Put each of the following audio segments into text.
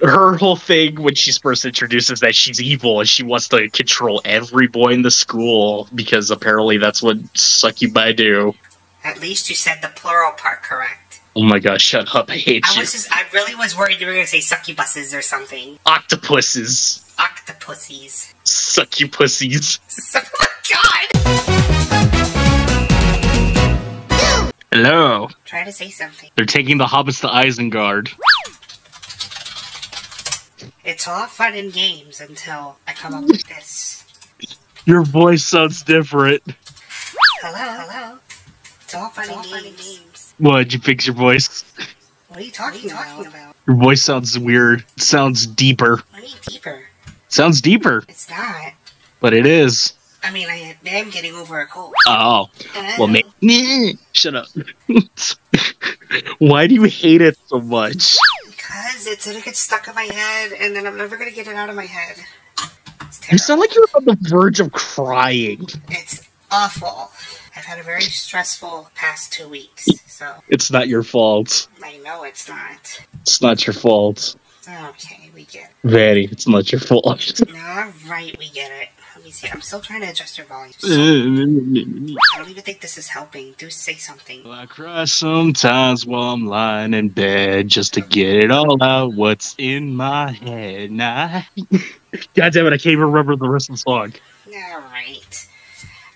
her whole thing when she's first introduced is that she's evil and she wants to control every boy in the school because apparently that's what succubi do. At least you said the plural part correct. Oh my gosh, shut up! I hate I you. was just, I really was worried you were gonna say succubuses or something. Octopuses, Octopussies. succupussies. oh my god! Hello. Try to say something. They're taking the hobbits to Isengard. It's all fun and games until I come up with this. Your voice sounds different. Hello, hello. It's all fun, and, games. What? Did you fix your voice? What are you talking, about? Your voice sounds weird. It sounds deeper. I mean deeper. Sounds deeper, It's not. but it is. I mean, I am getting over a cold. Oh, well, maybe. Shut up. Why do you hate it so much? Because it's gonna get stuck in my head, and then I'm never gonna get it out of my head. You sound like you're on the verge of crying. It's awful. I've had a very stressful past two weeks, so It's not your fault. I know it's not. It's not your fault. Okay, we get it. Vanny, it's not your fault. All right, we get it. Let me see. I'm still trying to adjust your volume. So, I don't even think this is helping. Do say something. I cry sometimes while I'm lying in bed just to get it all out what's in my head. Nah. God damn it, I can't even remember the rest of the song. All right.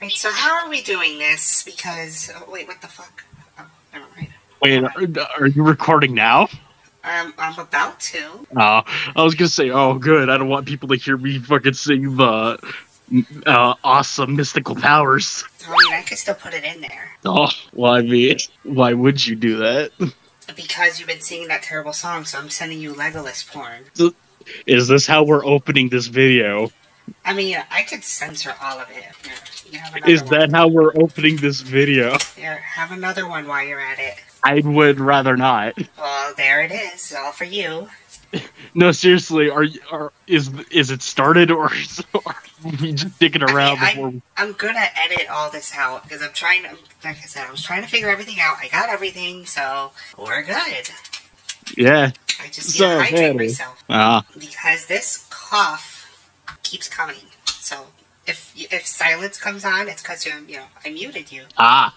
Right. So how are we doing this? Because oh, wait, what the fuck? Oh, never mind. Wait, are, are you recording now? Um, I'm about to. Uh, I was gonna say, oh, good. I don't want people to hear me fucking sing the uh, awesome mystical powers. I mean, I could still put it in there Oh, well, I mean, why would you do that? because you've been singing that terrible song. So I'm sending you Legolas porn. Is this how we're opening this video? I mean, I could censor all of it. Here, you have another Is one. that how we're opening this video? Here, have another one while you're at it. I would rather not. Well, there it is, all for you. No, seriously, are you- are is is it started or is, are we just dicking around I- before? we- I'm gonna edit all this out because I'm trying to, like I said, I was trying to figure everything out. I got everything, so we're good. Yeah. I just need So, to hydrate myself Ah. because this cough keeps coming. So if if silence comes on, it's because you you know I muted you. ah.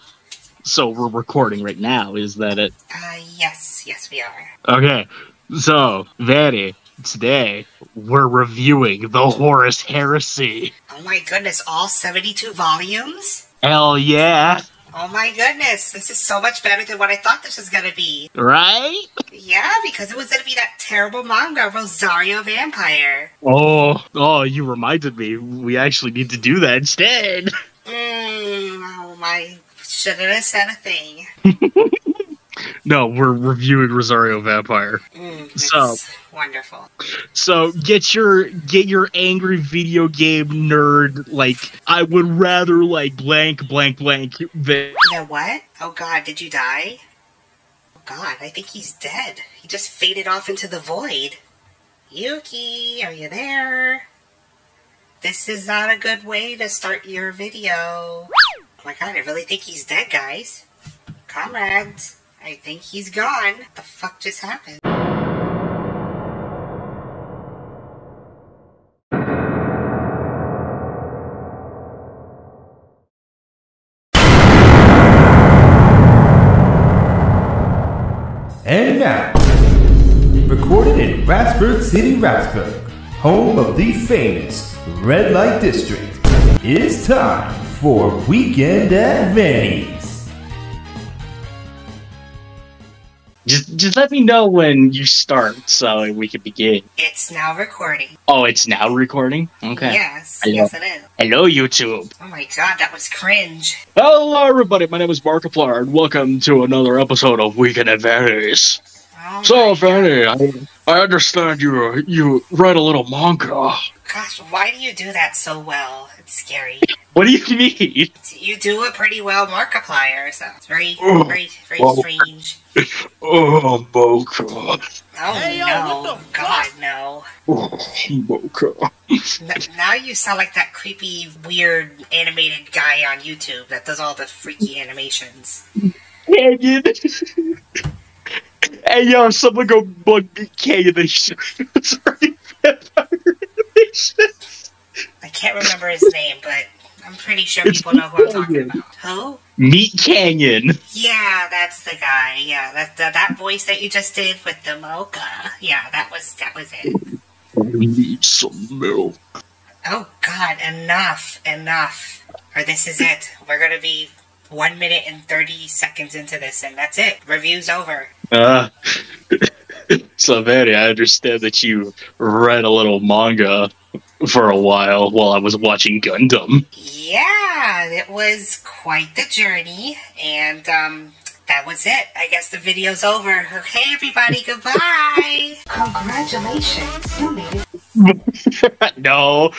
So we're recording right now. Is that it? Uh, yes, yes, we are. Okay. So, Vanny, today we're reviewing the Horus Heresy. Oh my goodness, all 72 volumes? Hell yeah! Oh my goodness, this is so much better than what I thought this was gonna be. Right? Yeah, because it was gonna be that terrible manga, Rosario Vampire. Oh, oh, you reminded me. We actually need to do that instead. Mmm, oh my, shouldn't have said a thing. No, we're reviewing Rosario Vampire. Mm, So- wonderful. So get your get your angry video game nerd like I would rather like blank blank blank than You know what? Oh god, did you die? Oh god, I think he's dead. He just faded off into the void. Yuki, are you there? This is not a good way to start your video. Oh my god, I really think he's dead, guys. Comrades, I think he's gone. What the fuck just happened? And now, recorded in Rasburg City, Rasburg, home of the famous Red Light District, it's time for Weekend at Vanny's. Just just let me know when you start so we can begin. It's now recording. Oh, it's now recording? Okay. Yes, Hello. yes it is. Hello YouTube. Oh my god, that was cringe. Hello everybody, my name is Markiplier and welcome to another episode of Weekend at Vanny's. Oh So Fanny, I, I understand you you write a little manga. Gosh, why do you do that so well? It's scary. What do you mean? You do it pretty well, Markiplier, so it's very, Oh, very, very well. strange. Oh, Mocha. Oh no, God no. Oh, Mocha. N- now you sound like that creepy, weird animated guy on YouTube that does all the freaky animations. Canyon. Hey yo, someone go bug BK and then sorry. I can't remember his name, but I'm pretty sure It's people know who I'm talking Canyon. about. Who? Meat Canyon. Yeah, that's the guy. Yeah, that that, that voice that you just did with the mocha. Yeah, that was that was it. I need some milk. Oh God, enough, enough. Or this is it. We're gonna be one minute and thirty seconds into this, and that's it. Review's over. Uh, so, Vanny, I understand that you read a little manga for a while while I was watching Gundam. Yeah, it was quite the journey, and um, that was it. I guess the video's over. Okay, everybody, goodbye. Congratulations, you made it. no.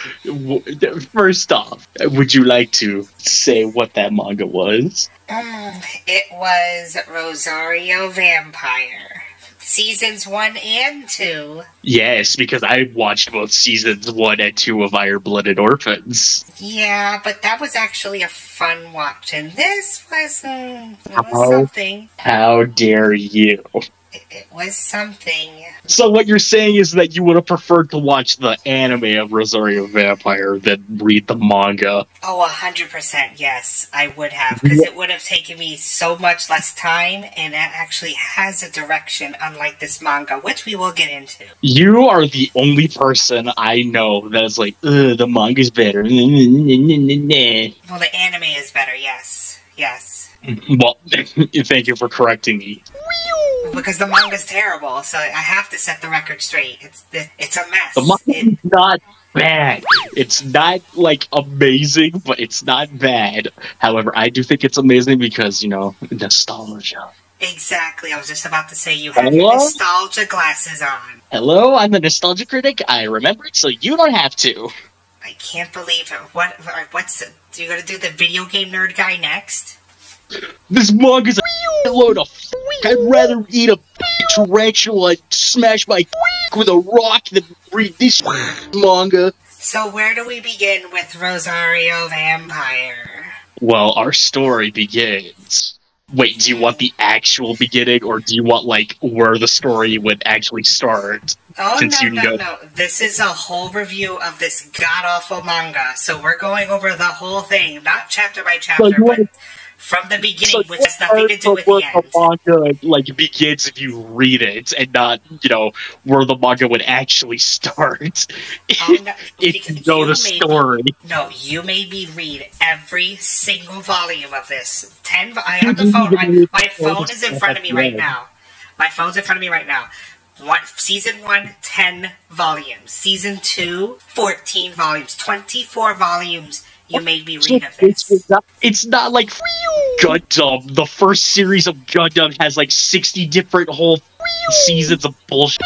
First off, would you like to say what that manga was? Mm, it was Rosario Vampire. Seasons one and two. Yes, because I watched both seasons one and two of Iron Blooded Orphans. Yeah, but that was actually a fun watch, and this was, mm, it was How? something. How dare you? It, it was something. So what you're saying is that you would have preferred to watch the anime of Rosario Vampire than read the manga. Oh, a hundred percent, yes, I would have, because it would have taken me so much less time, and it actually has a direction, unlike this manga, which we will get into. You are the only person I know that is like, Ugh, the manga's better. Well, the anime is better, yes, yes, well, thank you for correcting me. Because the manga's terrible, so I have to set the record straight. It's it's a mess. The It- manga's not bad. It's not like amazing, but it's not bad. However, I do think it's amazing because you know nostalgia. exactly, I was just about to say you have Hello? nostalgia glasses on. Hello, I'm the nostalgia critic. I remember it, so you don't have to. I can't believe it. What? What's? The, you gonna do the video game nerd guy next? This manga's a load of. F- I'd rather eat a tarantula and smash my f- with a rock than read this manga. So where do we begin with Rosario Vampire? Well, our story begins. Wait, do you want the actual beginning, or do you want like where the story would actually start? Oh Since no you no know- no! This is a whole review of this god awful manga. So we're going over the whole thing, not chapter by chapter, you but wanna- from the beginning, So which has nothing to do with the end. the manga like begins if you read it, and not you know where the manga would actually start. Oh, no, if you know the made- story. No, you made me read every single volume of this. Ten. I have the phone. My, my phone is in front of me right now. My phone's in front of me right now. One, season one, 10 volumes. Season two, 14 volumes. 24 volumes you made me read of this. It's not, it's not like Gundam. The first series of Gundam has like 60 different whole seasons of bullshit.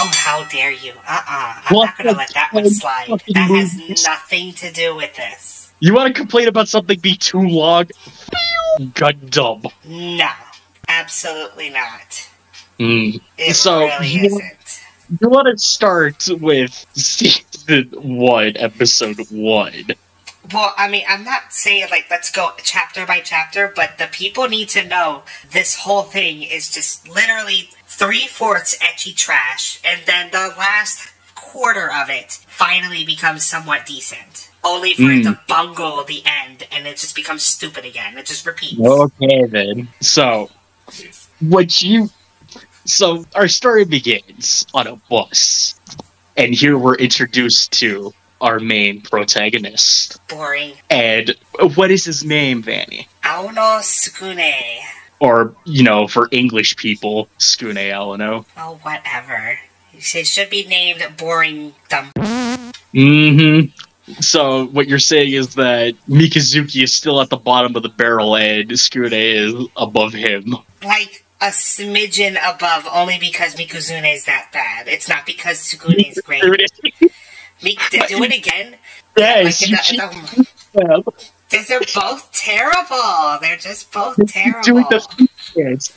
Oh, how dare you. Uh-uh. I'm What not gonna let that one slide. fucking That has nothing to do with this. You want to complain about something being too long? Gundam. No. Absolutely not. Mm. It So, really you- isn't. You want to start with season one, episode one. Well, I mean, I'm not saying like let's go chapter by chapter, but the people need to know this whole thing is just literally three fourths ecchi trash, and then the last quarter of it finally becomes somewhat decent. Only for it to hmm. bungle the end, and it just becomes stupid again. It just repeats. Okay, then. So, what you. So, our story begins on a bus. And here we're introduced to our main protagonist. Boring. And what is his name, Vanny? Aono Tsukune. Or, you know, for English people, Skune Alano. Oh, whatever. It should be named Boring Dumb. hmm So, what you're saying is that Mikazuki is still at the bottom of the barrel and Skune is above him. like a smidgen above only because Mikuzune is that bad. It's not because Tsukune is great. Mik- to do it again? Yes, Like, you it- keep it- them. These are both terrible. They're just both doing terrible. the fusion dance.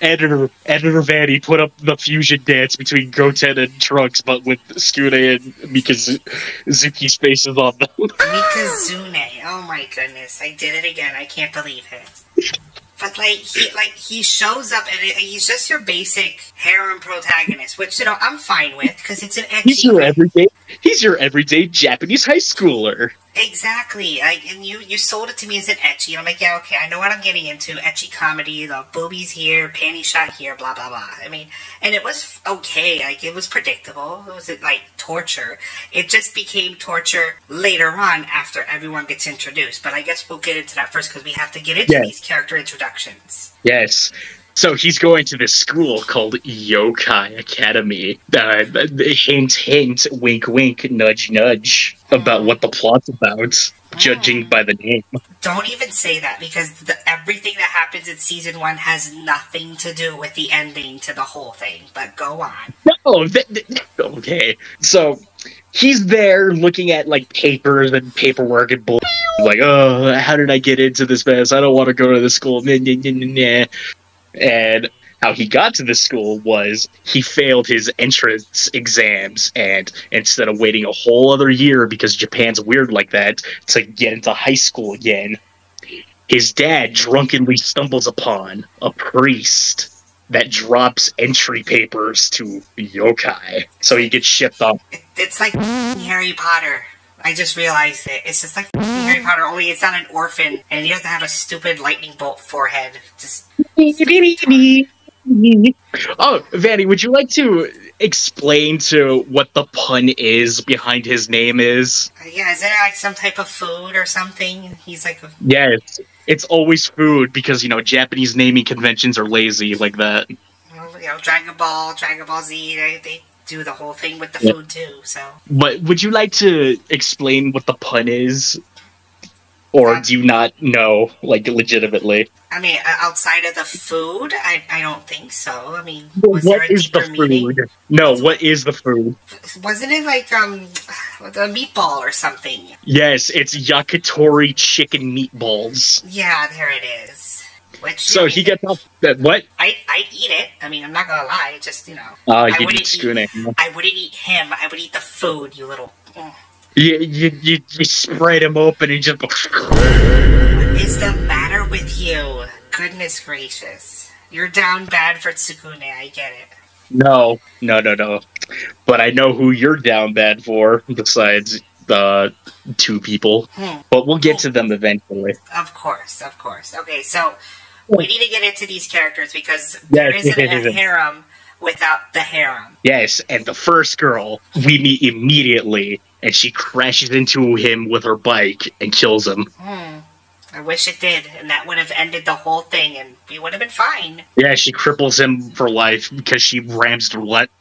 Editor, editor Vanny put up the fusion dance between Goten and Trunks, but with Skune and Mikazuki's faces on them. Mikuzune. Oh my goodness. I did it again. I can't believe it. But like he like he shows up and it, he's just your basic harem protagonist, which you know I'm fine with because it's an He's your everyday. He's your everyday Japanese high schooler. Exactly. Like, and you you sold it to me as an ecchi. And I'm like, yeah, okay, I know what I'm getting into. Ecchi comedy, the boobies here, panty shot here, blah blah blah. I mean, and it was okay. Like, it was predictable. It was like torture. It just became torture later on after everyone gets introduced. But I guess we'll get into that first because we have to get into Yeah. these character introductions. Yes. So he's going to this school called Yokai Academy. Uh, hint, hint, wink, wink, nudge, nudge about what the plot's about, judging ah. by the name. Don't even say that because the, everything that happens in season one has nothing to do with the ending to the whole thing. But go on. No, okay. So he's there looking at like papers and paperwork and bull. Like, oh, how did I get into this mess? I don't want to go to this school. Nah, nah, nah, nah, nah. And how he got to this school was he failed his entrance exams, and instead of waiting a whole other year because Japan's weird like that to get into high school again, his dad drunkenly stumbles upon a priest that drops entry papers to yokai. So he gets shipped off. It's like Harry Potter. I just realized it. It's just like Harry Potter, only it's not an orphan, and he doesn't have a stupid lightning bolt forehead. Just Mm-hmm. Oh, Vanny, would you like to explain to what the pun is behind his name is? yeah, is it like some type of food or something? He's like, a, Yes, it's always food because you know Japanese naming conventions are lazy like that. you know, Dragon Ball, Dragon Ball Z. They, they do the whole thing with the Yeah. food too. So But would you like to explain what the pun is, or do you not know, like legitimately? I mean, uh, outside of the food, I, I don't think so. I mean, was there What a is the deeper meaning? food? No, what is the food? Wasn't it like um, the meatball or something? Yes, it's yakitori chicken meatballs. Yeah, there it is. Which So you know, he gets off that what? I I'd eat it. I mean, I'm not gonna lie. Just you know, Uh, I you wouldn't eat eat- skune. I wouldn't eat him. I would eat the food. You little. Mm. You, you, you, you spread him open and just. What is the matter with you? Goodness gracious, you're down bad for Tsukune. I get it. No, no, no, no. But I know who you're down bad for, besides the two people. Hmm. But we'll get to them eventually. Of course, of course. Okay, so we need to get into these characters because there Yes, isn't a harem without the harem. Yes, and the first girl we meet immediately, and she crashes into him with her bike and kills him. Hmm. I wish it did, and that would have ended the whole thing, and we would have been fine. Yeah, she cripples him for life because she rams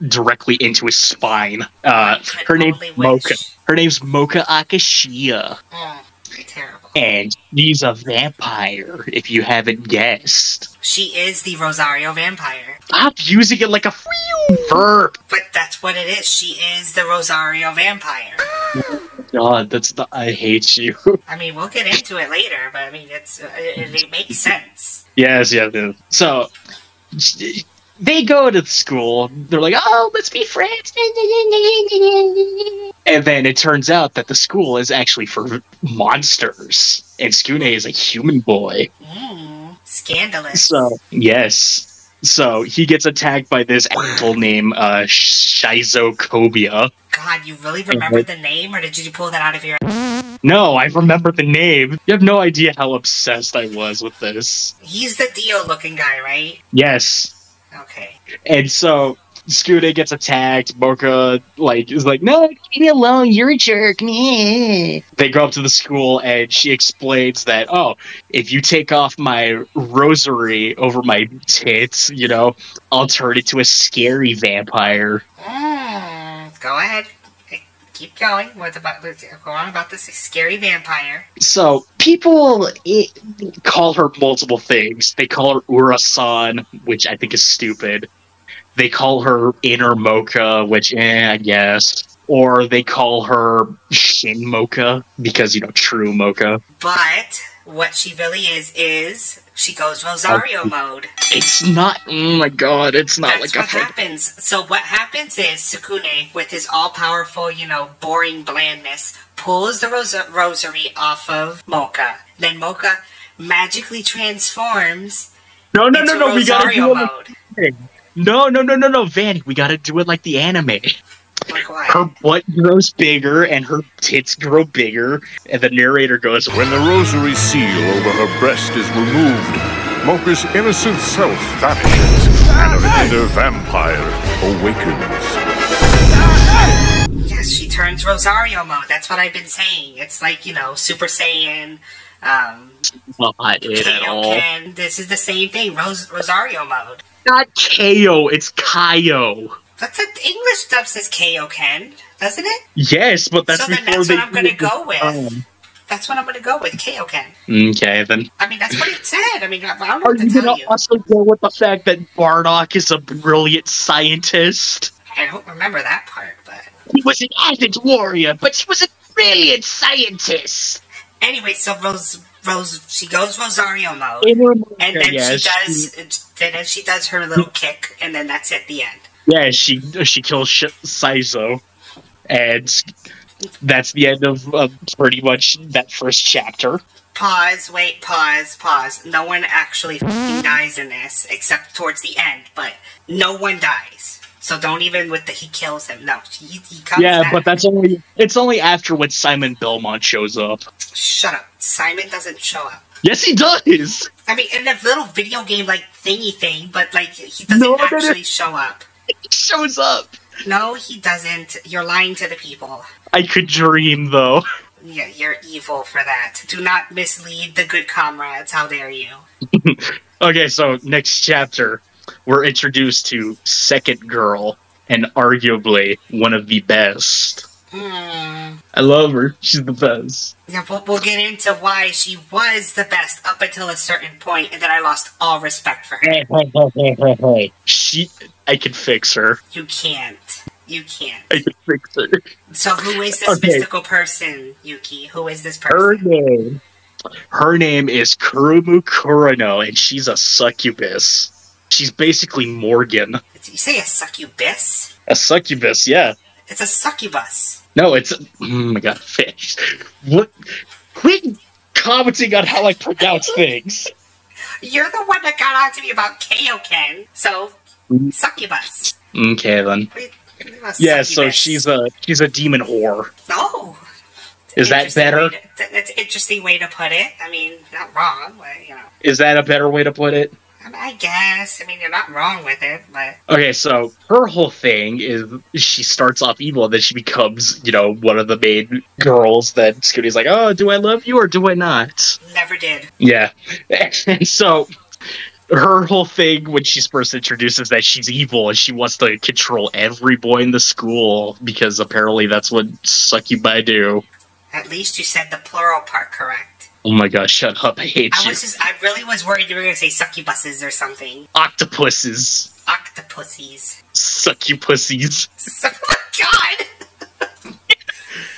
directly into his spine. Uh, her name's Mocha. Her name's Mocha Akashiya, Hmm. And she's a vampire. If you haven't guessed, She is the Rosario vampire. stop using it like a verb. But that's what it is. She is the Rosario vampire. God, that's the. I hate you. I mean, we'll get into it later, but I mean, it's it, it makes sense. yes, yes. yes. So they go to school. They're like, "Oh, let's be friends." And then it turns out that the school is actually for monsters, and Skune is a human boy. Mm, scandalous. So yes. So he gets attacked by this asshole named uh, Shizokobia. God, you really remember the name, or did you pull that out of your? No, I remember the name. You have no idea how obsessed I was with this. He's the Dio-looking guy, right? Yes. Okay. And so Scooter gets attacked. Mocha like is like, no, leave me alone. You're a jerk. They go up to the school and she explains that, oh, if you take off my rosary over my tits, you know, I'll turn into a scary vampire. Mm, go ahead. Keep going. What about? Go on about this scary vampire. So people i call her multiple things. They call her Urasan, which I think is stupid. They call her Inner Mocha, which eh, I guess. Or they call her Shin Mocha because you know true Mocha. But what she really is is she goes Rosario oh, mode. It's not. Oh my god! It's not That's like what a. happens. So what happens is Tsukune, with his all-powerful, you know, boring blandness, pulls the ros- rosary off of Mocha. Then Mocha magically transforms No, no, into no, no. We gotta do it. Like, mode. no, no, no, no, no, Vanny. We gotta do it like the anime. Like what? Her butt grows bigger and her tits grow bigger, and the narrator goes, When the rosary seal over her breast is removed, Mocha's innocent self vanishes, and an inner vampire awakens. Yes, she turns Rosario mode. That's what I've been saying. It's like, you know, Super Saiyan, um, "Not it at all." Kaioken. This is the same thing, Ros- Rosario mode. Not Ko, it's Kaio. That's the English dub says Kaioken, doesn't it? Yes, but that's so then that's what I'm going to go with. That's what I'm going to go with, Kaioken. Okay, then. I mean, that's what it said. I mean, I don't know Are to you gonna you. also go with the fact that Bardock is a brilliant scientist? I don't remember that part, but He was an avid warrior, but he was a brilliant scientist. anyway, so Rose, Rose, she goes Rosario mode, and then yes, she does, then she does her little kick, and then that's at the end. Yeah, she she kills Sh- Saizo, and that's the end of uh, pretty much that first chapter. Pause, wait, pause, pause. No one actually dies in this, except towards the end, but no one dies. So don't even with the he kills him. No, he, he comes yeah, back. but that's only it's only after when Simon Belmont shows up. Shut up. Simon doesn't show up. Yes, he does. I mean, in a little video game like thingy thing, but like he doesn't no. actually show up. He shows up. No, he doesn't. You're lying to the people. I could dream though. Yeah, you're evil for that. Do not mislead the good comrades. How dare you? Okay, so next chapter, we're introduced to Second Girl, and arguably one of the best. Hmm. I love her. She's the best. Yeah, we'll, we'll get into why she was the best up until a certain point, and then I lost all respect for her. she, I can fix her. You can't. You can't. I can fix her. So who is this Okay. mystical person, Yuki? Who is this person? Her name, her name is Kurumu Kurono, and she's a succubus. She's basically Morgan. Did you say a succubus? A succubus, yeah. It's a succubus. No, it's oh my god, fish. What? Quit commenting on how I pronounce things. You're the one that got on to me about Kaioken. So, Mm. succubus. Okay then. What do you- what do you Yeah, so she's a she's a demon whore. No. Is that better? to- That's an interesting way to put it. I mean, not wrong, but, you know. Is that a better way to put it? I, guess. I mean, you're not wrong with it, but Okay, so her whole thing is she starts off evil, and then she becomes, you know, one of the main girls that Scooty's like, oh, do I love you or do I not? never did. Yeah. And so her whole thing when she's first introduced is that she's evil and she wants to control every boy in the school because apparently that's what succubi do. At least you said the plural part correct. Oh my gosh, shut up, I hate I you. was just, I really was worried you were going to say succubuses or something. Octopuses. Octopussies. Succupussies. oh my God!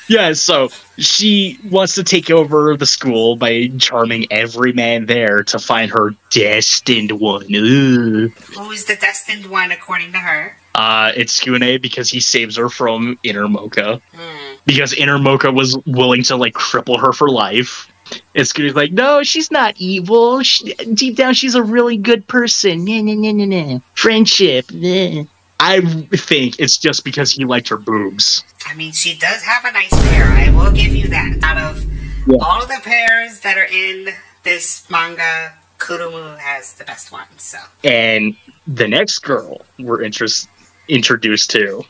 Yeah, so she wants to take over the school by charming every man there to find her destined one. Who's the destined one according to her? Uh, it's Skune because he saves her from Inner Mocha. Hmm. Because Inner Mocha was willing to like cripple her for life. And Skune's like, no, she's not evil. She, deep down, she's a really good person. Nah, nah, nah, nah, nah. Friendship. nah." I think it's just because he liked her boobs. I mean, she does have a nice pair. I will give you that. Out of Yeah. all of the pairs that are in this manga, Kurumu has the best one. So And the next girl we're interest, introduced to.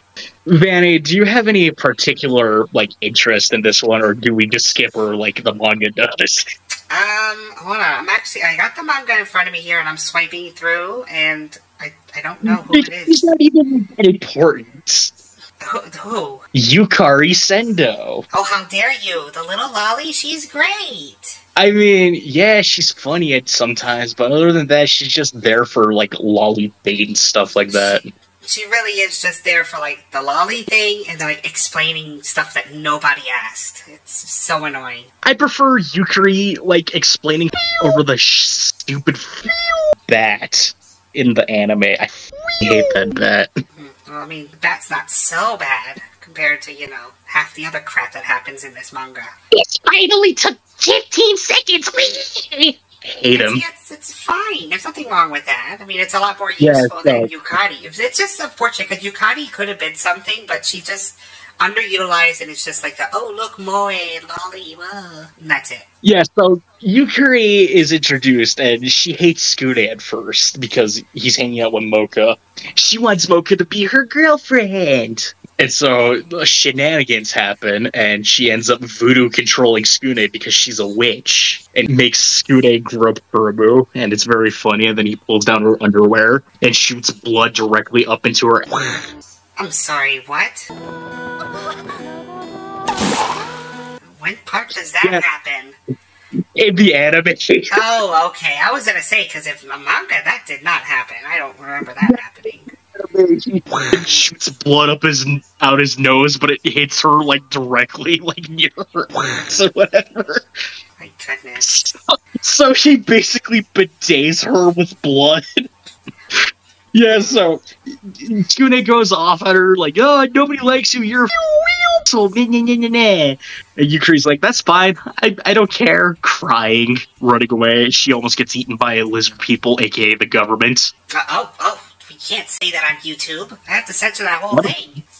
Vanny, do you have any particular like interest in this one, or do we just skip her like the manga does? Um, hold on. I'm actually I got the manga in front of me here, and I'm swiping through, and I I don't know who it She's is. not even that important. Who? who? Yukari Sendo. Oh, how dare you! The little lolly, she's great. I mean, yeah, she's funny at sometimes, but other than that, she's just there for like lolly bait and stuff like that. She really is just there for like the lolly thing and like explaining stuff that nobody asked. It's so annoying. I prefer Yukari like explaining over the stupid bat in the anime. I hate that bat. Hmm. Well, I mean, that's not so bad compared to you know half the other crap that happens in this manga. It finally took 15 seconds. Hate him. It's, it's, fine. There's nothing wrong with that. I mean, it's a lot more useful it's than Yukari. It's it's just unfortunate because Yukari could have been something, but she just underutilized, and it's just like the oh look, Moe, lolly, whoa. and that's it. Yeah, so Yukari is introduced, and she hates Skune at first because he's hanging out with Mocha. She wants Mocha to be her girlfriend. And so uh, shenanigans happen, and she ends up voodoo controlling Skune because she's a witch and makes Skune grub Kurumu, and it's very funny. And then he pulls down her underwear and shoots blood directly up into her. I'm sorry, what? When part does that Yeah. happen? In the anime, Oh, okay. I was gonna say because if a manga that did not happen, I don't remember that happening. He shoots blood up his out his nose, but it hits her like directly, like near her or whatever. My goodness. So, so he basically bidets her with blood. yeah, so Tune goes off at her like, "Oh, nobody likes you. You're a so nah, nah, nah, nah, nah." And Yukari's like, "That's fine. I, I don't care." Crying, running away. She almost gets eaten by lizard people, aka the government. Uh, oh, oh. Can't say that on YouTube. I have to censor that whole What? thing.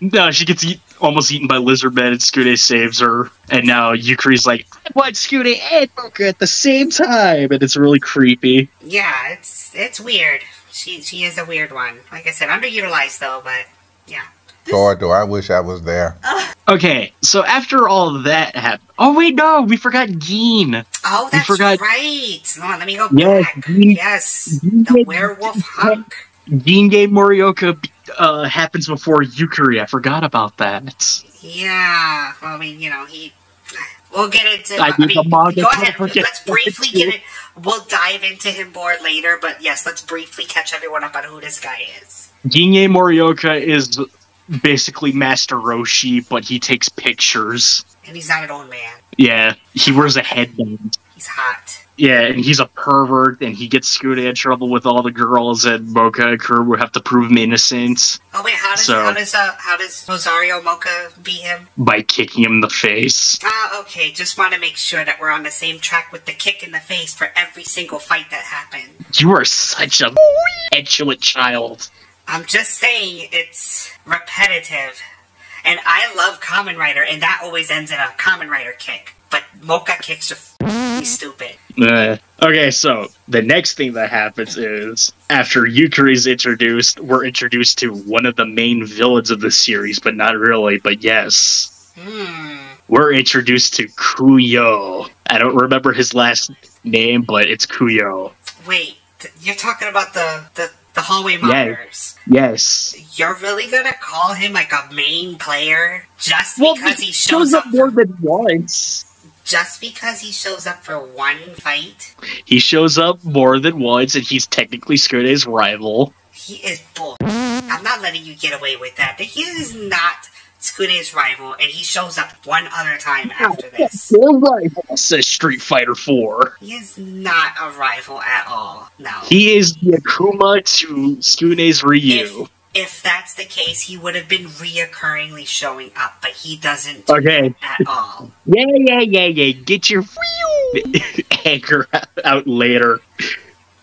No, she gets eat, almost eaten by lizard men, and Skune saves her. And now Yukari's like, I want Skune and Mocha at the same time, and it's really creepy. Yeah, it's it's weird. She she is a weird one. Like I said, underutilized though, but yeah. Lord, do I wish I was there. Okay, so after all that happened, oh wait, no, we forgot Gin. Oh, We that's forgot- right. Hold on, let me go Yes, back. Gin- yes, Gin the gets- werewolf hunk. Gin Game Morioka uh, happens before Yukari. I forgot about that. Yeah. Well, I mean, you know, he. We'll get into. I I, mean, go ahead. Let's briefly get it. We'll dive into him more later, but yes, let's briefly catch everyone up on who this guy is. Ginei Morioka is basically Master Roshi, but he takes pictures. And he's not an old man. Yeah, he wears a headband. He's hot. Yeah, and he's a pervert, and he gets Scooter in trouble with all the girls, and Mocha and Kuru have to prove him innocent Oh wait, how does So- how does uh how does Rosario Mocha beat him? by kicking him in the face. Ah, okay. Just want to make sure that we're on the same track with the kick in the face for every single fight that happened. You are such a petulant child. I'm just saying it's repetitive, and I love Kamen Rider, and that always ends in a Kamen Rider kick. But Mocha kicks are stupid. Uh, okay, so the next thing that happens is after Yukari is introduced, we're introduced to one of the main villains of the series, but not really, but yes. Hmm. We're introduced to Kuyo. I don't remember his last name, but it's Kuyo. Wait, you're talking about the the, the hallway monitors. Yes. yes. You're really gonna call him like a main player just Well, because he shows up more for, than once. just because he shows up for one fight? He shows up more than once, and he's technically Skune's rival. He is bull. I'm not letting you get away with that. He is not Tsukune's rival, and he shows up one other time after this. Your rival, says Street Fighter 4. He is not a rival at all. No. He is the Akuma to Skune's Ryu. if, if that's the case, he would have been reoccurringly showing up, but he doesn't Okay. at all. Yeah, yeah, yeah, yeah. Get your anger out later.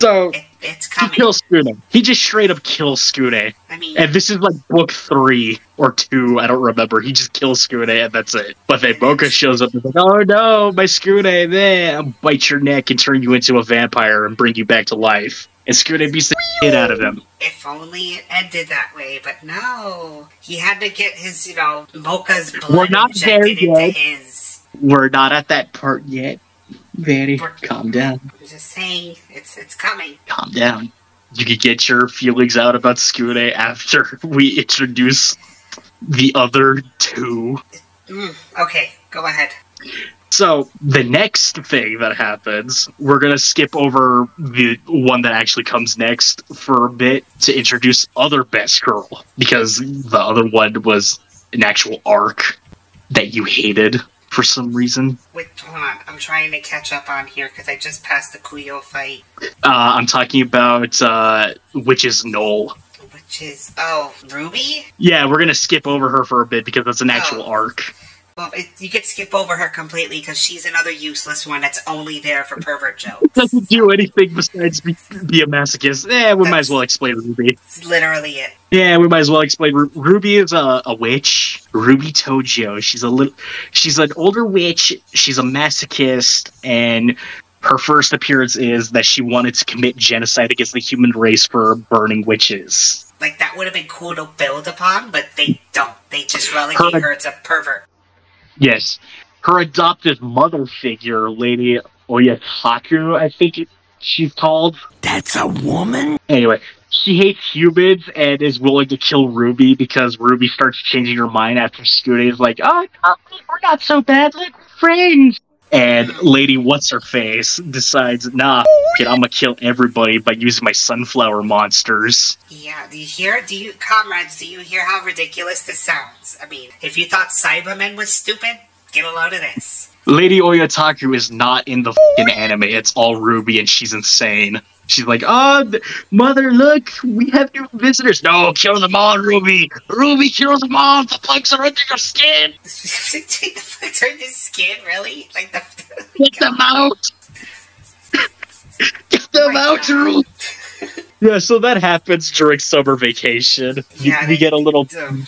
So It, it's he kills Skune. He just straight up kills Skune. I mean, And this is like book three or two, I don't remember. He just kills Skune and that's it. But then Mocha shows up and is like, oh no, my Skune, there, I'll bite your neck and turn you into a vampire and bring you back to life. And Skune beats the shit out of him. if only it ended that way, but no. He had to get his, you know, Mocha's blood We're not there yet. his. We're not at that part yet. Vanny, calm down. I'm just saying, it's it's coming. calm down. You could get your feelings out about Skune after we introduce the other two. Mm, okay, go ahead. So the next thing that happens, we're gonna skip over the one that actually comes next for a bit to introduce other best girl because the other one was an actual arc that you hated for some reason. Wait, hold on. I'm trying to catch up on here because I just passed the Kuyo fight, Uh, I'm talking about uh, Witch's Knoll. which is oh Ruby. Yeah, we're gonna skip over her for a bit because that's an actual Oh. arc. Well, it, you could skip over her completely because she's another useless one that's only there for pervert jokes. Doesn't do anything besides be, be a masochist. Eh, we might as well explain Ruby. It's literally it. Yeah, we might as well explain. Ru- Ruby is a, a witch. Ruby Tojo. She's a little. She's an older witch. She's a masochist, and her first appearance is that she wanted to commit genocide against the human race for burning witches. Like that would have been cool to build upon, but they don't. They just relegate Her- her as a pervert. Yes, her adopted mother figure, Lady Oyakata, I think it, she's called. That's a woman? Anyway, she hates humans and is willing to kill Ruby because Ruby starts changing her mind after Scooty is like, oh, we're not so bad, like friends. And Lady What's Her Face decides, nah, I'm gonna kill everybody by using my sunflower monsters. Yeah, do you hear? Do you, comrades? Do you hear how ridiculous this sounds? I mean, if you thought Cybermen was stupid, get a load of this. Lady Oyakata is not in the fing anime. It's all Ruby, and she's insane. She's like, oh, mother, look, we have new visitors. No, kill them all, Ruby. Ruby, kill them all. The plugs are under your skin. the flicks are in his skin, really? Like the. Get them out. Get them oh my out, God. Ruby. Yeah, so that happens during summer vacation. You- Yeah, we they- get a little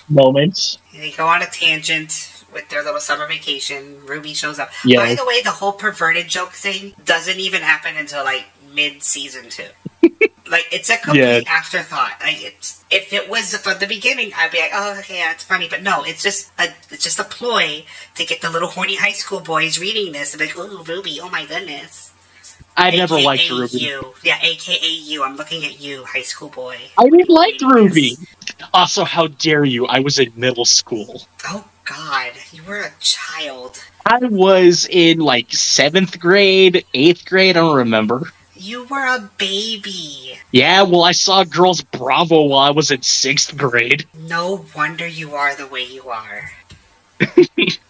moment. They go on a tangent with their little summer vacation. Ruby shows up. Yeah. By the way, the whole perverted joke thing doesn't even happen until like mid season two. like it's a complete afterthought. Like it's if it was from the beginning, I'd be like, oh, okay, yeah, it's funny. But no, it's just a it's just a ploy to get the little horny high school boys reading this and be like, oh, Ruby, oh my goodness. I never liked Ruby. You. Yeah, AKA you. I'm looking at you, high school boy. I didn't like Ruby. Also, how dare you? I was in middle school. Oh God, you were a child. I was in like seventh grade, eighth grade. I don't remember. You were a baby. Yeah, well, I saw Girls Bravo while I was in sixth grade. No wonder you are the way you are.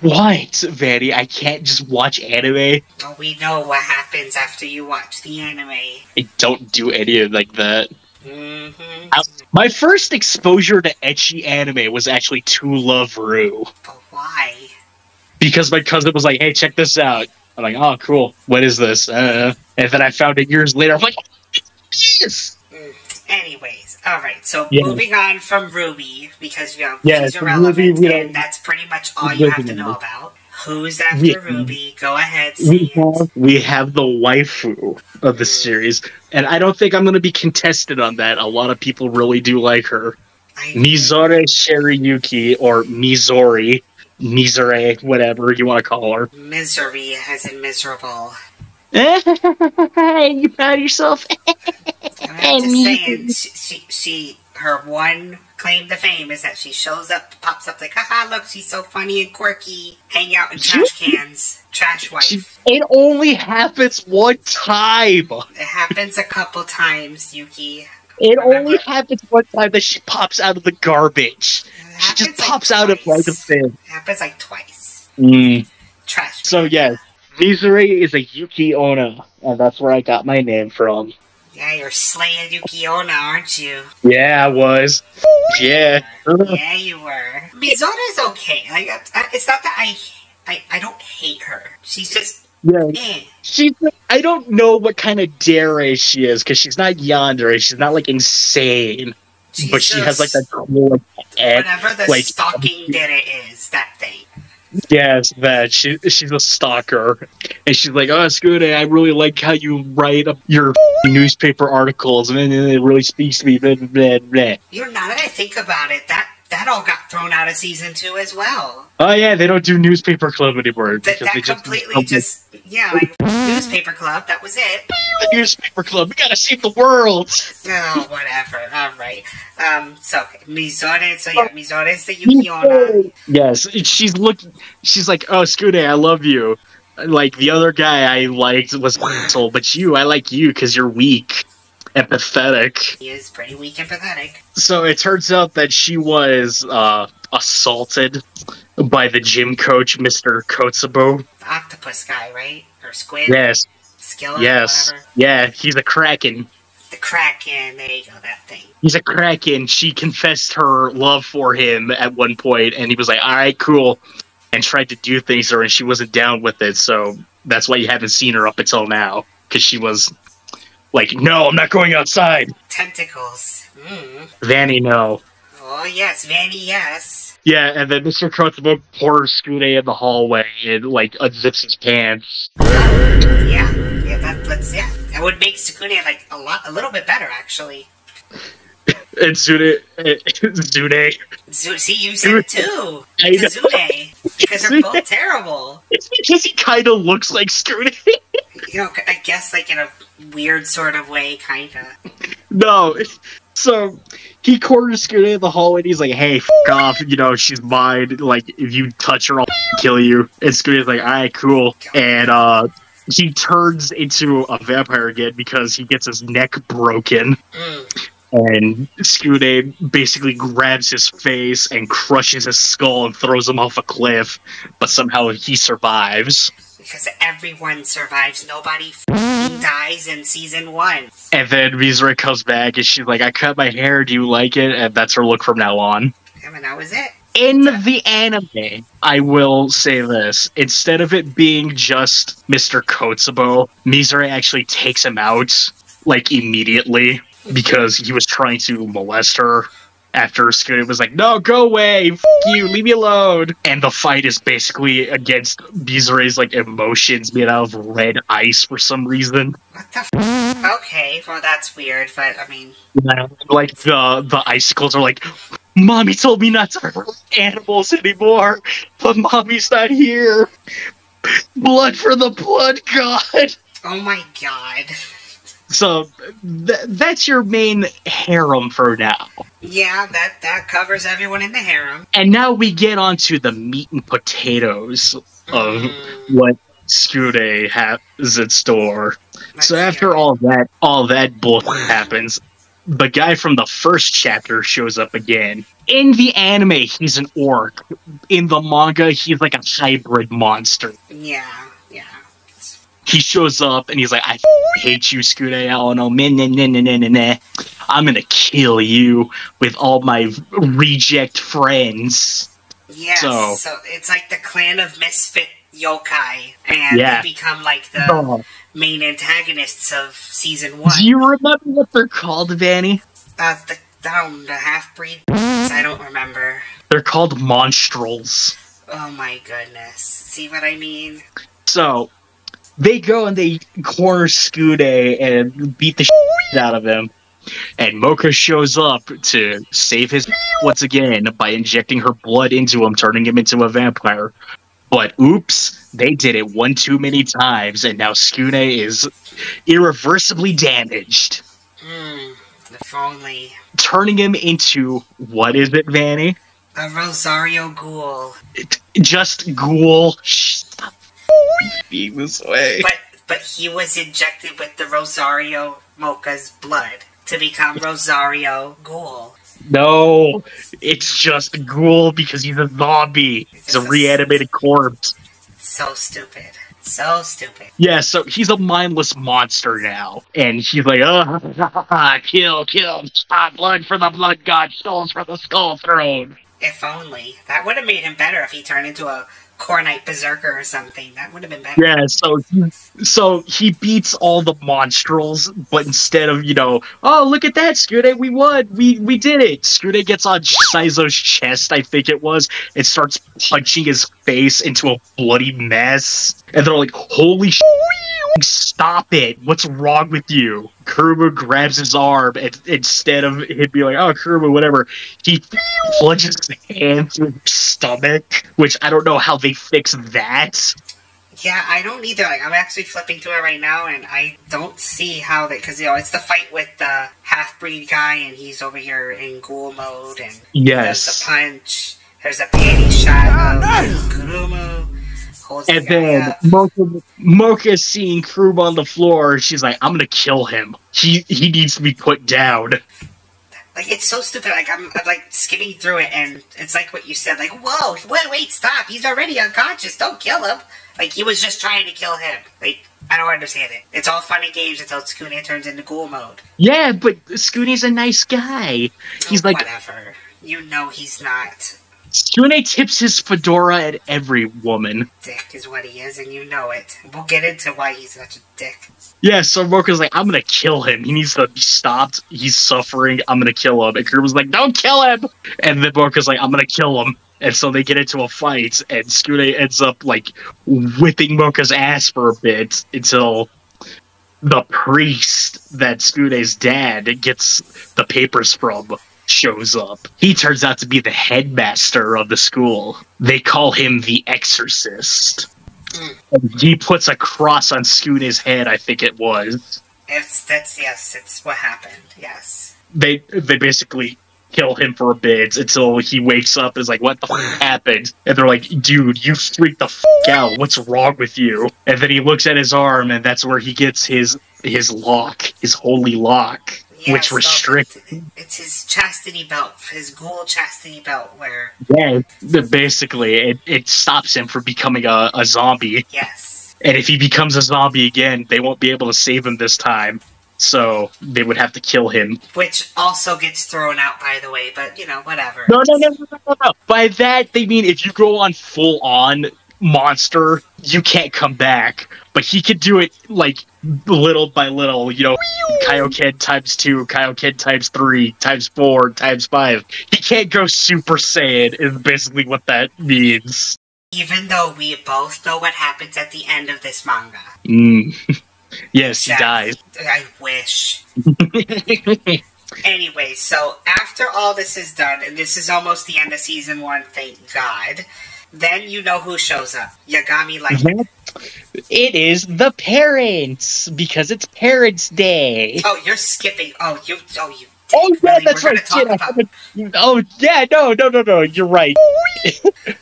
What, Vanny? I can't just watch anime. Well, we know what happens after you watch the anime. I don't do any of like that. Mm-hmm. I- My first exposure to ecchi anime was actually To Love Ru. But why? Because my cousin was like, hey, check this out. I'm like, oh, cool. What is this? Uh, and then I found it years later. I'm like, yes! Anyways, alright, so Yeah. moving on from Ruby, because you know, Yeah, she's irrelevant, Ruby, and that's pretty much all you have to know about. Who's after We- Ruby? Go ahead, we have, we have the waifu of the mm. series, and I don't think I'm going to be contested on that. A lot of people really do like her. Mizore Shirayuki, or Mizori, Mizore, whatever you want to call her. Misery as in miserable. You proud of yourself? I'm just saying, she, she, she, her one claim to fame is that she shows up, pops up like, haha, look, she's so funny and quirky, hang out in trash cans, trash wife. It only happens one time. It happens a couple times, Yuki. It Remember- only happens one time that she pops out of the garbage. She just like, pops out of like a thing. It happens like twice. Mm. Trash. So yes, Mizore is a Yuki Onna, and that's where I got my name from. Yeah, you're slaying Yuki Onna, aren't you? Yeah, I was. Yeah. Yeah, you were. Mizona's okay. Like, it's not that I, I, I don't hate her. She's just, Yeah. eh. She's. I don't know what kind of dare she is because she's not yandere. She's not like insane, She's but she has like just a cool like, whatever the like- stalking did it is that thing. Yes, that she she's a stalker, and she's like, "Oh, Scooter, I really like how you write up your newspaper articles, and it really speaks to me." Blah, blah, blah. You know, now that I think about it, that that all got thrown out of season two as well. Oh yeah, they don't do newspaper club anymore That they that just completely just yeah, like newspaper club. That was it. the newspaper club. We gotta save the world. Oh, whatever. All right. Um. So Mizore. So yeah, Mizore is the Yuki Onna. Yes, she's looking. She's like, "Oh, Scooter, I love you." Like the other guy I liked was asshole, but you, I like you because you're weak and pathetic. He is pretty weak and pathetic. So it turns out that she was uh, assaulted by the gym coach, Mr. Kotsubo. The octopus guy, right? Or squid? Yes, Skillet? yes, Whatever. yeah. He's a kraken. The Kraken. There you go. That thing. He's a kraken. She confessed her love for him at one point, and he was like, "All right, cool." and tried to do things to her, and she wasn't down with it. So that's why you haven't seen her up until now, because she was like, "No, I'm not going outside." Tentacles. Mm. Vanny, no. Oh yes, Vanny, yes. Yeah, and then Mr. Crunchable pours Scooty in the hallway and like unzips his pants. Yeah, yeah, that let's yeah. That would make Tsukune like a lot, a little bit better actually. And Zune, Zune, Zu- see, you said it too. I know. Kazune, because they're both terrible. it's because he kind of looks like Scooty. You know, I guess like in a weird sort of way, kinda. no, so he corners Scooty in the hallway and he's like, "Hey, f- off, you know she's mine. Like if you touch her, I'll kill you." And Scooty's like, "All right, cool." And uh, he turns into a vampire again because he gets his neck broken. Mm. And Scooty basically grabs his face and crushes his skull and throws him off a cliff, but somehow he survives. Because everyone survives, nobody dies in season one. And then Mizore comes back and she's like, I cut my hair, do you like it? And that's her look from now on. I mean, that was it. In the anime, I will say this. Instead of it being just Mr. Kotsubo, Mizore actually takes him out, like, immediately, because he was trying to molest her. After Scooter was like, no, go away, f- you, leave me alone. And the fight is basically against Mizore's, like, emotions made out of red ice for some reason. What the f- Okay, well, that's weird, but I mean, Yeah, like the the icicles are like, "Mommy told me not to hurt animals anymore, but mommy's not here. Blood for the blood god." oh my god. So th- that's your main harem for now. Yeah, that that covers everyone in the harem. And now we get on to the meat and potatoes of Mm, what Skude has in store. let's So after all that, all that bullshit happens, the guy from the first chapter shows up again. In the anime, he's an orc. In the manga, he's like a hybrid monster. Yeah. He shows up and he's like, "I hate you, Skude Alano. Meh, nah, nah, nah, nah, nah, nah. I'm gonna kill you with all my reject friends." Yes, So- so, it's like the clan of misfit yokai, and Yeah. they become like the Oh, main antagonists of season one. do you remember what they're called, Vanny? Uh, the down the half breed. I don't remember. They're called monstrels. Oh my goodness. See what I mean? So they go and they corner Skude and beat the shit out of him. And Moka shows up to save his once again by injecting her blood into him, turning him into a vampire. But oops, they did it one too many times, and now Skune is irreversibly damaged, Hmm. If only turning him into what is it, Vanny? a Rosario Ghoul. Just ghoul. Being this way. But but he was injected with the Rosario Moka's blood to become Rosario Ghoul. No, it's just Ghoul because he's a zombie. He's a reanimated corpse. So stupid. So stupid. Yeah, so he's a mindless monster now. And he's like, oh, kill, kill, stop, blood for the blood god, skulls for the skull throne. If only. That would have made him better if he turned into a Khornate Berserker or something. That would have been better. Yeah, so so he beats all the monstrels, but instead of, you know, oh, look at that, Skude, we won, we we did it. Skude gets on Saizo's chest, I think it was, and starts punching his face into a bloody mess. And they're like, holy sh- stop it, what's wrong with you? Kurumu grabs his arm, and instead of him being like, oh, Kurumu, whatever, he plunges his hand through his stomach, which I don't know how they fix that. Yeah, I don't either. Like, I'm actually flipping through it right now, and I don't see how they. Because, you know, it's the fight with the half breed guy, and he's over here in ghoul mode, and Yes. does the punch. There's a panty shot of Kurumu. Holds the And then. Moka, seeing Krub on the floor, she's like, "I'm gonna kill him. He he needs to be put down." Like, it's so stupid. Like, I'm, I'm, like, skimming through it, and it's like what you said. Like, whoa, wait, wait, stop. He's already unconscious. Don't kill him. Like, he was just trying to kill him. Like, I don't understand it. It's all fun and games until Tsukune turns into ghoul mode. Yeah, but Scooty's a nice guy. Oh, he's like, whatever. You know he's not. Tsune tips his fedora at every woman. Dick is what he is, and you know it. We'll get into why he's such a dick. Yeah, so Moka's like, I'm gonna kill him. He needs to be stopped. He's suffering. I'm gonna kill him. And Kurumu's like, don't kill him! And then Moka's like, I'm gonna kill him. And so they get into a fight, and Skune ends up, like, whipping Moka's ass for a bit until the priest that Skune's dad gets the papers from shows up. He turns out to be the headmaster of the school. They call him the Exorcist. And he puts a cross on Skune's head, I think it was. It's that's yes, it's what happened. Yes. They they basically kill him for a bit until he wakes up and is like, What the f- happened? And they're like, Dude, you freaked the f out. What's wrong with you? And then he looks at his arm and that's where he gets his his lock, his holy lock. Yeah, which restricts it's- It's his chastity belt, his ghoul chastity belt. Where Yeah, basically, it, it stops him from becoming a, a zombie. yes, And if he becomes a zombie again, they won't be able to save him this time. So they would have to kill him. which also gets thrown out by the way. But you know, whatever. No, no, no, no, no, no, no. By that, they mean if you go on full on monster, you can't come back. But he could do it like little by little, you know, Kaioken times two, Kaioken times three, times four, times five. He can't go Super Saiyan, is basically what that means. Even though we both know what happens at the end of this manga. Mm. yes, he dies. I wish. Anyway, so after all this is done, and this is almost the end of season one, thank God, then you know who shows up. Yagami Light. It is the parents because it's Parents Day. Oh, you're skipping. Oh, you. Oh, you. Oh yeah, really? that's We're right. Shit, about- Oh yeah, no, no, no, no. You're right. You,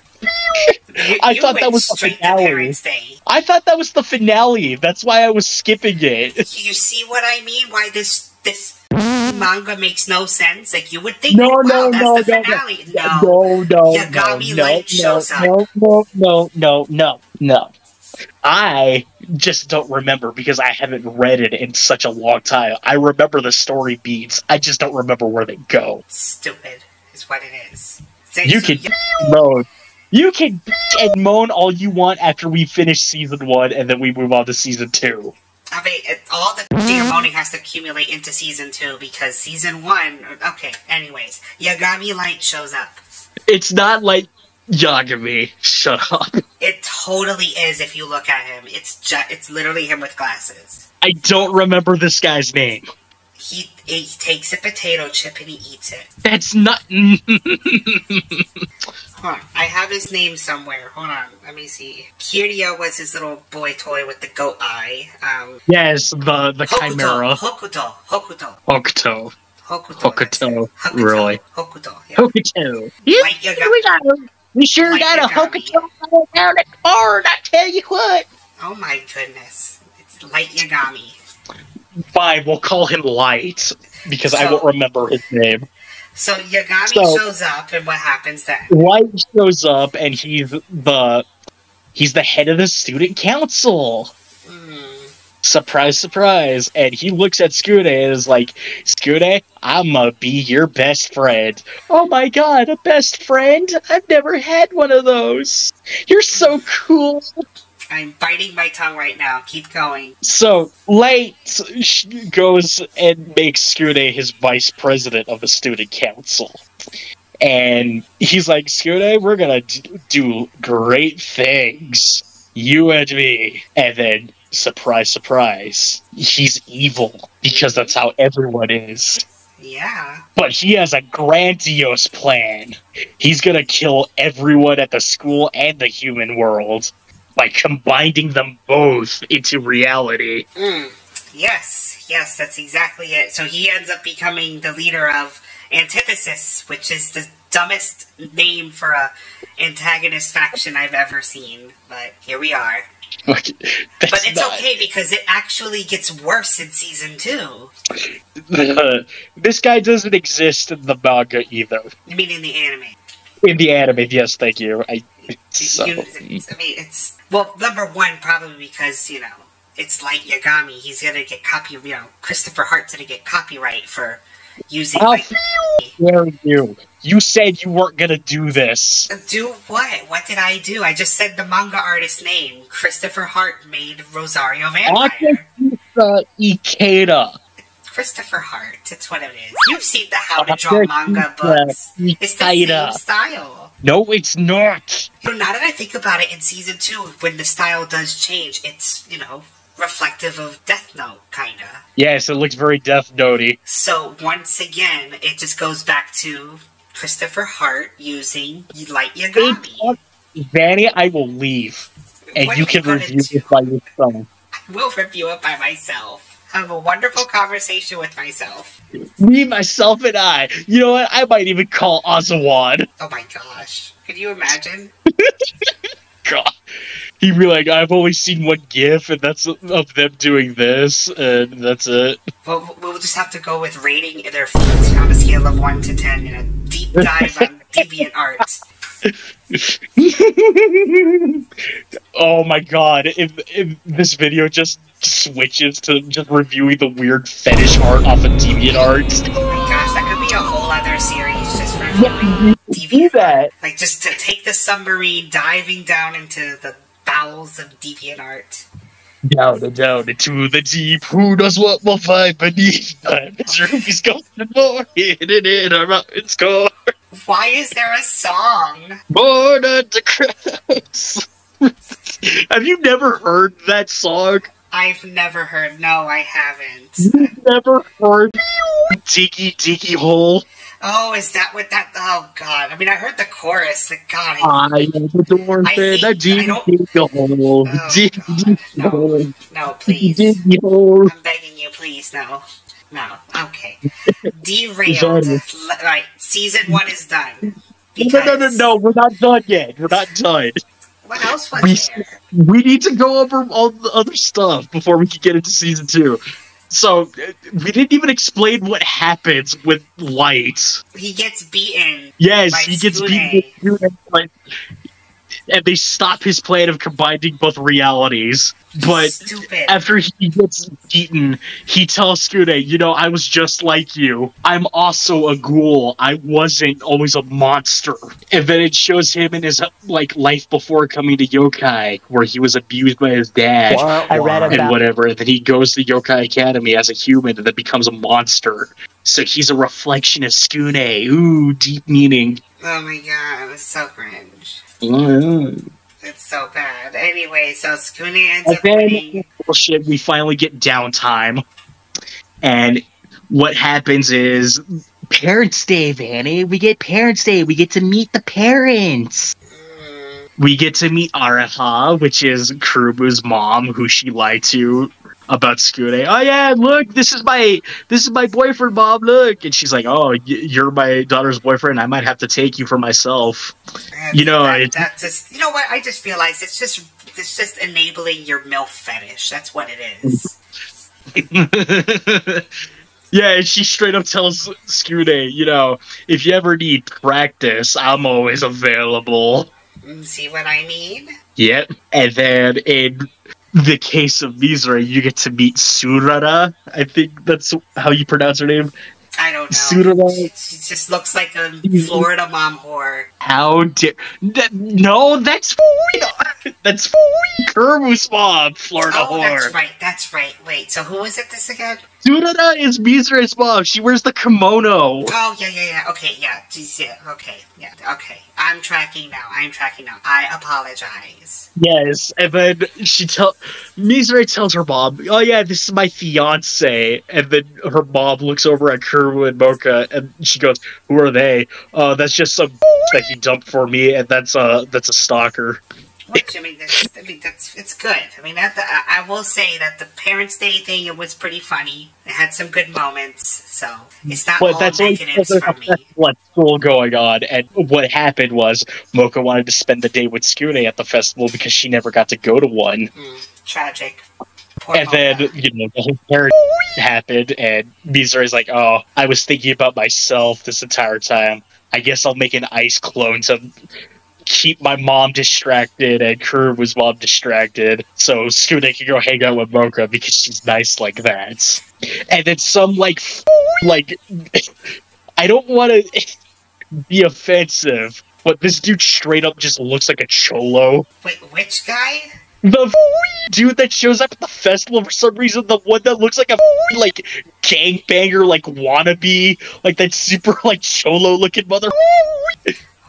I you thought that was the finale. Day. I thought that was the finale. That's why I was skipping it. You see what I mean? Why this this manga makes no sense? Like you would think, No, wow, no, that's no, the no, finale. no, No, no, no, Yagami no, no, no, no, no, no, no, no. I just don't remember because I haven't read it in such a long time. I remember the story beats. I just don't remember where they go. stupid is what it is. So- You so can moan. You can and moan all you want after we finish season one and then we move on to season two. I mean, it, all the moaning has to accumulate into season two because season one. Okay, anyways, Yagami Light shows up. It's not like Yagami. Shut up. It totally is if you look at him. It's ju- it's literally him with glasses. I don't remember this guy's name. He he takes a potato chip and he eats it. That's not. Hold on, I have his name somewhere. Hold on, let me see. Kiryu was his little boy toy with the goat eye. Um, yes, the the Hokuto, chimera. Hokuto, Hokuto, Hokuto. Hokuto. Hokuto, really. Hokuto. Yeah. Hokuto. Light Yagami. we got a, we sure Light got a Yagami. Hokuto down at the barn, I tell you what. Oh my goodness, it's Light Yagami. Fine, we'll call him Light because I won't remember his name. So Yagami So- shows up, and what happens then? Light shows up and he's the he's the head of the student council. Surprise, surprise. And he looks at Skune and is like, Skune, I'm gonna be your best friend. Oh my god, a best friend? I've never had one of those. You're so cool. I'm biting my tongue right now. Keep going. So, Light sh- goes and makes Skune his vice president of the student council. And he's like, Skune, we're gonna d- do great things. You and me. And then, surprise, surprise, he's evil. Because that's how everyone is. Yeah. But he has a grandiose plan. He's gonna kill everyone at the school and the human world by combining them both into reality. Mm. Yes, yes, that's exactly it. So he ends up becoming the leader of Antithesis, which is the dumbest name for a antagonist faction I've ever seen. But here we are. Like, But it's not- okay because it actually gets worse in season two. this guy doesn't exist in the manga either. I mean, in the anime. In the anime, yes, thank you. I so You- I mean, it's well, number one, probably because you know it's like Yagami. He's gonna get copy. You know, Christopher Hart's gonna get copyright for using How dare you? You said you weren't gonna do this. do what? What did I do? I just said the manga artist name. Christopher Hart made Rosario Vampire. Ikeda. Christopher Hart. It's what it is. You've seen the How to Draw Manga books. It's the same style. No, it's not. You know, now that I think about it, in season two, when the style does change, it's you know reflective of Death Note, kinda. Yes, it looks very Death Notey. So once again, it just goes back to Christopher Hart using Light Yagami. Vanny, I will leave, and What you can review do? it by yourself. I will review it by myself. Have a wonderful conversation with myself. Me, myself, and I. You know what? I might even call Ozawan. Oh my gosh. Could you imagine? God. He'd be like, I've only seen one GIF, and that's hmm. of them doing this, and that's it. Well, we'll just have to go with rating their feet on a scale of 1 to 10 in a deep dive on deviant art. oh my god, if, if this video just switches to just reviewing the weird fetish art off of Deviant Art. Oh my gosh, that could be a whole other series just reviewing deviant that. Like, just to take the submarine diving down into the bowels of deviant art. Down and down into the deep. Who knows what we'll find beneath? Diamonds, rubies, gold, and more hidden in our mountains core. Why is there a song? Born unto Christ. Have you never heard that song? I've never heard. No, I haven't. You've never heard Diggy Diggy Hole? Oh, is that what that? Oh God! I mean, I heard the chorus. Like, God, I, I am the door I in hate- a I don't- Hole. Oh, God, no. No, please. Hole. I'm begging you, please, no. No. Okay. Derailed. Right. Season one is done. No, no, no, Because- no, we're not done yet. We're not done. What else was We, there? we need to go over all the other stuff before we can get into season two. So, we didn't even explain what happens with Light. He gets beaten. Yes, he gets beaten with Tsune, but- and they stop his plan of combining both realities. But Stupid. after he gets beaten, he tells Skune, you know, I was just like you. I'm also a ghoul. I wasn't always a monster. And then it shows him in his like life before coming to yokai, where he was abused by his dad I read and about whatever. And then he goes to Yokai Academy as a human and then becomes a monster. So he's a reflection of Skune. Ooh, deep meaning. oh my god, it was so cringe. Mm. It's so bad. Anyway, so Skune ends And up winning. bullshit, we finally get downtime. And what happens is Parents' Day, Vanny. We get Parents' Day. We get to meet the parents. Mm, We get to meet Araha, which is Kurumu's mom, who she lied to about Skune. Oh yeah, look, this is my this is my boyfriend, Bob. Look, and she's like, "Oh, you're my daughter's boyfriend. I might have to take you for myself." and You know, that, that just you know what? I just realized it's just it's just enabling your milf fetish. That's what it is. yeah, and she straight up tells Skune, you know, if you ever need practice, I'm always available. Mm, See what I mean? Yep. And then in the case of Mizore, you get to meet Surara. I think that's how you pronounce her name. I don't know. Surara. She just looks like a Florida mom whore. How dare. That, no, that's Florida. That's Kurumu's mom, Florida Oh, whore. that's right. That's right. Wait. So who is it? This again? Surara is Mizore's mom. She wears the kimono. Oh yeah, yeah, yeah. Okay, yeah. Jeez, yeah. Okay, yeah. Okay. I'm tracking now. I'm tracking now. I apologize. Yes, and then she tell Mizore tells her mom, "Oh yeah, this is my fiance." And then her mom looks over at Kerwu and Moka, and she goes, "Who are they? Uh, that's just some that he dumped for me, and that's a that's a stalker." Which I mean, that's, I mean, that's it's good. I mean, that, I, I will say that the Parents' Day thing it was pretty funny. It had some good moments. So it's not But all that's negatives from me. festival at school going on, and what happened was Moka wanted to spend the day with Skune at the festival because she never got to go to one. Mm, tragic. Poor And then, you know, the whole parent happened, and Mizore is like, oh, I was thinking about myself this entire time. I guess I'll make an ice clone to keep my mom distracted and Kurumu's mom distracted so Skune can go hang out with Moka because she's nice like that. And then some, like, like I don't want to be offensive, but this dude straight up just looks like a cholo. Wait, which guy? The dude that shows up at the festival for some reason, the one that looks like a like gangbanger, like wannabe, like that super like cholo looking mother.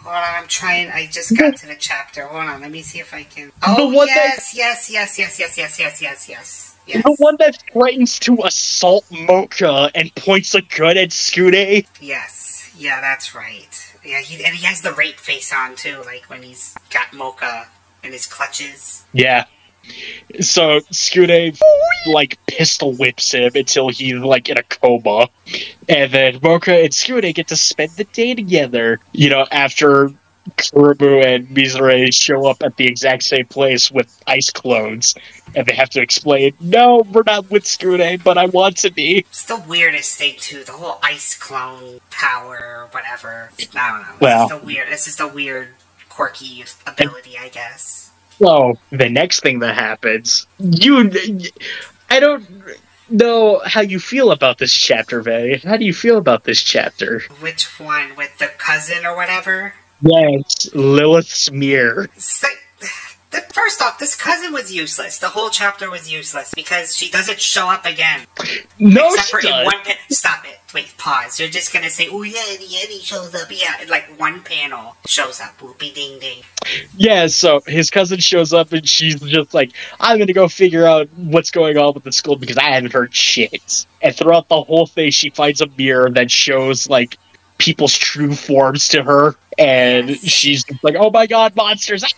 Hold on, I'm trying. I just got to the chapter. Hold on, let me see if I can. Oh yes, yes, yes, yes, yes, yes, yes, yes, yes, yes. The one that threatens to assault Moka and points a gun at Skude. Yes, yeah, that's right. Yeah, he and he has the rape face on too, like when he's got Moka in his clutches. Yeah. So Skude like pistol whips him until he's like in a coma, and then Moka and Skude get to spend the day together. You know, after Kurumu and Mizore show up at the exact same place with ice clones, and they have to explain, "No, we're not with Skude, but I want to be." It's the weirdest thing too. The whole ice clone power, or whatever. I don't know. Well- this is the weird. This is the weird, quirky ability, I guess. So the next thing that happens, you, I don't know how you feel about this chapter, Vay. How do you feel about this chapter? Which one with the cousin or whatever? Yes, Lilith's mirror. Say, the, first off, this cousin was useless. The whole chapter was useless because she doesn't show up again. No, Except she does. one. Pa- stop it. Wait, pause. You're just gonna say, "Oh yeah, the Eddie shows up." Yeah, like one panel shows up. Whoopie ding ding. Yeah, so his cousin shows up and she's just like, I'm gonna go figure out what's going on with the school because I haven't heard shit. And throughout the whole thing, she finds a mirror that shows like people's true forms to her, and Yes. she's like, "Oh my god, monsters!"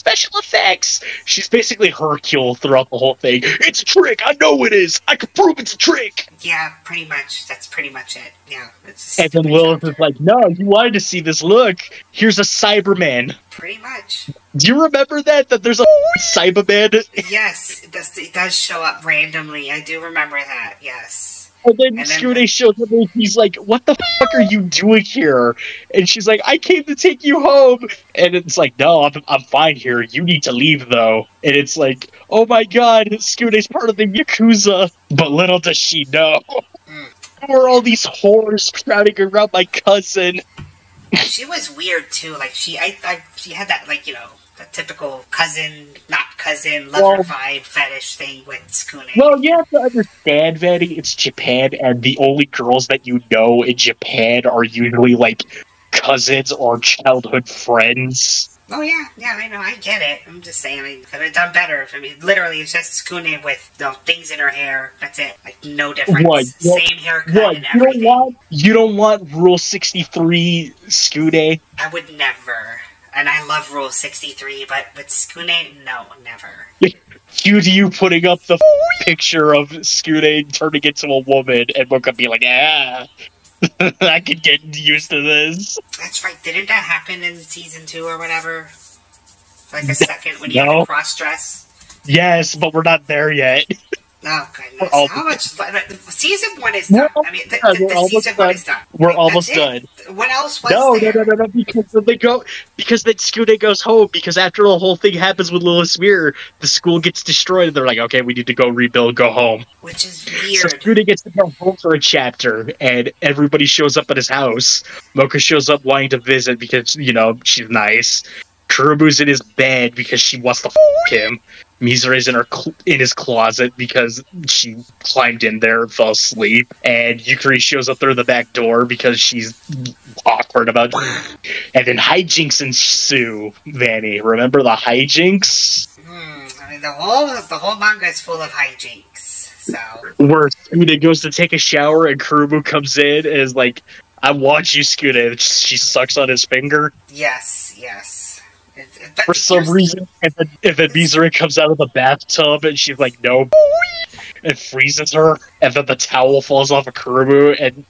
Special effects. She's basically Hercule throughout the whole thing. It's a trick. I know it is. I can prove it's a trick. Yeah, pretty much. That's pretty much it. Yeah. And then Lilith is like, "No, you wanted to see this. Look, here's a Cyberman. pretty much. Do you remember that? That there's a Cyberman Yes, it does, it does show up randomly. I do remember that. Yes. And then And then- Skune shows up and he's like, What the fuck are you doing here? And she's like, I came to take you home. And it's like, No, I'm, I'm fine here. You need to leave, though. And it's like, Oh my god, Skune's part of the Yakuza. But little does she know. Hmm. Who are all these whores crowding around my cousin? She was weird too. Like she, I, I, she had that like you know the typical cousin, not cousin, lover Well- vibe fetish thing with Skune. Well, you have to understand, Vanny, it's Japan, and the only girls that you know in Japan are usually like cousins or childhood friends. oh yeah, yeah, I know, I get it. I'm just saying, I could have done better. I mean, literally, it's just Skune with you know, things in her hair. That's it. Like no difference. What? Same haircut What you don't want? You don't want Rule sixty three Skude? I would never. And I love Rule 63, but with Skune, no, never. Cue to you putting up the picture of Skude turning into a woman, and Moka be like, "Ah, I could get used to this." That's right. Didn't that happen in season two or whatever? Like a second when you had No. cross dress? Yes, but we're not there yet. Oh goodness! How much? Season one is done. No, I mean, the, the, the almost season one done. is done. We're Like, almost it. What else was No, no, there? no, no, no, because then they go because then Skude goes home because after the whole thing happens with Lilith's mirror, the school gets destroyed and they're like, okay, we need to go rebuild, go home. Which is So weird. Skude gets to go home for a chapter and everybody shows up at his house. Moka shows up wanting to visit because, you know, she's nice. Kurumu's in his bed because she wants to f him. Mizore's in her cl- in his closet because she climbed in there and fell asleep. And Yukari shows up through the back door because she's awkward about. and then hijinks ensue. Vanny, remember the hijinks Hmm, I mean, the whole the whole manga is full of hijinks. So where Skuda goes to take a shower and Kurumu comes in and is like, "I want you, Skuda." And She sucks on his finger yes, yes. It, for some reason. And then, and then comes out of the bathtub and she's like, "No." And freezes her, and then the towel falls off of Kurumu, and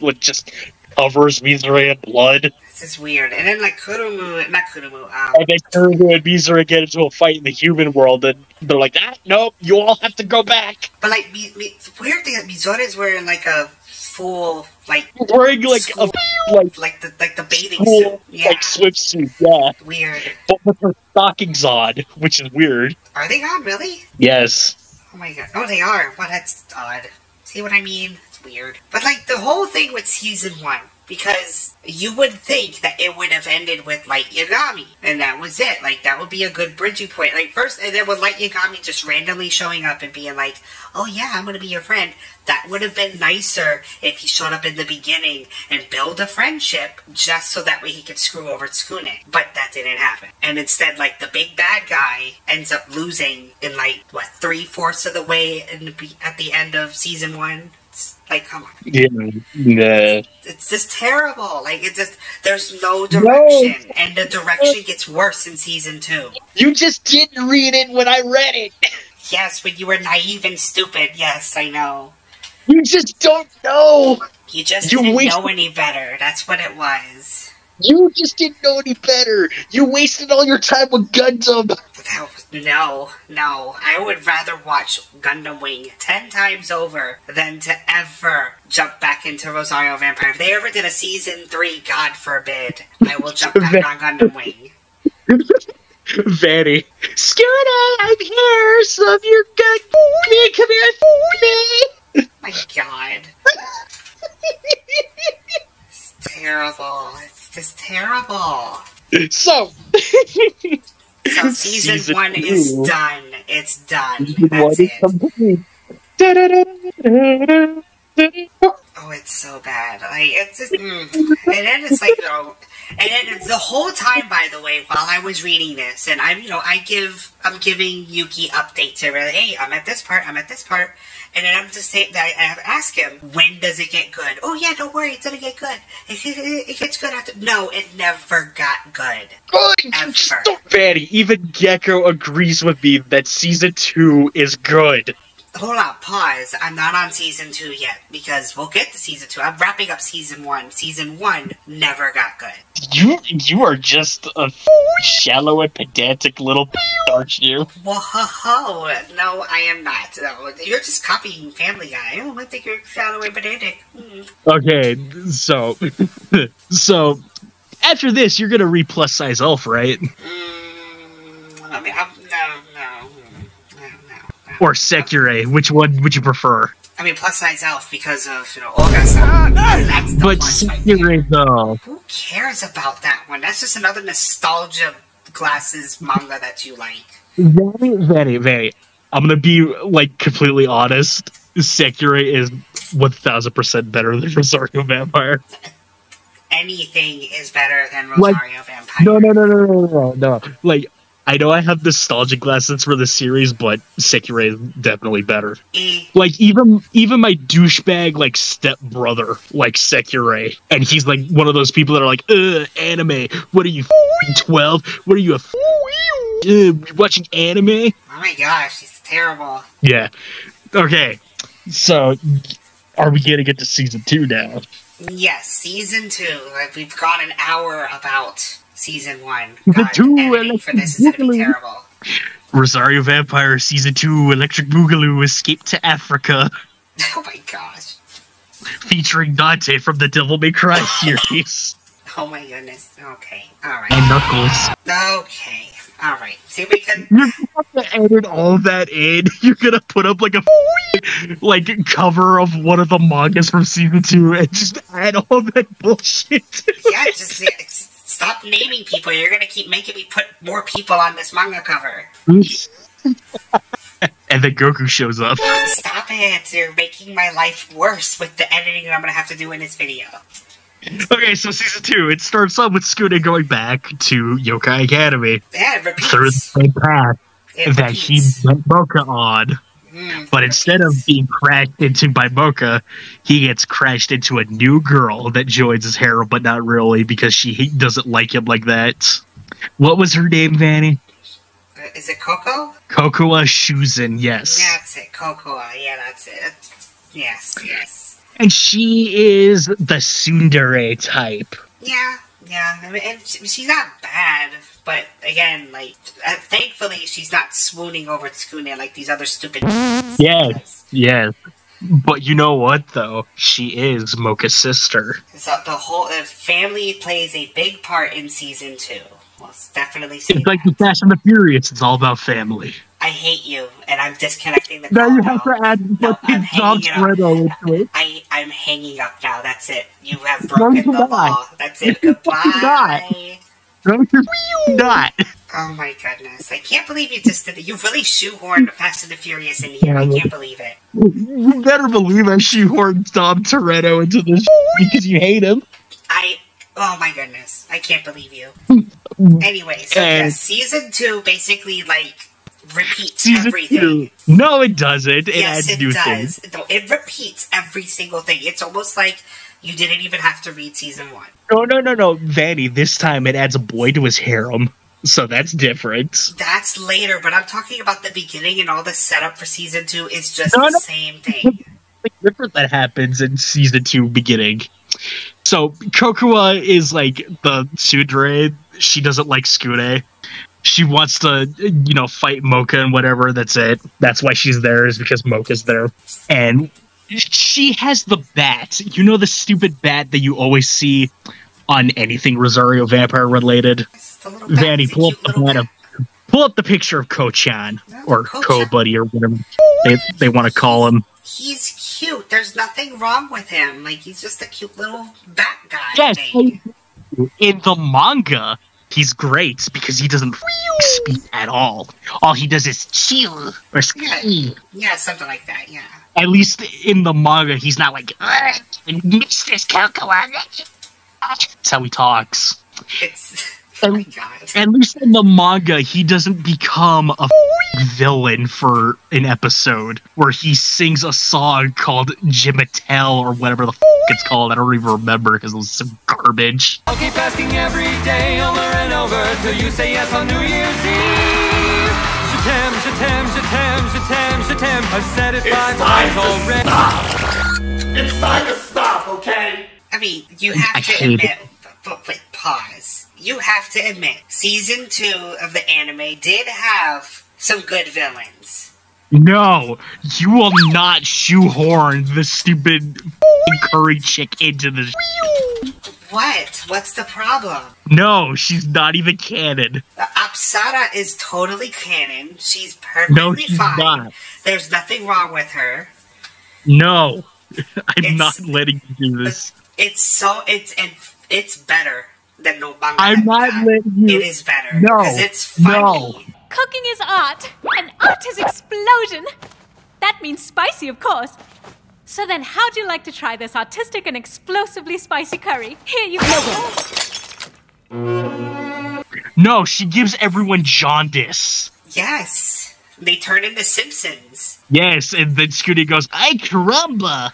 like just covers Mizore in blood. This is weird. And then like Kurumu, not Kurumu. Um, And then Kurumu and Mizore get into a fight in the human world, and they're like, "Ah, nope, you all have to go back." but like, mi, mi, the weird thing that Mizore is wearing like a full like Wearing like school, a like like the like the bathing cool suit. Yeah, like swimsuit, yeah. weird. but with her stockings on, which is weird. Are they on really? Yes. Oh my god. Oh, they are. Well, that's odd. See what I mean? It's weird. But like the whole thing with season one, because you would think that it would have ended with Light Yagami, and that was it. Like that would be a good bridging point. Like first, and then with Light Yagami just randomly showing up and being like, "Oh yeah, I'm gonna be your friend." That would have been nicer if he showed up in the beginning and build a friendship just so that way he could screw over Tsukune. But that didn't happen. And instead, like the big bad guy ends up losing in like what three fourths of the way in the, at the end of season one. It's like, come on Yeah. It's just terrible. Like it just there's no direction, and the direction gets worse in season two. You just didn't read it when I read it. Yes, when you were naive and stupid. Yes, I know. You just don't know. You just You didn't wasted- know any better. That's what it was. You just didn't know any better. You wasted all your time with Gundam. No, no. I would rather watch Gundam Wing ten times over than to ever jump back into Rosario Vampire. If they ever did a season three, God forbid, I will jump back on Gundam Wing. Vanny. Scooter, I'm here. Some your good me. Come here for me. My God. It's terrible. It's just terrible. So, So season, Season one two. is done. It's done. That's it. complete? Oh, it's so bad. Like it's just, mm. and then it's like, you know, and then the whole time, by the way, while I was reading this, and I'm, you know, I give, I'm giving Yuki updates every, hey, I'm at this part, I'm at this part, and then I'm just saying that I have to ask him, when does it get good? Oh yeah, don't worry, it's gonna get good. It, it, it gets good after. No, it never got good. Good. Ever. So Vanny, even Gecko agrees with me that season two is good. Hold on, pause. I'm not on season two yet because we'll get to season two. I'm wrapping up season one. Season one never got good. You you are just a shallow and pedantic little b- aren't you? Whoa, no, I am not. No, you're just copying Family Guy. I don't think you're shallow and pedantic. Mm. Okay, so so after this, you're gonna re plus size elf, right? Mm, I mean, I'm, no, no, mm, no, no, no. Or Sekirei? Which one would you prefer? I mean, plus size elf because of you know ah, Olga-san. That's the But one right Sekirei though, Who cares about that one? That's just another nostalgia glasses manga that you like. very very very. I'm gonna be like completely honest. Sekirei is one thousand percent better than Rosario Vampire. Anything is better than Like- Rosario Vampire. No, no, no, no, no, no, no. Like, I know I have nostalgic glasses for the series, but Sekirei is definitely better. Like, even even my douchebag like step brother like Sekirei, and he's like one of those people that are like, "Uh, anime. What are you, twelve? What are you, a uh, watching anime?" oh my gosh, he's terrible. Yeah. Okay. So, are we gonna get to season two now? Yes, season two. Like we've got an hour about season one. The two editing for this is gonna be electric terrible. Rosario Vampire season two, Electric Boogaloo, Escape to Africa. Oh my gosh. featuring Dante from the Devil May Cry series Oh my goodness. Okay. Alright. and. Knuckles. Okay. All right. See, we can. You're gonna have to edit all that in. You're gonna put up like a like cover of one of the mangas from season two and just add all that bullshit. Yeah, just yeah, stop naming people. You're gonna keep making me put more people on this manga cover. and then Goku shows up. Stop it. You're making my life worse with the editing that I'm gonna have to do in this video. Okay, so season two, it starts off with Skuna going back to Yokai Academy Yeah, it through the same path It that he repeats. met Moka on. Mm, But instead of being crashed into by Moka, he gets crashed into a new girl that joins his harem, but not really because she doesn't like him like that. What was her name, Vanny? is it Coco? Kokoa Shuzen, yes. Yeah, that's it. Cocoa. Yeah, that's it. Yes, yes. And she is the tsundere type. Yeah, yeah. I mean, and she's not bad, but again, like, uh, thankfully, she's not swooning over Tsukune like these other stupid. Yes, yes. But you know what, though? She is Moka's sister. So the whole uh, family plays a big part in season two. Well, it's definitely. It's like that. the Fast and the Furious. It's all about family. I hate you, and I'm disconnecting the Now you have to add No, fucking hanging up. Into it. I, I'm hanging up now. That's it. You have broken the law. That's it. You're fucking not. Goodbye. No, you're not. Oh my goodness. I can't believe you just did it. You really shoehorned Fast and the Furious in here. I can't believe it. You better believe I shoehorned Dom Toretto into this oh, because you hate him. I. Oh my goodness. I can't believe you. Anyway, so And- yeah, season two basically, like, repeats Season everything. two. No, it doesn't. It yes, adds it new does. things. No, it repeats every single thing. It's almost like you didn't even have to read season one. No, no, no, no, Vanny. This time it adds a boy to his harem, so that's different. That's later, but I'm talking about the beginning and all the setup for season two is just No, the no. same thing. Different that happens in season two beginning. So Kokoa is like the Sudre. She doesn't like Skure. She wants to, you know, fight Moka and whatever. That's it. That's why she's there is because Moka's there. And she has the bat. You know the stupid bat that you always see on anything Rosario Vampire related. Bat. Vanny, pull up the bat of pull up the picture of Ko-chan or Ko-chan. Ko-buddy or whatever they they want to call him. He's cute. There's nothing wrong with him. Like he's just a cute little bat guy. Yes, thing. in the manga, he's great because he doesn't speak at all. All he does is chill or ski. Yeah, something like that. Yeah. At least in the manga, he's not like "Ugh, Mistress Cocoa. That's how he talks. It's. Oh And- god. At least in the manga, he doesn't become a villain for an episode where he sings a song called Jimatel or whatever the it's called. I don't even remember because it was some garbage. I'll keep asking every day over and over till you say yes on New Year's Eve. I've said it five times already. It's time to stop, okay? I mean, you have I to admit. But, but wait, pause. You have to admit, season two of the anime did have some good villains. No, you will not shoehorn the stupid curry chick into this. What? What's the problem? No, she's not even canon. Uh, Apsara is totally canon. She's perfectly No, she's fine. not. There's nothing wrong with her. No, I'm It's- not letting you do this. It's so it's and it's better than no manga. I'm not letting you- It is better. No, it's funny. no. Cooking is art, and art is explosion. That means spicy, of course. So then, how'd you like to try this artistic and explosively spicy curry? Here you go. No, she gives everyone jaundice. Yes, they turn into Simpsons. Yes, and then Scooty goes, "I caramba!"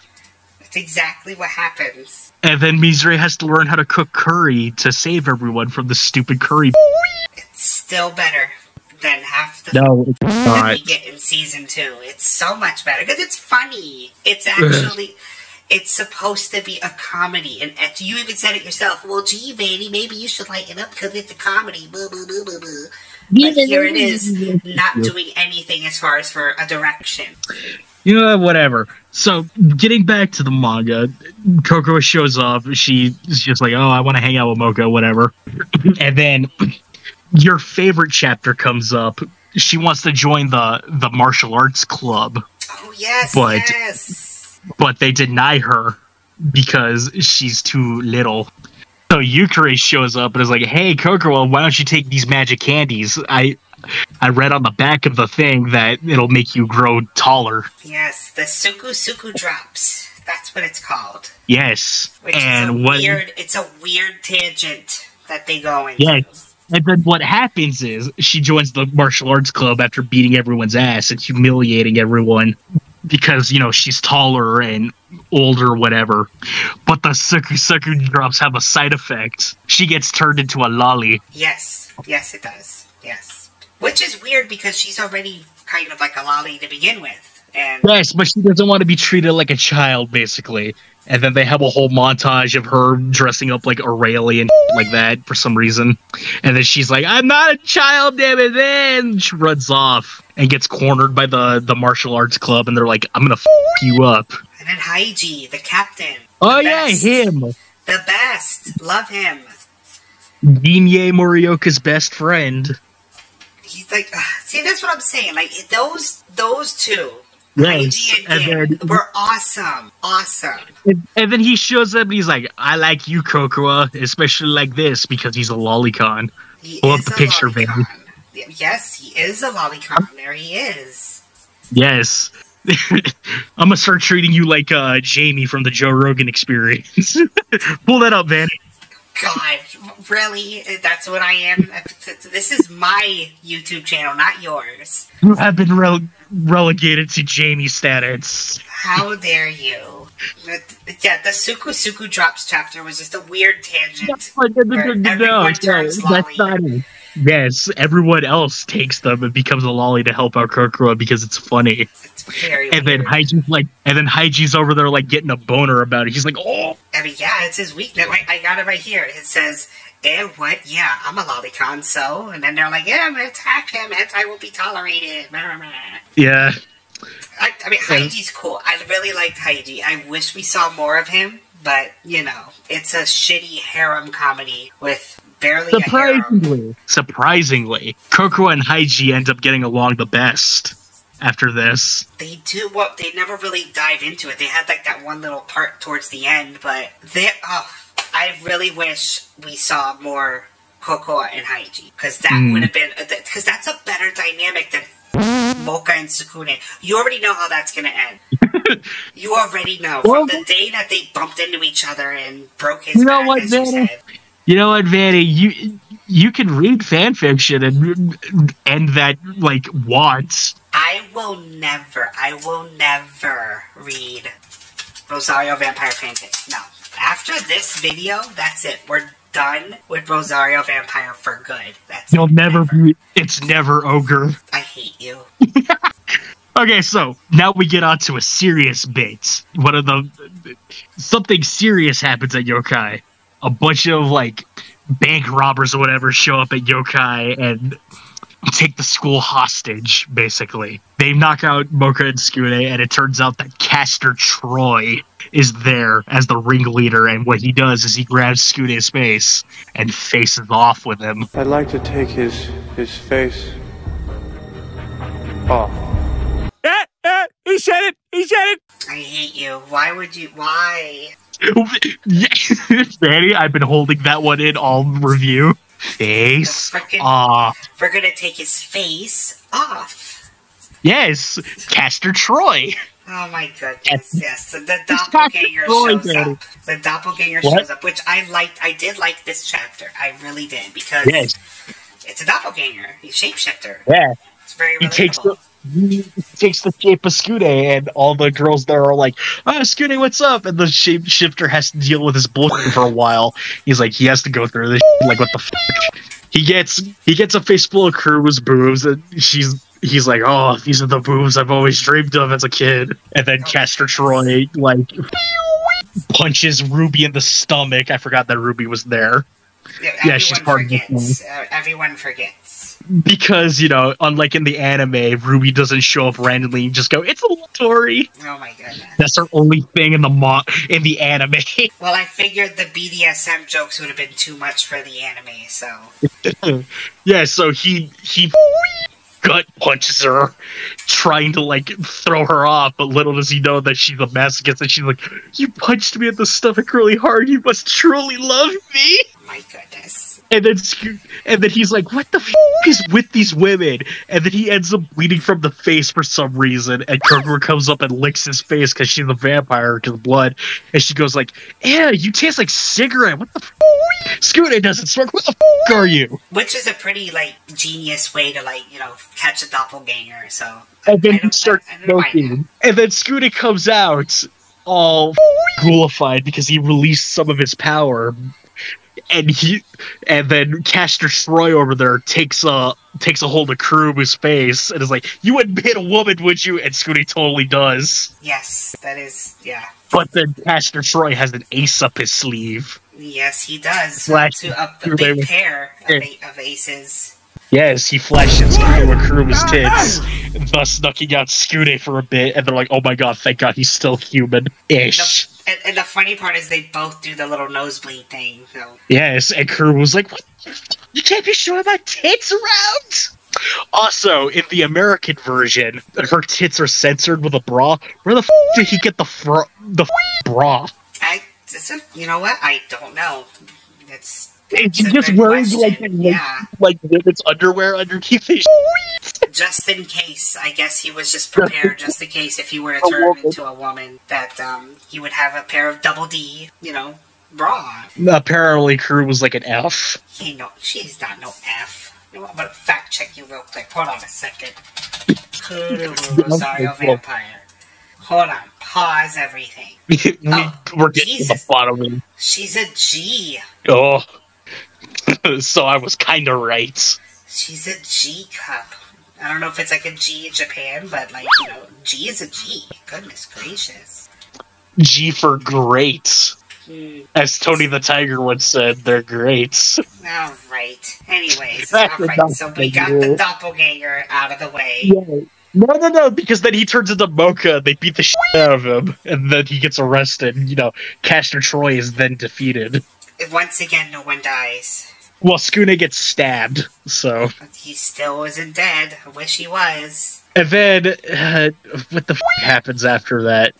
That's exactly what happens. And then Mizore has to learn how to cook curry to save everyone from the stupid curry. It's still better than half the No, it's that not. we get in season two. It's so much better because it's funny. It's actually. It's supposed to be a comedy, and and you even said it yourself. Well, gee, Vanny, maybe you should lighten up because it's a comedy. Boo, boo, boo, boo, boo. But here it is, not doing anything as far as for a direction. You know, whatever. So, getting back to the manga, Coco shows up. She's just like, oh, I want to hang out with Moka, whatever. and then your favorite chapter comes up. She wants to join the the martial arts club, Oh yes, But- yes. but they deny her because she's too little. So Yukari shows up and is like, "Hey, Kokoro, why don't you take these magic candies? I I read on the back of the thing that it'll make you grow taller." Yes, the Suku Suku drops. That's what it's called. Yes, Which is a and what? weird. It's a weird tangent that they go into. Yes. And then what happens is she joins the martial arts club after beating everyone's ass and humiliating everyone because, you know, she's taller and older whatever. But the Suku Suku drops have a side effect. She gets turned into a lolly. Yes, yes, it does. Yes, which is weird because she's already kind of like a lolly to begin with, and Yes, but she doesn't want to be treated like a child, basically. And then they have a whole montage of her dressing up like Aurelia and like that for some reason. And then she's like, I'm not a child, damn it. Then she runs off and gets cornered by the, the martial arts club. And they're like, I'm going to f you up. and then Haiji, the captain. Oh, the yeah, him. the best. Love him. Ginei Morioka's best friend. He's like, ugh, see, that's what I'm saying. Like those those two, Yes, and then- were awesome, awesome. And, and then he shows up and he's like, I like you, Kokoa, especially like this because he's a lolicon. He Pull up the picture, baby. lolicon. Yes, he is a lolicon. There he is. Yes. I'm gonna start treating you like uh, Jamie from the Joe Rogan experience. Pull that up, Vanny. God, really? That's what I am. This is my YouTube channel, not yours. You have been rele- relegated to Jamie status. How dare you? Yeah, the Suku Suku Drops chapter was just a weird tangent. No, no, no, everyone turns that's lolly. not it. Yes, everyone else takes them and becomes a lolly to help out Kokoa because it's funny. It's very And then weird. Haiji's like, and then Haiji's over there like getting a boner about it. He's like, oh, I mean, yeah, it's his weakness. Wait, I got it right here. It says, "Eh, what? Yeah, I'm a lolicon, so." And then they're like, "Yeah, I'm gonna attack him. Anti will be tolerated." Yeah. I, I mean, Haiji's cool. I really liked Haiji. I wish we saw more of him, but you know, it's a shitty harem comedy with barely. Surprisingly, surprisingly, Kokoa and Haiji end up getting along the best after this. They do what they never really dive into it. They had like that one little part towards the end, but they. Oh, I really wish we saw more Kokoa and Haiji because that Mm. would have been because that's a better dynamic than Moka and Tsukune. You already know how that's gonna end. you already know Well, from the day that they bumped into each other and broke his You know back, what, as you You know what, Vanny? You you can read fan fiction and end that like once. I will never, I will never read Rosario Vampire Fanfic. No. After this video, that's it. We're done with Rosario Vampire for good. That's You'll never be. It's never ogre. I hate you. Okay, so now we get on to a serious bit. One of the something serious happens at Yokai. A bunch of like bank robbers or whatever show up at Yokai and take the school hostage. Basically, they knock out Moka and Skune, and it turns out that Castor Troy is there as the ringleader. And what he does is he grabs Skune's face and faces off with him. I'd like to take his his face off. Eh, eh, he said it. He said it. I hate you. Why would you? Why? Danny, I've been holding that one in all review. Face Frickin- off. We're gonna take his face off. Yes, Castor Troy. Oh my goodness, yes. So the doppelganger shows up. The doppelganger What? shows up, which I liked. I did like this chapter. I really did because Yes, it's a doppelganger. He's shapeshifter. yeah. It's very He takes the he takes the shape of Skune, and all the girls there are like, "Oh, what's up?" And the shapeshifter has to deal with his bullshit for a while. He's like, he has to go through this. Like, what the fuck? He gets he gets a face full of Crew's boobs, and she's he's like, "Oh, these are the boobs I've always dreamed of as a kid." And then Castor Troy like punches Ruby in the stomach. I forgot that Ruby was there Yeah, Yeah, she's part of the forgets. Uh, everyone forgets. Because you know, unlike in the anime, Ruby doesn't show up randomly and just go, "It's a little Tori." Oh my goodness. That's her only thing in the mo- in the anime. Well, I figured the BDSM jokes would have been too much for the anime, so yeah, so he he gut punches her, trying to like throw her off, but little does he know that she's a masochist, and she's like, "You punched me in the stomach really hard. You must truly love me." my goodness. And then and then he's like, "What the f- is with these women?" And then he ends up bleeding from the face for some reason. And Kokoa comes up and licks his face because she's a vampire to the blood. And she goes like, "Yeah, you taste like cigarette. What the f- Scooter doesn't smoke. What the f- are you?" Which is a pretty like genius way to like you know catch a doppelganger. So And then he starts I- I don't mind smoking. And then Scooter comes out all ghoulified because he released some of his power. And he, and then Castor Troy over there takes a takes a hold of Kurumu's face and is like, "You wouldn't hit a woman, would you?" And Scooty totally does. Yes, that is yeah. But then Castor Troy has an ace up his sleeve. Yes, he does. Flash to up through big pair of, Yeah. of aces. Yes, he flashes with Kurumu's ah, tits, thus knocking out Scooty for a bit. And they're like, "Oh my god, thank God he's still human-ish." The, and, and the funny part is they both do the little nosebleed thing. So Yes, and Kuru was like, "What? You can't be showing my tits around." Also, in the American version, her tits are censored with a bra. Where the f- did he get the fr- the f- bra? I, it's you know what? I don't know. It's It's he just wearing like, like, Yeah. like women's underwear underneath his just in case. I guess he was just prepared just in case if he were to turn into a woman that um he would have a pair of double D, you know, bra. Apparently, crew was like an F. He no, she's not no F. You know what, I'm gonna fact check you real quick. Hold on a second. Kuru Rosario Vampire. Hold on. Pause everything. we, Oh, we're getting to the bottom. She's a G. Oh. so I was kind of right. She's a G cup. I don't know if it's like a G in Japan, but like, you know, G is a G. Goodness gracious. G for great. Hmm. As Tony the Tiger once said, they're great. Alright. Anyways, alright, so we got the doppelganger out of the way. No, no, no, because then he turns into Moka, they beat the shit out of him, and then he gets arrested. You know, Castor Troy is then defeated. Once again, no one dies. Well, Skuna gets stabbed, so. He still isn't dead. I wish he was. And then, uh, what the f happens after that?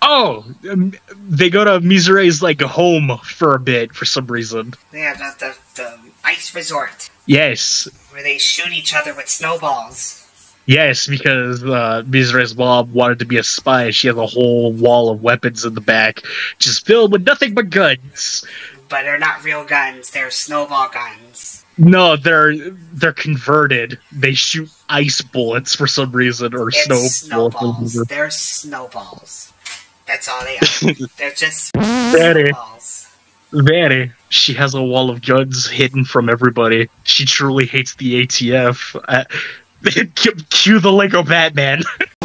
Oh, um, they go to Mizore's, like, home for a bit for some reason. Yeah, the, the, the ice resort Yes, where they shoot each other with snowballs. Yes, because uh, Mizore's mom wanted to be a spy. She has a whole wall of weapons in the back, just filled with nothing but guns. But they're not real guns, they're snowball guns. No, they're they're converted. They shoot ice bullets for some reason, or It's snow snowballs. bullets. They're snowballs. That's all they are. they're just Daddy. snowballs. Vanny, she has a wall of guns hidden from everybody. She truly hates the ATF. Uh, cue the Lego Batman.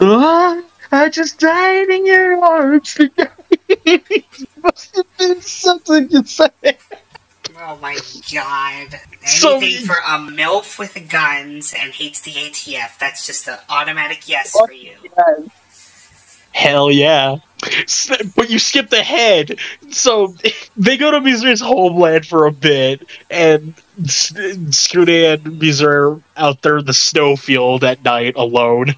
Ah, I just died in your arms tonight. Must have been something you said. Oh my god. Anything So- for a MILF with guns and hates the ATF. That's just an automatic yes for you. Hell yeah. But you skipped ahead. So they go to Mizore's homeland for a bit, and S- Skune and Mizore are out there in the snowfield at night alone.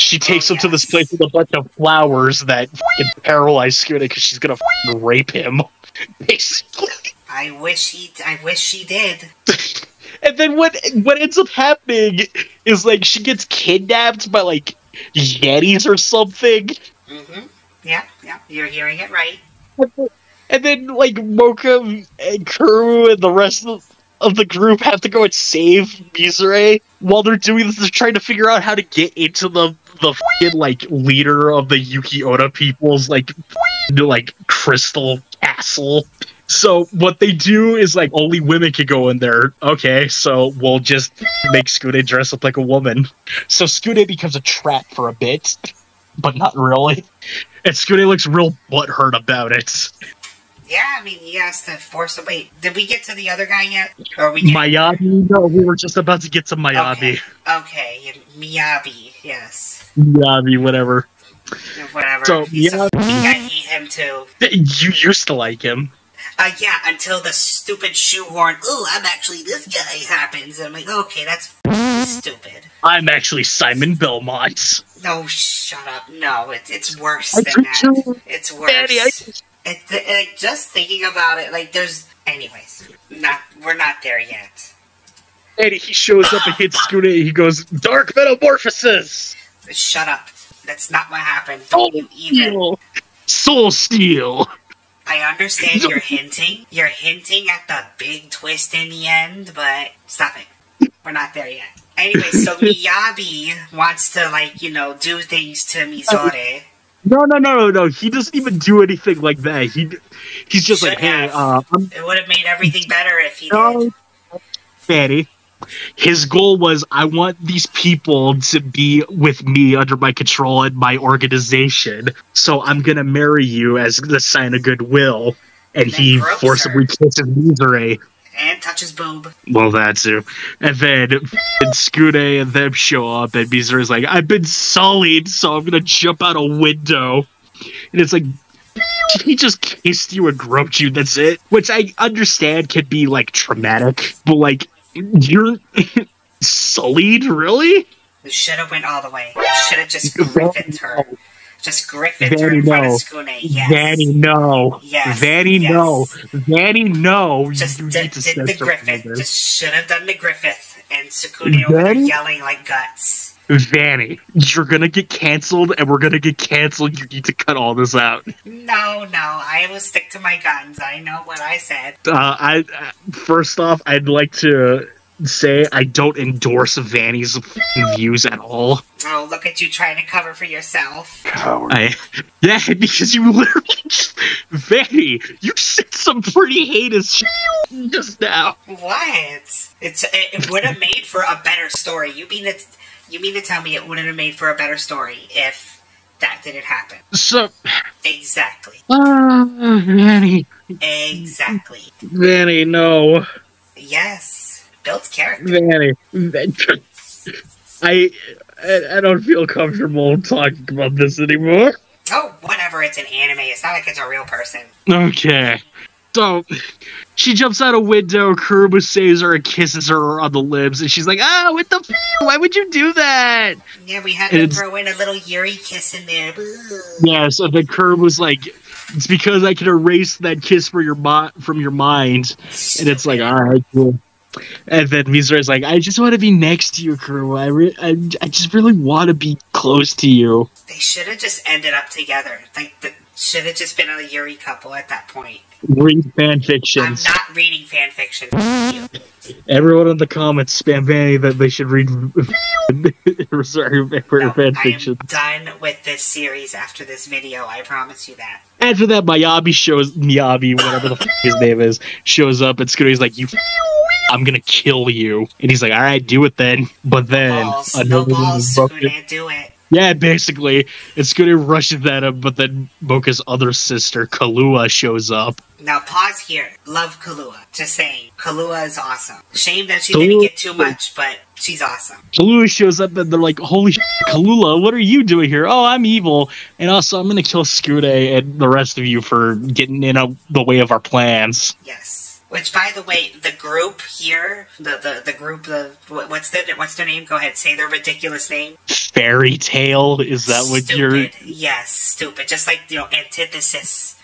She takes him to this place with a bunch of flowers that fucking paralyze Skune because she's gonna rape him. Basically. I wish he. I wish she did. And then what what ends up happening is like she gets kidnapped by like Yetis or something. hmm Yeah, yeah. You're hearing it right. And then, like, Moka and Kuru and the rest of, of the group have to go and save Mizore. While they're doing this, they're trying to figure out how to get into the the fucking, like leader of the Yuki Onna people's like f***ing, like crystal castle. So what they do is like only women can go in there. Okay, so we'll just make Skune dress up like a woman. So Skune becomes a trap for a bit, but not really. And Skune looks real butthurt about it. Yeah, I mean, he has to force a wait. Did we get to the other guy yet? Or we get Miyabi? No, we were just about to get to Miyabi. Okay, Miyabi. Yes, Miyabi, whatever. whatever. So, He's a Miyabi- hate him too. You used to like him. Uh, yeah, until the stupid shoehorn. Ooh, I'm actually this guy happens. And I'm like, okay, that's stupid. I'm actually Simon Belmont. No, shut up. No, it, it's worse I than that. you- It's worse. Daddy, I- It, like, just thinking about it, like, there's. Anyways, not we're not there yet. And he shows up and hits Skune. He goes, Dark Metamorphosis! Shut up. That's not what happened. Don't you even. Steel! Soul Steel! I understand you're hinting. You're hinting at the big twist in the end, but stop it. We're not there yet. Anyway, so Miyabi wants to, like, you know, do things to Mizore. No, no, no, no, no. He doesn't even do anything like that. He, he's just like, Should hey, uh, It would have made everything better if he did. no, Vanny. His goal was, I want these people to be with me under my control and my organization. So I'm gonna marry you as the sign of goodwill. And Then he forcibly her. kisses Mizore. And touches boob. Well, that's it. And then and Skune and them show up, and Mizore's like, I've been sullied, so I'm gonna jump out a window. And it's like, he just kissed you and groped you, that's it. Which I understand can be like traumatic, but like, you're sullied, really? You should have went all the way. Should have just griffined her. Just griffined her in front no. of Skune. Yes. Vanny, no. Yes, Vanny, yes. no. Vanny, no. Just you did, did the Griffith. Just should have done the Griffith. And Tsukune over there yelling like guts. Vanny, you're gonna get canceled, and we're gonna get canceled. You need to cut all this out. No, no, I will stick to my guns. I know what I said. Uh, I uh, first off, I'd like to say I don't endorse Vanny's f***ing views at all. Oh, look at you trying to cover for yourself. I, yeah, because you literally, just, Vanny, you said some pretty heinous shit just now. What? It's it, it would have made for a better story. You mean it? You mean to tell me it wouldn't have made for a better story if that didn't happen? So, Exactly. uh, Vanny, Exactly. Vanny, no, Yes. Built character. Vanny, I, I, I don't feel comfortable talking about this anymore. Oh, whatever. It's an anime. It's not like it's a real person. Okay. So she jumps out a window, Kurumu saves her and kisses her on the lips, and she's like, Ah, what the f? Why would you do that? Yeah, we had And to throw in a little Yuri kiss in there. Yeah, so then Kurumu's like, It's because I can erase that kiss for your mi- from your mind. And it's like, alright, cool. And then Mizore's like, I just want to be next to you, Kurumu. I, re- I, I just really want to be close to you. They should have just ended up together. Like, the, should have just been a Yuri couple at that point. Read fan I'm fictions. not reading fan fiction. Everyone in the comments spam Vanny that they should read Sorry, No, fan fiction. done with this series after this video. I promise you that. After that, Miyabi shows Miyabi, whatever the f- his name is, shows up and Scooty's like, "You, I'm gonna kill you," and he's like, "All right, do it then." But then Balls. No balls. Boca- do it. Yeah, basically, and Scooty rushes at him, but then Boka's other sister, Kalua, shows up. Now pause here. Love Kalua. Just saying. Kalua is awesome. Shame that she Kalua- didn't get too much, but she's awesome. Kalua shows up and they're like, "Holy shit, Kalula, what are you doing here?" Oh, I'm evil, and also I'm gonna kill Scooty and the rest of you for getting in a, the way of our plans. Yes. Which, by the way, the group here, the the, the group, the what's the what's their name? Go ahead, say their ridiculous name. Fairy tale? Is that what you're? Yes, stupid. Just like you know, antithesis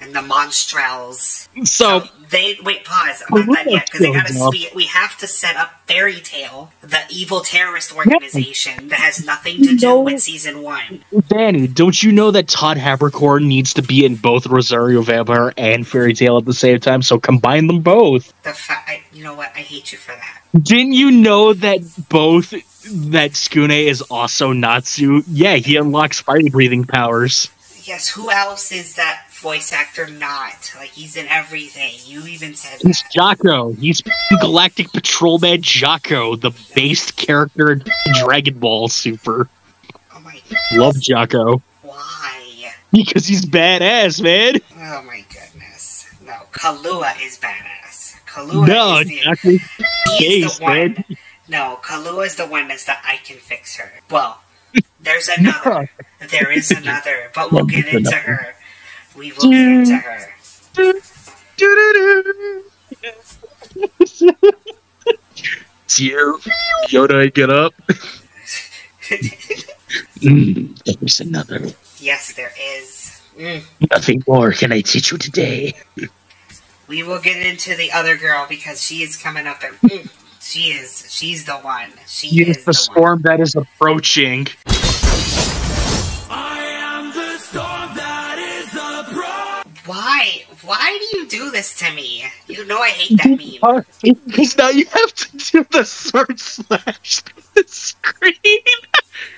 and the monstrels. So They wait. Pause. I'm not done yet because they gotta. We, we have to set up Fairy Tale, the evil terrorist organization that has nothing to do No. with season one. Danny, don't you know that Todd Haberkorn needs to be in both Rosario Vampire and Fairy Tale at the same time? So combine them both. The fa- I, you know what? I hate you for that. Didn't you know that both that Skune is also Natsu? Yeah, he unlocks fire breathing powers. Yes. Who else is that voice actor? Not like he's in everything. You even said He's that. Jaco. He's Galactic Patrolman Jaco, the base character in Dragon Ball Super. Oh my. Love Jaco. Why? Because he's badass, man. Oh my goodness. No, Kalua is badass. Kalua No, is the, Jaco. he's Base, the one. man. No, Kalua is the one that's the I can fix her. Well, there's another. There is another, but we'll get into her. We will get into her. Here, Yoda, get up. Mm, there's another. yes, there is. Mm. Nothing more can I teach you today. We will get into the other girl because she is coming up and mm, she is. She's the one. She Use is the the one. storm that is approaching. Why? Do you do this to me? You know I hate that meme. Because now you have to do the sword slash the screen.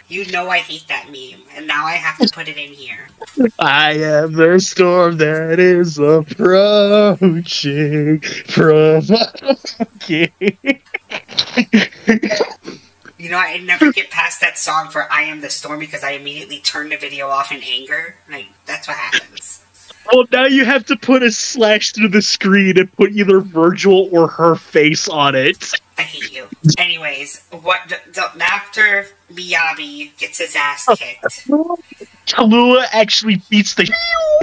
You know I hate that meme, and now I have to put it in here. I am the storm that is approaching from You know, I never get past that song for I Am the Storm because I immediately turn the video off in anger. Like, that's what happens. Well, now you have to put a slash through the screen and put either Virgil or her face on it. I hate you. Anyways, what after Miyabi gets his ass uh, kicked? Kalua actually beats the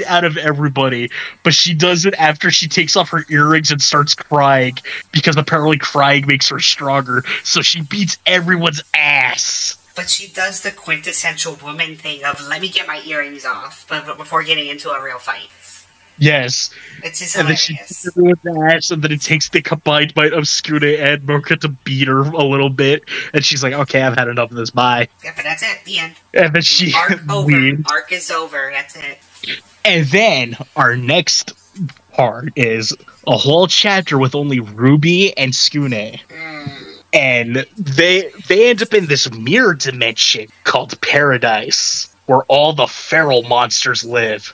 out of everybody, but she does it after she takes off her earrings and starts crying because apparently crying makes her stronger. So she beats everyone's ass. But she does the quintessential woman thing of let me get my earrings off, but, before getting into a real fight. Yes. It's just And then hilarious. she beats everyone's ass, and then it takes the combined might of Skune and Moka to beat her a little bit. And she's like, okay, I've had enough of this. Bye. Yeah, but that's it. The end. And then she Arc over. Arc is over. That's it. And then our next part is a whole chapter with only Ruby and Skune. Mm. And they they end up in this mirror dimension called Paradise, where all the feral monsters live.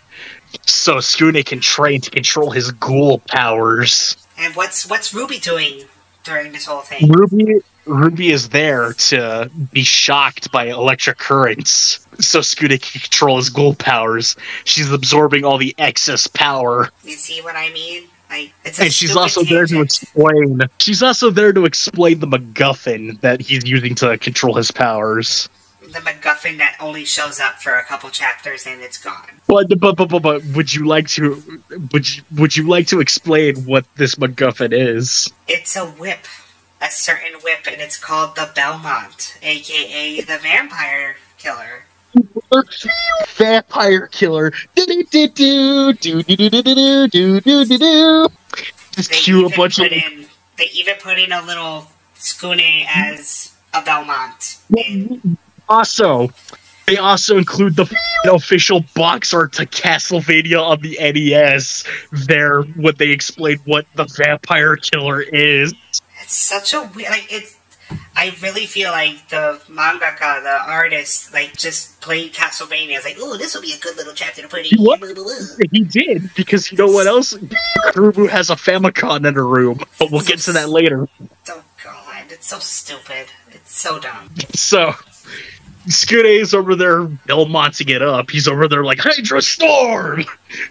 So Skune can train to control his ghoul powers. And what's what's Ruby doing during this whole thing? Ruby Ruby is there to be shocked by electric currents. So Skune can control his ghoul powers. She's absorbing all the excess power. You see what I mean? And she's also there to explain. She's also there to explain the MacGuffin that he's using to control his powers. the MacGuffin that only shows up for a couple chapters and it's gone. But but but but, but would you like to would you, would you like to explain what this MacGuffin is? It's a whip, a certain whip, and it's called the Belmont, aka the Vampire Killer. Vampire killer. Just They cue a even bunch of put in, they even put in a little Skune as a Belmont. Also, they also include the official box art to Castlevania on the NES. There, when they explain what the vampire killer is. It's such a weird. Like it's. I really feel like the mangaka, the artist, like just played Castlevania. It's like, oh, this will be a good little chapter to put in. He, here, blah, blah, blah." he did because you know what else? Kurumu has a Famicom in her room, but we'll get to that later. Oh god, it's so stupid. It's so dumb. So, Skune is over there Belmonting it up. He's over there like Hydra Storm,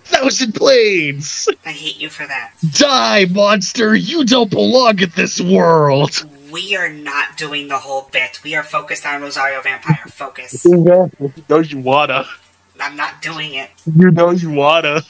Thousand Blades, I hate you for that. die monster! You don't belong in this world. We are not doing the whole bit. We are focused on Rosario Vampire. Focus. You know you wanna. I'm not doing it. You know you wanna.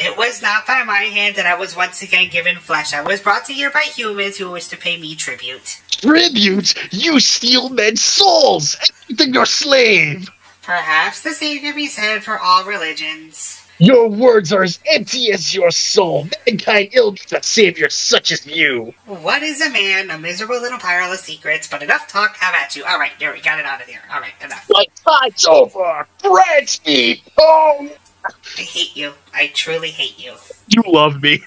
It was not by my hand that I was once again given flesh. I was brought to here by humans who wish to pay me tribute. Tribute! You steal men's souls! Everything your slave! Perhaps the same can be said for all religions. Your words are as empty as your soul. Mankind ill needs a savior such as you. What is a man? A miserable little pile of secrets, but enough talk, have at you. Alright, there, we got it out of here. Alright, enough. My time's over! Branch me! Oh! I hate you. I truly hate you. You love me.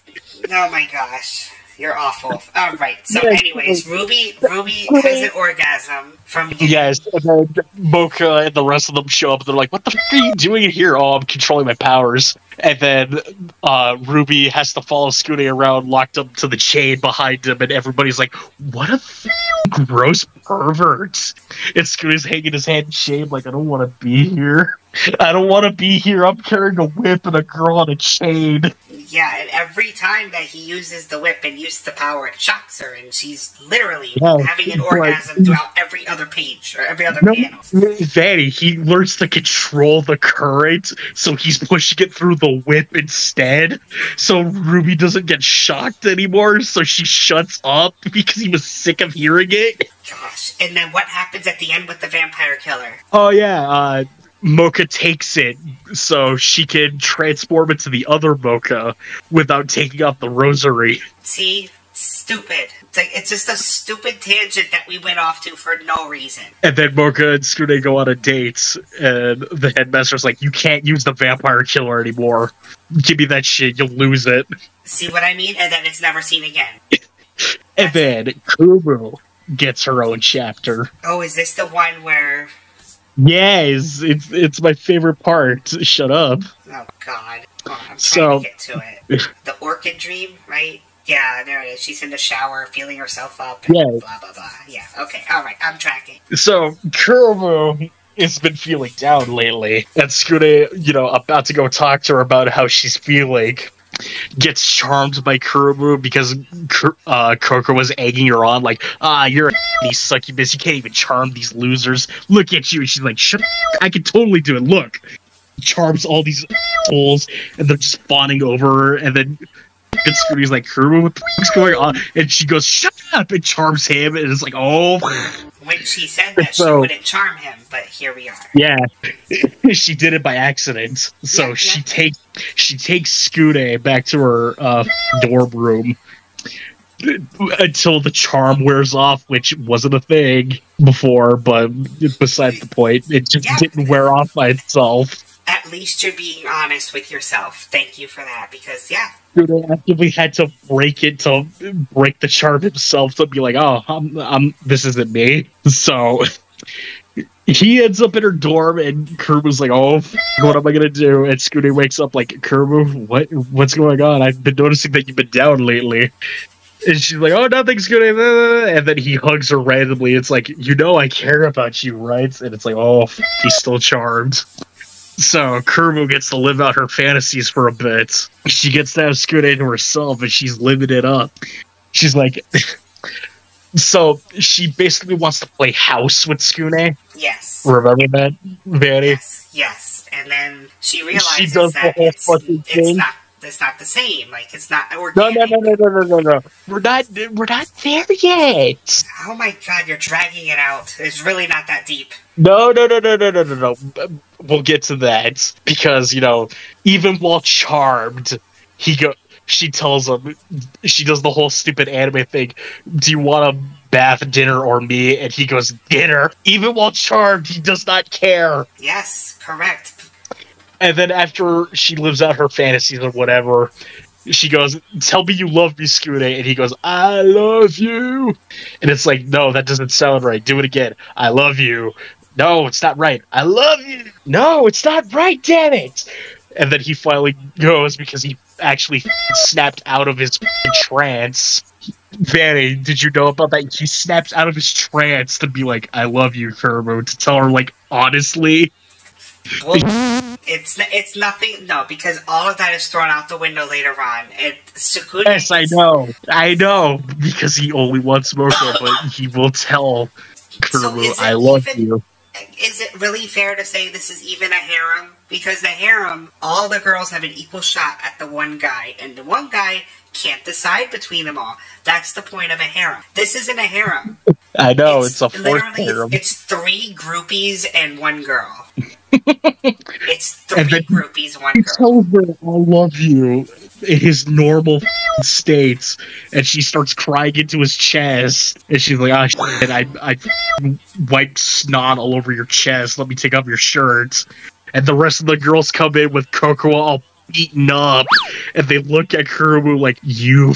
Oh my gosh. You're awful. Alright, so Yes. anyways, Ruby Ruby has an orgasm from Yes, and then Moka and the rest of them show up. They're like, "What the f- are you doing here?" Oh, I'm controlling my powers. And then uh, Ruby has to follow Scooty around, locked up to the chain behind him, and everybody's like, "What a f- gross pervert!" And Scooty's hanging his head in shame, like, "I don't want to be here. I don't want to be here. I'm carrying a whip and a girl on a chain." Yeah, and every time that he uses the whip and uses the power, it shocks her, and she's literally Yeah, having an like- orgasm throughout every other page or every other No, panel. Vanny, he learns to control the current, so he's pushing it through the whip instead. So Ruby doesn't get shocked anymore, so she shuts up because he was sick of hearing it. Gosh, and then what happens at the end with the vampire killer? Oh yeah, uh Moka takes it so she can transform it to the other Moka without taking off the rosary. See, stupid. It's like it's just a stupid tangent that we went off to for no reason. And then Moka and Skune go on a date, and the headmaster's like, You can't use the vampire killer anymore. Give me that shit, you'll lose it. See what I mean? And then it's never seen again. And then Kumu gets her own chapter. Oh, is this the one where? Yes, it's it's my favorite part. Shut up. Oh God, oh, I'm So- to get to it. The orchid dream, right? Yeah, there it is. She's in the shower, feeling herself up. And Yeah. Blah blah blah. Yeah. Okay. All right. I'm tracking. So Kumu has been feeling down lately. And Skune, you know, about to go talk to her about how she's feeling. Gets charmed by Kurumu because uh, was egging her on, like, ah, you're a you succubus. You can't even charm these losers. Look at you. And she's like, shut. I can totally do it. Look. Charms all these assholes, and they're just fawning over her, and then and like, Kurumu, what the fuck's going on? And she goes, shut up, and charms him, and it's like, oh, When she said that, she So- wouldn't charm him, but here we are. yeah. she did it by accident. So she takes she takes Scooty back to her uh, dorm room until the charm wears off, which wasn't a thing before, but besides the point, it just didn't wear off by itself. At least you're being honest with yourself. Thank you for that, because yeah, Scooter actively had to break it to break the charm himself to be like, oh, I'm, I'm this isn't me. So he ends up in her dorm, and Kermu's like, oh, what am I gonna do? And Scooter wakes up like, Kermu, what what's going on? I've been noticing that you've been down lately. And she's like, oh, nothing's good. And then he hugs her randomly. It's like, you know, I care about you, right? And it's like, oh, he's still charmed. So Kermu gets to live out her fantasies for a bit. She gets to have Skune to herself, and she's living it up. She's like, so she basically wants to play house with Skune. yes, Remember that, Vanny? yes, yes. and then she realizes She does the that whole it's, fucking it's thing. not it's not the same. Like it's not No, organic. no, no, no, no, no, no, no. We're not. We're not there yet. Oh my god, you're dragging it out. It's really not that deep. No, no, no, no, no, no, no, no. We'll get to that because you know, even while charmed, he go. She tells him, she does the whole stupid anime thing. Do you want a bath, dinner, or me? And he goes, dinner. Even while charmed, he does not care. Yes, correct. And then after she lives out her fantasies or whatever, she goes, "Tell me you love me, Skune," and he goes, "I love you." And it's like, no, that doesn't sound right. Do it again. I love you. No, it's not right. I love you. No, it's not right. Damn it. And then he finally goes because he actually snapped out of his trance. Vanny, did you know about that? He snaps out of his trance to be like, "I love you, Kermo," to tell her like honestly. Well, it's it's nothing. No, because all of that is thrown out the window later on. It Sukune. Yes, I know. I know because he only wants Moka, but he will tell Kermu, it "I love even- you." Is it really fair to say this is even a harem? Because the harem, all the girls have an equal shot at the one guy, and the one guy can't decide between them all. That's the point of a harem. This isn't a harem. I know it's, a fourth harem. it's three groupies and one girl. It's three And then- one He girl. tells her, "I love you" in his normal states, and she starts crying into his chest, and she's like, "Ah, shit, I I wiped snot all over your chest. Let me take off your shirt." And the rest of the girls come in with Kokoa all beaten up, and they look at Kurumu like, "You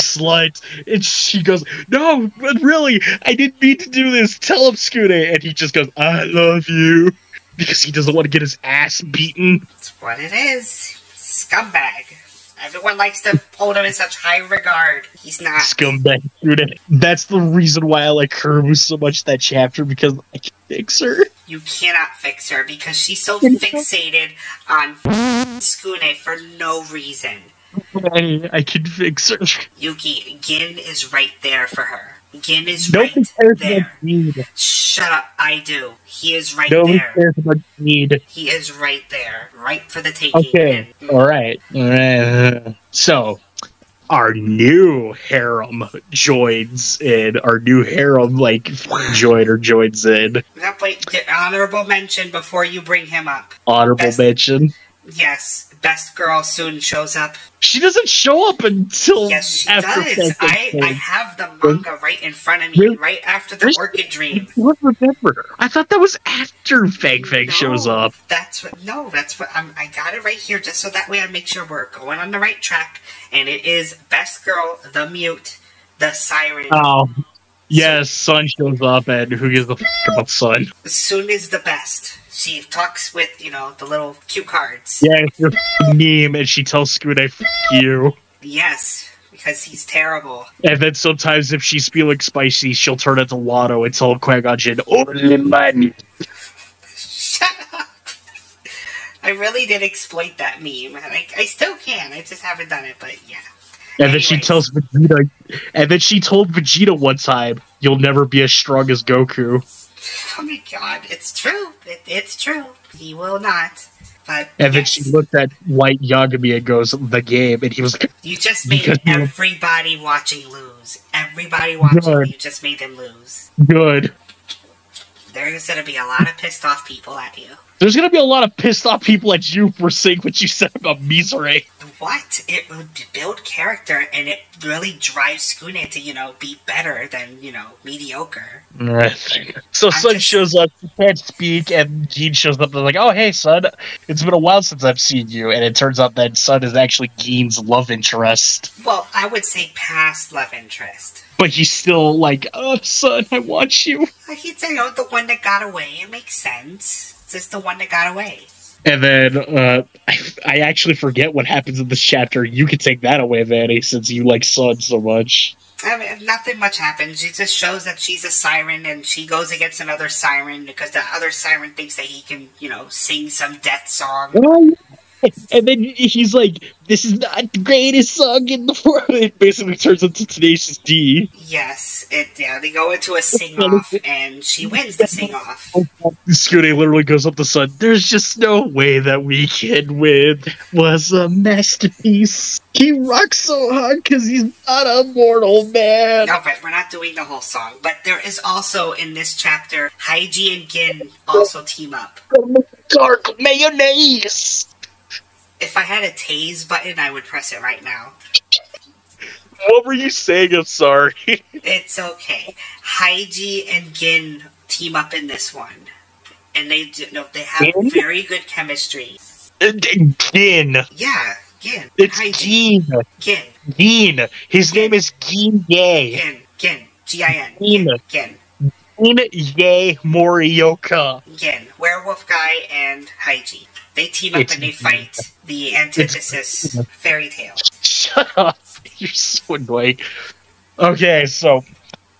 slut," and she goes, "No, but really, I didn't mean to do this. Tell him, Skune," and he just goes, "I love you." Because he doesn't want to get his ass beaten. That's what it is. Scumbag. Everyone likes to hold him in such high regard. He's not. scumbag student. That's the reason why I like Kurumu so much that chapter because I can fix her. You cannot fix her because she's so fixated on Skune for no reason. I, I can fix her. Yuki, Gin is right there for her. Gin is Nobody right cares there. about Need. Shut up, I do. He is right Nobody there. cares about Need. He is right there. Right for the taking. Okay, alright. Alright. So, our new harem joins in. Our new harem, like, join or joins in. Now, wait, the honorable mention before you bring him up. Honorable Best- mention. Yes, best girl soon shows up. She doesn't show up until Yes, she after does. I, I have the manga right in front of me, right after the Orchid Dream. I remember. I thought that was after Fang Fang shows up. That's what. No, that's what. I'm, I got it right here, just so that way I make sure we're going on the right track. And it is best girl, the mute, the siren. Oh, yes, Sun shows up, and who gives a f about Sun? Soon is the best. She talks with you know the little cue cards. Yeah, it's your meme, and she tells Scoot, "I f you." Yes, because he's terrible. And then sometimes, if she's feeling spicy, she'll turn into Lotto and tell Qui-Gon Jinn, "Only money." I really did exploit that meme. and I, I still can. I just haven't done it, but yeah. And then she tells Vegeta, and then she told Vegeta one time, "You'll never be as strong as Goku." Oh my god, it's true. It, it's true. He will not. But And then she looked at Light Yagami and goes, "The game," and he was like, you just made everybody watching lose. Everybody watching, Good. you just made them lose. "Good." There's gonna be a lot of pissed off people at you. There's gonna be a lot of pissed off people at you for saying what you said about Misery. What? It would build character and it really drives Skune to, you know, be better than, you know, mediocre. So Sun shows up, he can't speak, and Gene shows up and like, "Oh hey, Sun, it's been a while since I've seen you." And it turns out that Sun is actually Gene's love interest, Well, I would say past love interest. but he's still like, "Oh, Sun, I want you." He'd say, oh, the one that got away. It makes sense. It's just the one that got away. And then uh, I, I actually forget what happens in this chapter. You can take that away, Vanny, since you like Sun so much. I mean, nothing much happens. It just shows that she's a siren and she goes against another siren because the other siren thinks that he can, you know, sing some death song. And then he's like, "This is not the greatest song in the world." It basically turns into Tenacious D. Yes, it. Yeah, they go into a sing off and she wins the sing off. Skune literally goes up the Sun. There's just no way that we can win. Was a masterpiece. He rocks so hard because he's not a mortal man. No, but we're not doing the whole song. But there is also in this chapter, Haiji and Gin also team up. Dark mayonnaise. If I had a tase button, I would press it right now. What were you saying? I'm sorry. It's okay. Haiji and Gin team up in this one, and they do, no, they have Gin? very good chemistry. Gin. Yeah, Gin. It's Haiji. Gin. Gin. Gin. His name is Ginei. Gin. Gin. G I N. Gin. Gin. Gin Ye Morioka. Gin. Werewolf guy and Haiji. They team up It's and they fight the antithesis fairy tale. Shut up. You're so annoying. Okay, so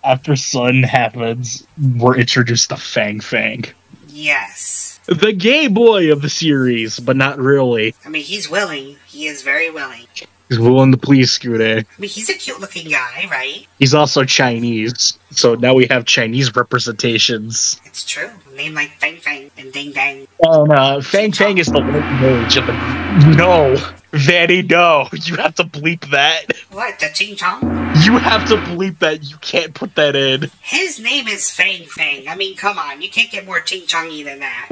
after Sun happens, we're introduced to Fang Fang. Yes. The gay boy of the series, but not really. I mean, he's willing. He is very willing. He's willing to please Scooter. I mean, he's a cute looking guy, right? He's also Chinese, so now we have Chinese representations. It's true. Name like Fang Fang and Ding Dang. And uh, Fang Fang is the white mage. of the- No, Vanny, no. You have to bleep that. What? The Ching Chong? You have to bleep that. You can't put that in. His name is Fang Fang. I mean, come on. You can't get more Ching Chongy than that.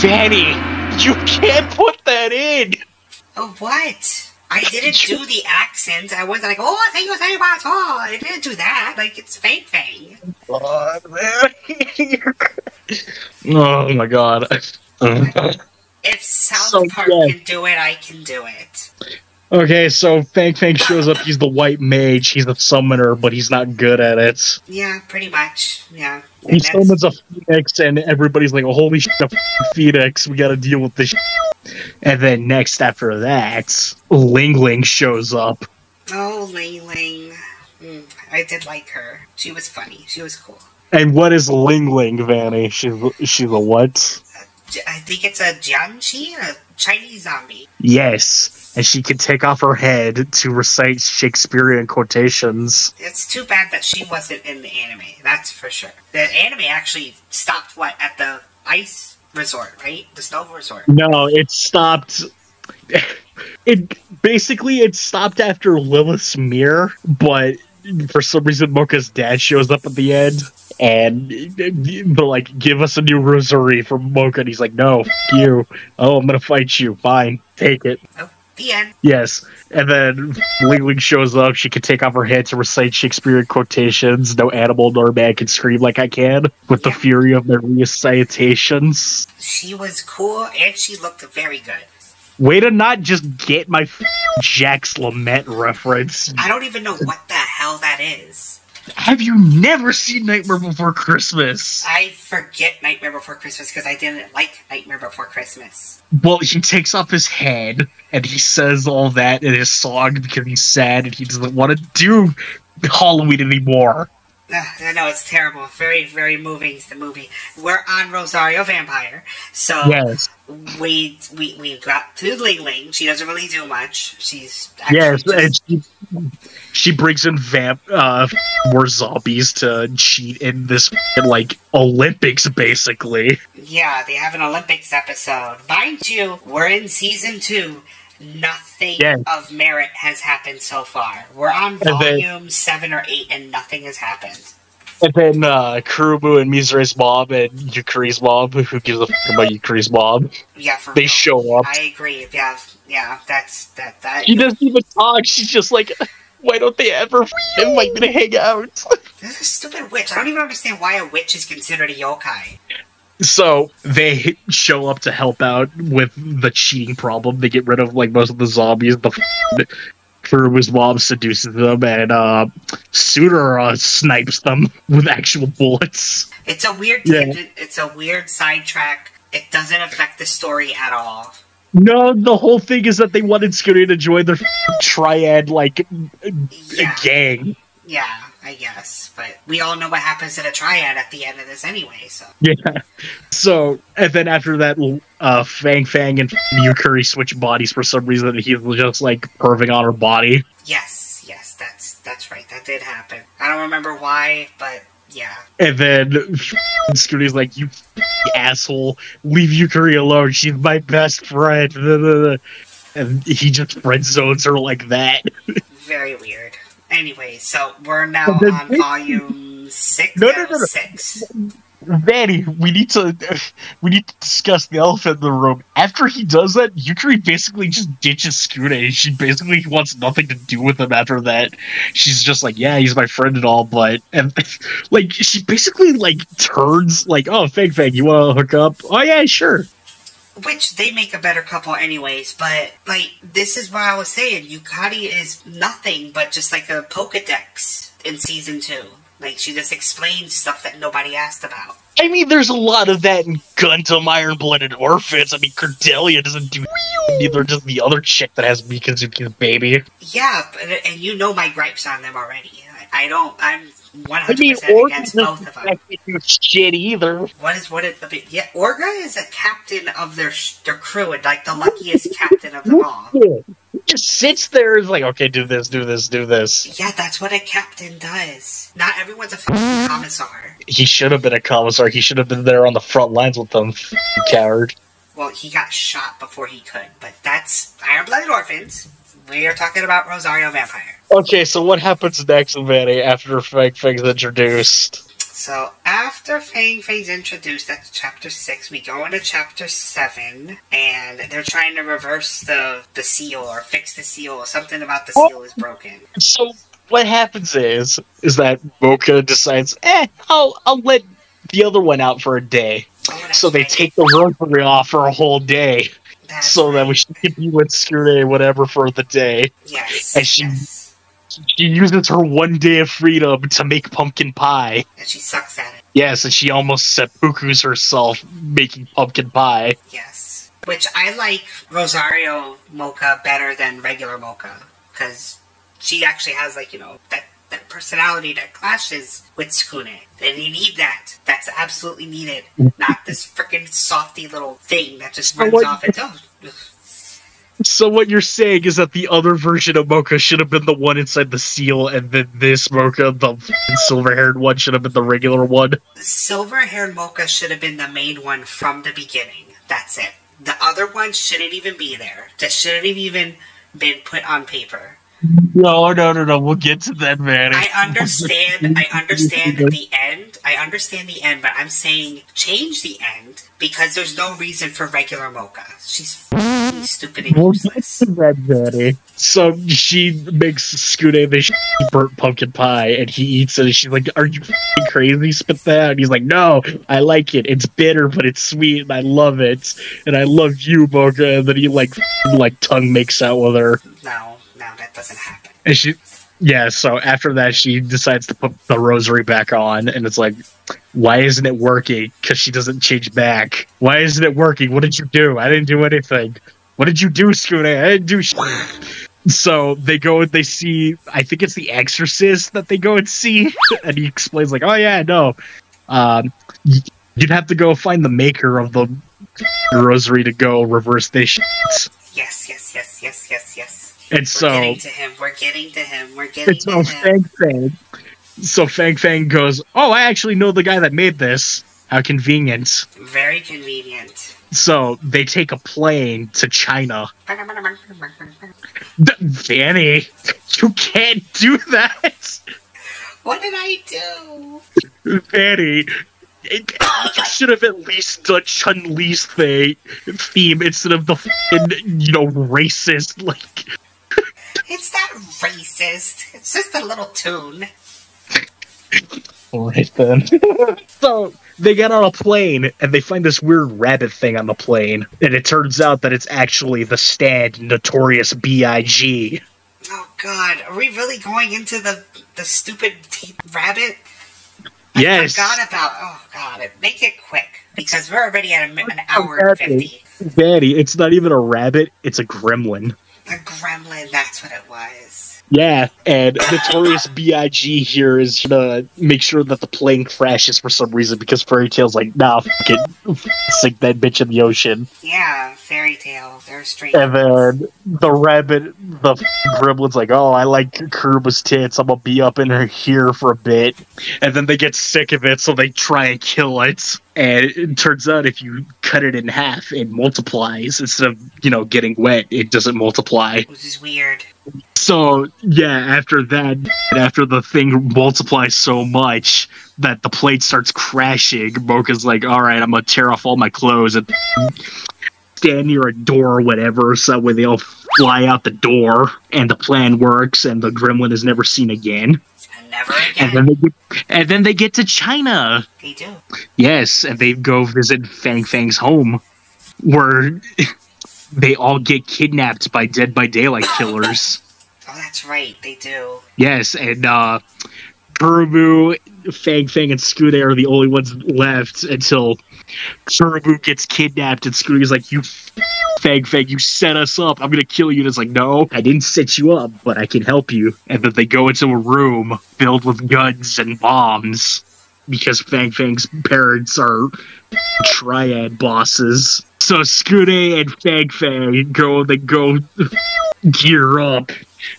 Vanny, you can't put that in. Oh, what? I didn't do the accent. I wasn't like, oh, thank you, thank you, that's all. I didn't do that. Like, it's Fang Fang. God, oh my god. If South So, Park yeah. can do it, I can do it. Okay, so Fang Fang shows up. He's the white mage. He's a summoner, but he's not good at it. Yeah, pretty much. Yeah. He And summons a phoenix, and everybody's like, oh, "Holy shit, a phoenix! We got to deal with this." And then next after that, Ling Ling shows up. Oh, Ling Ling. Mm, I did like her. She was funny. She was cool. And what is Ling Ling, Vanny? She's she's a what? I think it's a Jiangshi, a Chinese zombie. Yes, and she can take off her head to recite Shakespearean quotations. It's too bad that she wasn't in the anime. That's for sure. The anime actually stopped what at the ice resort, right? The snow resort. No, it stopped. It basically it stopped after Lilith's mirror, but for some reason Moka's dad shows up at the end and they're like, "Give us a new rosary from Moka," and he's like, "No, f- you. Oh, I'm gonna fight you. Fine, take it." Oh, The end. Yes, and then Ling Ling shows up. She can take off her head to recite Shakespearean quotations. No animal nor man can scream like I can with the fury of their recitations. She was cool and she looked very good. Way to not just get my f- Jack's Lament reference. I don't even know what the hell that is. Have you never seen Nightmare Before Christmas? I forget Nightmare Before Christmas because I didn't like Nightmare Before Christmas. Well, he takes off his head and he says all that in his song because he's sad and he doesn't want to do Halloween anymore. I know it's terrible. Very, very moving. The movie. We're on Rosario Vampire, so Yes. we we we got to Ling Ling. She doesn't really do much. She's actually Yes, just- and she, she brings in vamp uh more zombies to cheat in this like Olympics basically. yeah. They have an Olympics episode. Mind you, we're in season two. Nothing Yes. of merit has happened so far. We're on And then- volume seven or eight, and nothing has happened. And then uh Kurumu and Mizore's mom and Yukari's mom, who gives a fuck about Yukari's mom, Yeah, for they real. show up. I agree. Yeah, yeah. That's that. That She doesn't even talk. She's just like, why don't they ever invite me to hang out? This is a stupid witch. I don't even understand why a witch is considered a yokai. So they show up to help out with the cheating problem. They get rid of like most of the zombies. The f- Kurumu's mom seduces them, and uh, Suter uh, snipes them with actual bullets. It's a weird Yeah. tangent. It's a weird sidetrack. It doesn't affect the story at all. No, the whole thing is that they wanted Scooter to join their triad like Yeah. gang. Yeah, I guess. But we all know what happens in a triad at the end of this anyway. So Yeah. So, and then after that, uh, Fang Fang and Yukari switch bodies for some reason. and He's just like perving on her body. yes, yes, that's that's right. That did happen. I don't remember why, but yeah. And then Scooty's like, "You asshole, leave Yukari alone. She's my best friend." And he just friend zones her like that. Very weird. Anyway, so we're now on volume six. No, no, no, no. Six. Manny, we need to we need to discuss the elephant in the room. After he does that, Yukari basically just ditches Scooty. She basically wants nothing to do with him after that. She's just like, yeah, he's my friend and all, but and like she basically like turns like, oh, Fang Fang, you want to hook up? Oh yeah, sure. Which they make a better couple anyways, but like this is why I was saying. Yukari is nothing but just like a Pokedex in season two. Like she just explains stuff that nobody asked about. I mean, there's a lot of that in Gundam Iron Blooded Orphans. I mean, Cordelia doesn't do neither does the other chick that has Mikazuki's baby. Yeah, but, and you know my gripes on them already. I, I don't. I'm one hundred percent against both of them. shit either. What is what big? Yeah, Orga is a captain of their their crew and like the luckiest captain of them all. He just sits there and is like, okay, do this, do this, do this. Yeah, that's what a captain does. Not everyone's a commissar. He should have been a commissar. He should have been there on the front lines with them, coward. Well, he got shot before he could, but that's Iron Blooded Orphans. We are talking about Rosario Vampire. Okay, so what happens next, Manny, after Fang Fang's introduced? So after Fang Fang's introduced, that's chapter six. We go into chapter seven, and they're trying to reverse the the seal or fix the seal. or Something about the seal is broken. So what happens is, is that Moka decides, eh, I'll, I'll let the other one out for a day. so they take the rosary off for a whole day. So that we she can be with Skurde whatever for the day. Yes. And she she uses her one day of freedom to make pumpkin pie. And she sucks at it. Yes, and she almost seppukus herself making pumpkin pie. Yes. Which I like Rosario Moka better than regular Moka because she actually has like you know that that personality that clashes with Skune. And you need that. That's absolutely needed. Not this freaking softy little thing that just runs off and oh, So what you're saying is that the other version of Moka should have been the one inside the seal, and then this Moka, the silver-haired one, should have been the regular one. silver-haired Moka should have been the main one from the beginning. That's it. The other one shouldn't even be there. That shouldn't have even been put on paper. No, no, no, no. We'll get to that, man. I understand. I understand the end. I understand the end, but I'm saying change the end because there's no reason for regular Moka. She's stupid and We'll useless. get to that, So she makes Skude this burnt pumpkin pie, and he eats it. And she's like, "Are you crazy? Spit that!" out." And he's like, "No, I like it. It's bitter, but it's sweet, and I love it. And I love you, Moka." And then he like, f***ing, like tongue makes out with her, No, no, that doesn't happen. and she, yeah. So after that, she decides to put the rosary back on, and it's like, why isn't it working? Because she doesn't change back. Why isn't it working? What did you do? I didn't do anything. What did you do, Skune? I didn't do. So they go and they see. I think it's The Exorcist that they go and see, and he explains like, "Oh yeah, no, um, you'd have to go find the maker of the rosary to go reverse this." shit." Yes, yes, yes, yes, yes, yes. And We're so getting to him. We're getting to him. We're getting it's to him. Fang Fang. So Fang Fang goes, "Oh, I actually know the guy that made this. How convenient." Very convenient. So they take a plane to China. D- Vanny, you can't do that. What did I do? Vanny, it, you should have at least done Chun Li's thing, theme instead of the fing you know, racist, like. It's not racist. It's just a little tune. Alright then. so they get on a plane and they find this weird rabbit thing on the plane, and it turns out that it's actually the stand Notorious B.I.G. Oh God, are we really going into the the stupid rabbit? Yes. Forgot about. Oh God, make it quick because we're already at a, an hour and fifty. Vanny, it's not even a rabbit, it's a gremlin. A gremlin. That's what it was. Yeah, and Notorious B.I.G. here is gonna make sure that the plane crashes for some reason because Fairy Tale's like, nah, fuck it, sink that bitch in the ocean. Yeah, fairy tale. They're strange. And then the rabbit, the gremlin's like, oh, I like Kurumu's tits, I'm gonna be up in her here for a bit. And then they get sick of it, so they try and kill it. And it turns out if you cut it in half, it multiplies. Instead of, you know, getting wet, it doesn't multiply. Which is weird. So yeah, after that, after the thing multiplies so much that the plate starts crashing, Moka's like, "All right, I'm gonna tear off all my clothes and stand near a door or whatever, so that way they all fly out the door, and the plan works, and the gremlin is never seen again." Never And then they get, and then they get to China. They do. Yes, and they go visit Fang Fang's home, where they all get kidnapped by Dead by Daylight killers. Oh, that's right. They do. Yes, and uh Kurumu, Fang Fang, and Skude are the only ones left until Kurumu gets kidnapped and Skude's like, You Fang Fang, you set us up. I'm gonna kill you. And it's like, No, I didn't set you up, but I can help you. And then they go into a room filled with guns and bombs because Fang Fang's parents are triad bosses. So Skude and Fang Fang go they go gear up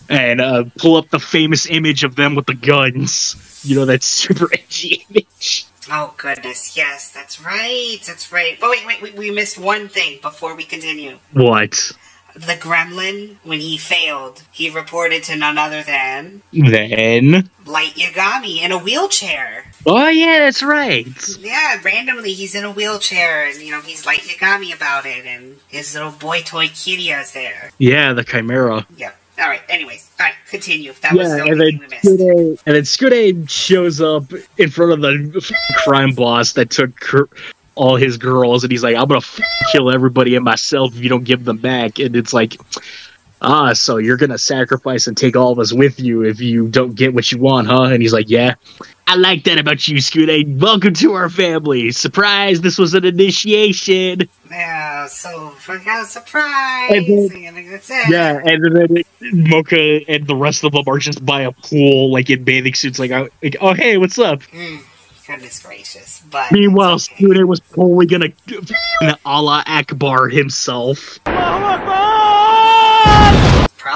and uh, pull up the famous image of them with the guns. You know that super edgy image. Oh goodness, yes, that's right. That's right. But wait, wait, wait, we missed one thing before we continue. What? The gremlin, when he failed, he reported to none other than Then? Light Yagami in a wheelchair. Oh yeah, that's right. Yeah, randomly he's in a wheelchair, and you know he's like Yagami about it, and his little boy toy Kiria's there. Yeah, the Chimera. Yeah. All right. Anyways, all right. Continue. That was yeah, the and only then thing we missed. And then Skude shows up in front of the crime boss that took all his girls, and he's like, "I'm gonna kill everybody and myself if you don't give them back." And it's like, ah, so you're gonna sacrifice and take all of us with you if you don't get what you want, huh? And he's like, yeah. I like that about you, Skude. Welcome to our family. Surprise! This was an initiation. Yeah. So we got a surprise. And then- and that's it. Yeah, and then Moka and the rest of them are just by a pool, like in bathing suits, like, oh, like, oh hey, what's up? Mm, goodness gracious. But Meanwhile, Skude was probably gonna f***ing Allah Akbar himself.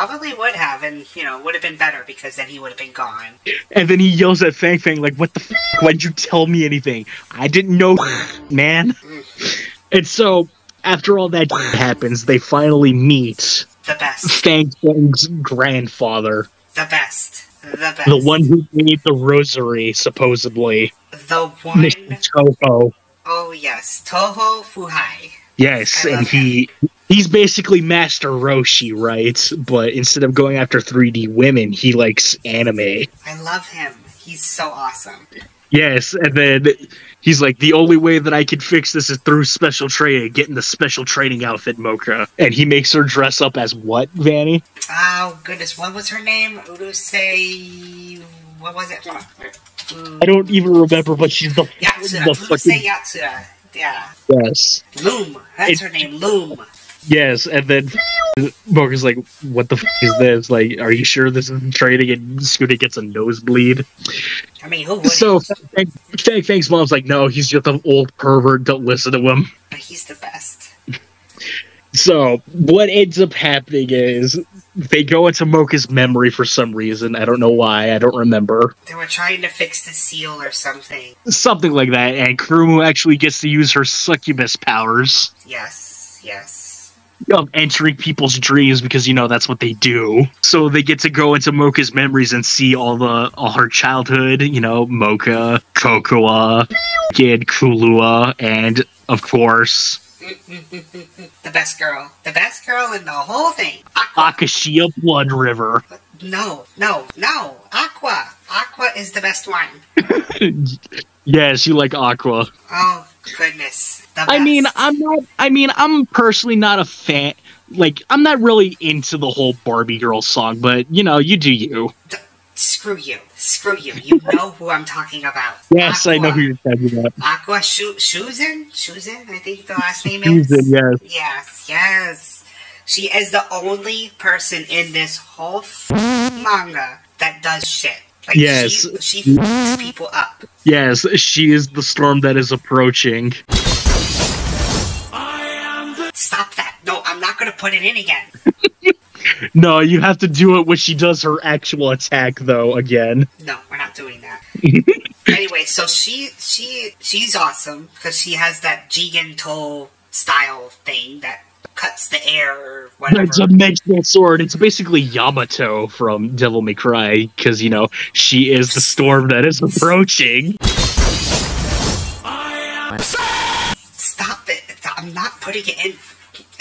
Probably would have, and you know, would have been better because then he would have been gone. And then he yells at Fang Fang, like, what the f? Why'd you tell me anything? I didn't know, man. Mm. And so, after all that happens, they finally meet The best. Fang Fang's grandfather, The best. The best. the one who made the rosary, supposedly. The one. Mr. Toho. Oh yes, Toho Fuhai. Yes, and he he's basically Master Roshi, right? But instead of going after 3D women, he likes anime. I love him. He's so awesome. Yes, and then he's like, the only way that I can fix this is through special training, getting the special training outfit, Moka. And he makes her dress up as what, Vanny? Oh goodness, what was her name? Urusei. What was it? I don't even remember, but she's the, Yatsura. the Urusei fucking Yatsura. Yeah. yes. Loom. That's It- her name. Loom. Yes, and then Moka's like, "What the f- is this? Like, are you sure this isn't training?" And Scooty gets a nosebleed. I mean, who would? So Fang Fang Fang's mom's like, "No, he's just an old pervert. Don't listen to him." But he's the best. So what ends up happening is they go into Moka's memory for some reason. I don't know why. I don't remember. They were trying to fix the seal or something. Something like that. And Kurumu actually gets to use her succubus powers Yes, yes. Of entering people's dreams because you know that's what they do. So they get to go into Moka's memories and see all the all her childhood. You know, Moka, Kokoa, Kid, Kahlua, and of course The best girl. The best girl in the whole thing. Akashia Blood River. No, no, no. Aqua. Aqua is the best one. yes, you like Aqua. Oh, goodness. I mean. I'm not. I mean, I'm personally not a fan. Like, I'm not really into the whole Barbie girl song, but you know, you do you. Screw you. Screw you. You know who I'm talking about. Yes, I know who you're talking about. Aqua Shu- Shuzen? Shuzen, I think the last name is. Susan, yes. Yes, yes. She is the only person in this whole f- manga that does shit. Like, Yes. She, she f- people up. Yes, she is the storm that is approaching. Put it in again. No, you have to do it when she does her actual attack, though. Again, No, we're not doing that. anyway, so she she she's awesome because she has that Jigen toe style thing that cuts the air or whatever. it's a dimensional sword. It's basically Yamato from Devil May Cry, because you know she is the storm that is approaching. Stop it! I'm not putting it in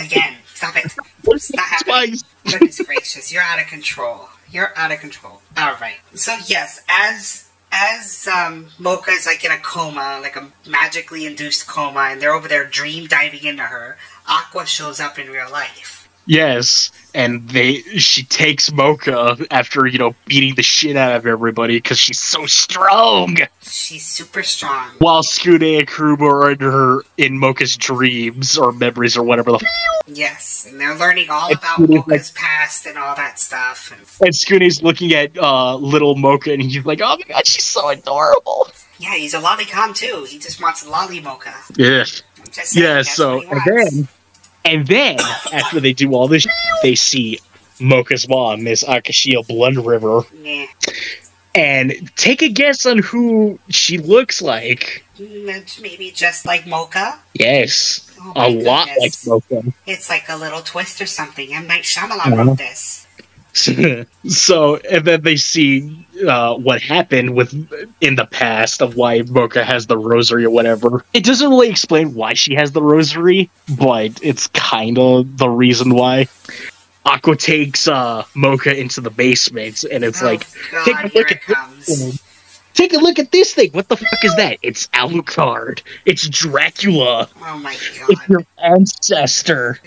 again. Stop it! It's not happening. Goodness gracious, you're out of control. You're out of control. All right. So yes, as as um, Moka is like in a coma, like a magically induced coma, and they're over there dream diving into her. Aqua shows up in real life. Yes, and they she takes Moka after you know beating the shit out of everybody because she's so strong. She's super strong. While Skude and Kuruba are in her in Moka's dreams or memories or whatever the. Yes, and they're learning all It's about really Moka's past and all that stuff. And and Skude's looking at uh, little Moka and he's like, "Oh my god, she's so adorable." yeah, he's a lolicon too. He just wants lolly Moka. Yeah. Saying, Yeah. So and then and then after they do all this, they see Moka's mom, Miss Akashia Blood River, Nah. and take a guess on who she looks like. Maybe just like Moka. Yes, Oh a lot like goodness. Moka. It's like a little twist or something. M. Night Shyamalan Uh-huh. wrote this. so and then they see uh, what happened with in the past of why Moka has the rosary or whatever. It doesn't really explain why she has the rosary, but it's kind of the reason why. Aqua takes uh, Moka into the basement, and it's Oh, like, God, take a look at this thing. Take a look at this thing. What the fuck is that? It's Alucard. It's Dracula. Oh my It's your ancestor.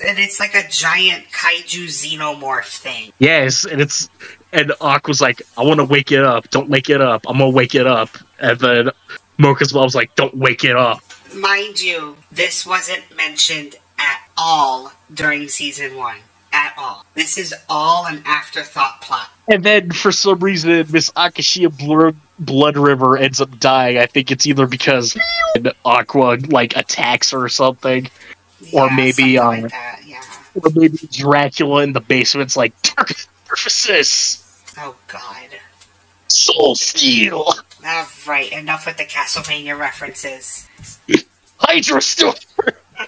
And it's like a giant kaiju xenomorph thing. Yes, and it's and Aqua's like, I want to wake it up. Don't wake it up. I'm gonna wake it up. And then Moka's mom's like, Don't wake it up. Mind you, this wasn't mentioned at all during season one. At all. This is all an afterthought plot. And then for some reason, Miss Akashia Blood, Blood River ends up dying. I think it's either because Aqua like attacks her or something, or maybe something um, like that, yeah. or maybe Dracula in the basement's like dark surfaces, Oh god. soul steel, Alright, enough with the Castlevania references. Hydra Storm.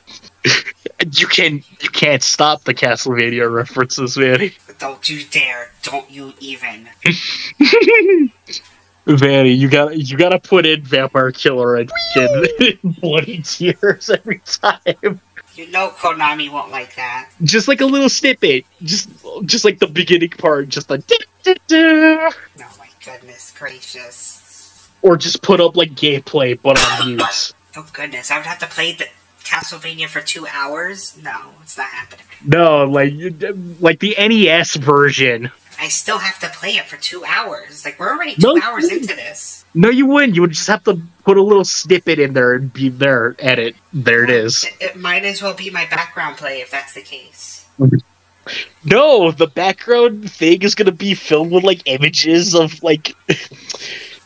you can you can't stop the Castlevania references, Manny. Don't you dare. Don't you even. Vanny, you got to you got to put in Vampire Killer and fucking Bloody Tears every time. You know Konami won't like that. Just like a little snippet, just just like the beginning part, just like Oh my goodness gracious. or just put up like gameplay but on mute. Oh goodness, I would have to play the Castlevania for two hours? No, it's not happening. No, like like the NES version I still have to play it for two hours. Like we're already two No, hours into this. No, you wouldn't. You would just have to put a little snippet in there and be there. Edit. There it is. It, it might as well be my background play if that's the case. No, the background thing is gonna be filled with like images of like.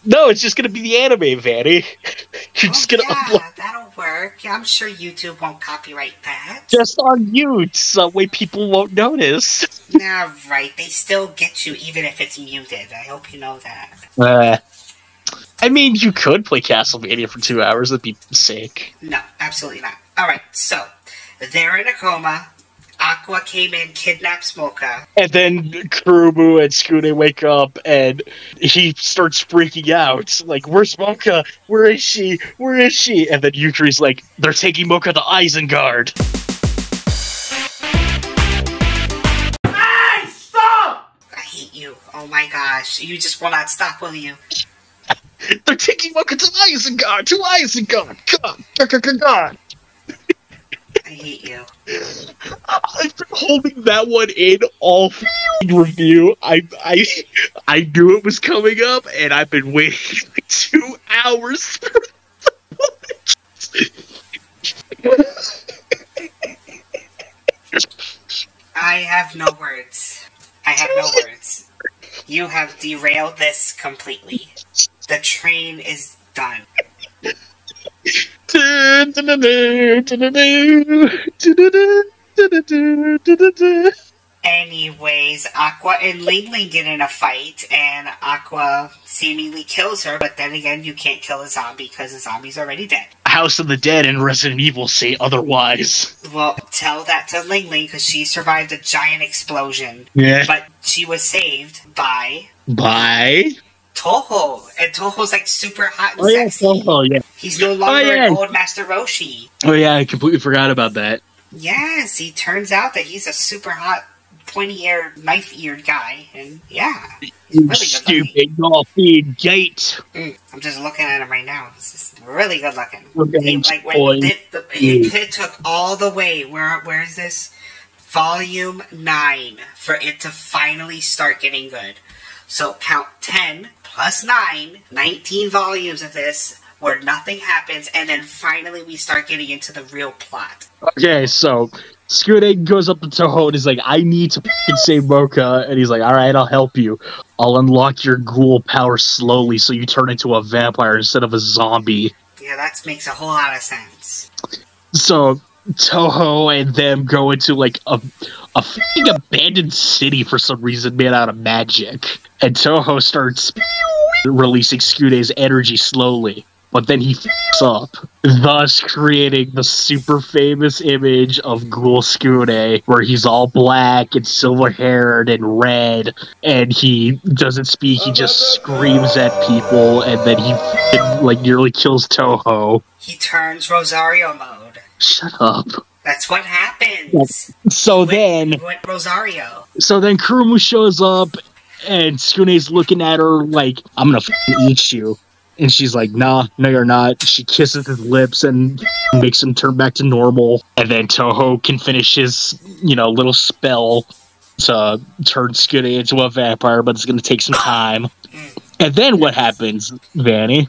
no, it's just gonna be the anime, Vanny. You're just gonna upload Yeah, that'll work. Yeah, I'm sure YouTube won't copyright that. just on mute, so way people won't notice. Nah, right. They still get you even if it's muted. I hope you know that. Uh, I mean, you could play Castlevania for two hours. That'd be sick. No, absolutely not. Alright, so they're in a coma. Aqua came in, kidnaps Moka. And then Kurumu and Skune wake up, and he starts freaking out. Like, where's Moka? Where is she? Where is she? And then Yukari's like, they're taking Moka to Isengard. Hey, stop! I hate you. Oh my gosh. You just will not stop, will you? They're taking Moka to Isengard! To Isengard! Come! Come! Come! Come! God. I hate you. I've been holding that one in all review. I I I knew it was coming up, and I've been waiting like two hours for I have no words. I have no words. You have derailed this completely. The train is done. Anyways, Aqua and Ling Ling get in a fight, and Aqua seemingly kills her, but then again, you can't kill a zombie because the zombie's already dead. House of the Dead and Resident Evil say otherwise. Well, tell that to Ling Ling because she survived a giant explosion. Yeah. But she was saved by Bye. Toho, and Toho's like super hot and Oh yeah, sexy. oh yeah. He's no longer Oh, yeah. an old Master Roshi. Oh yeah, I completely forgot about that. Yes, he turns out that he's a super hot, pointy-eared, knife-eared guy, and yeah, he's You really good looking. stupid golfing gate. Mm, I'm just looking at him right now. He's is really good looking. Okay, He, like when boy. it, the, it, it took all the way. Where where is this? Volume nine for it to finally start getting good. So count ten plus nine, 19 volumes of this where nothing happens, and then finally we start getting into the real plot. Okay, so Skune goes up to Toho and is like, I need to save Moka. And he's like, Alright, I'll help you. I'll unlock your ghoul power slowly so you turn into a vampire instead of a zombie. Yeah, that makes a whole lot of sense. So Toho and them go into like a a f***ing abandoned city for some reason made out of magic. And Toho starts releasing Skune's energy slowly. But then he f***s up, thus creating the super famous image of Ghoul Skune, where he's all black and silver haired and red, and he doesn't speak, he just screams at people, and then he f***ing, like nearly kills Toho. He turns Rosario mode. Shut up. That's what happens. So then, went Rosario. so then Kurumu shows up, and Skune's looking at her like, "I'm gonna eat you," and she's like, "Nah, no, you're not." She kisses his lips and makes him turn back to normal, and then Toho can finish his, you know, little spell to turn Skune into a vampire, but it's gonna take some time. And then what happens, Vanny?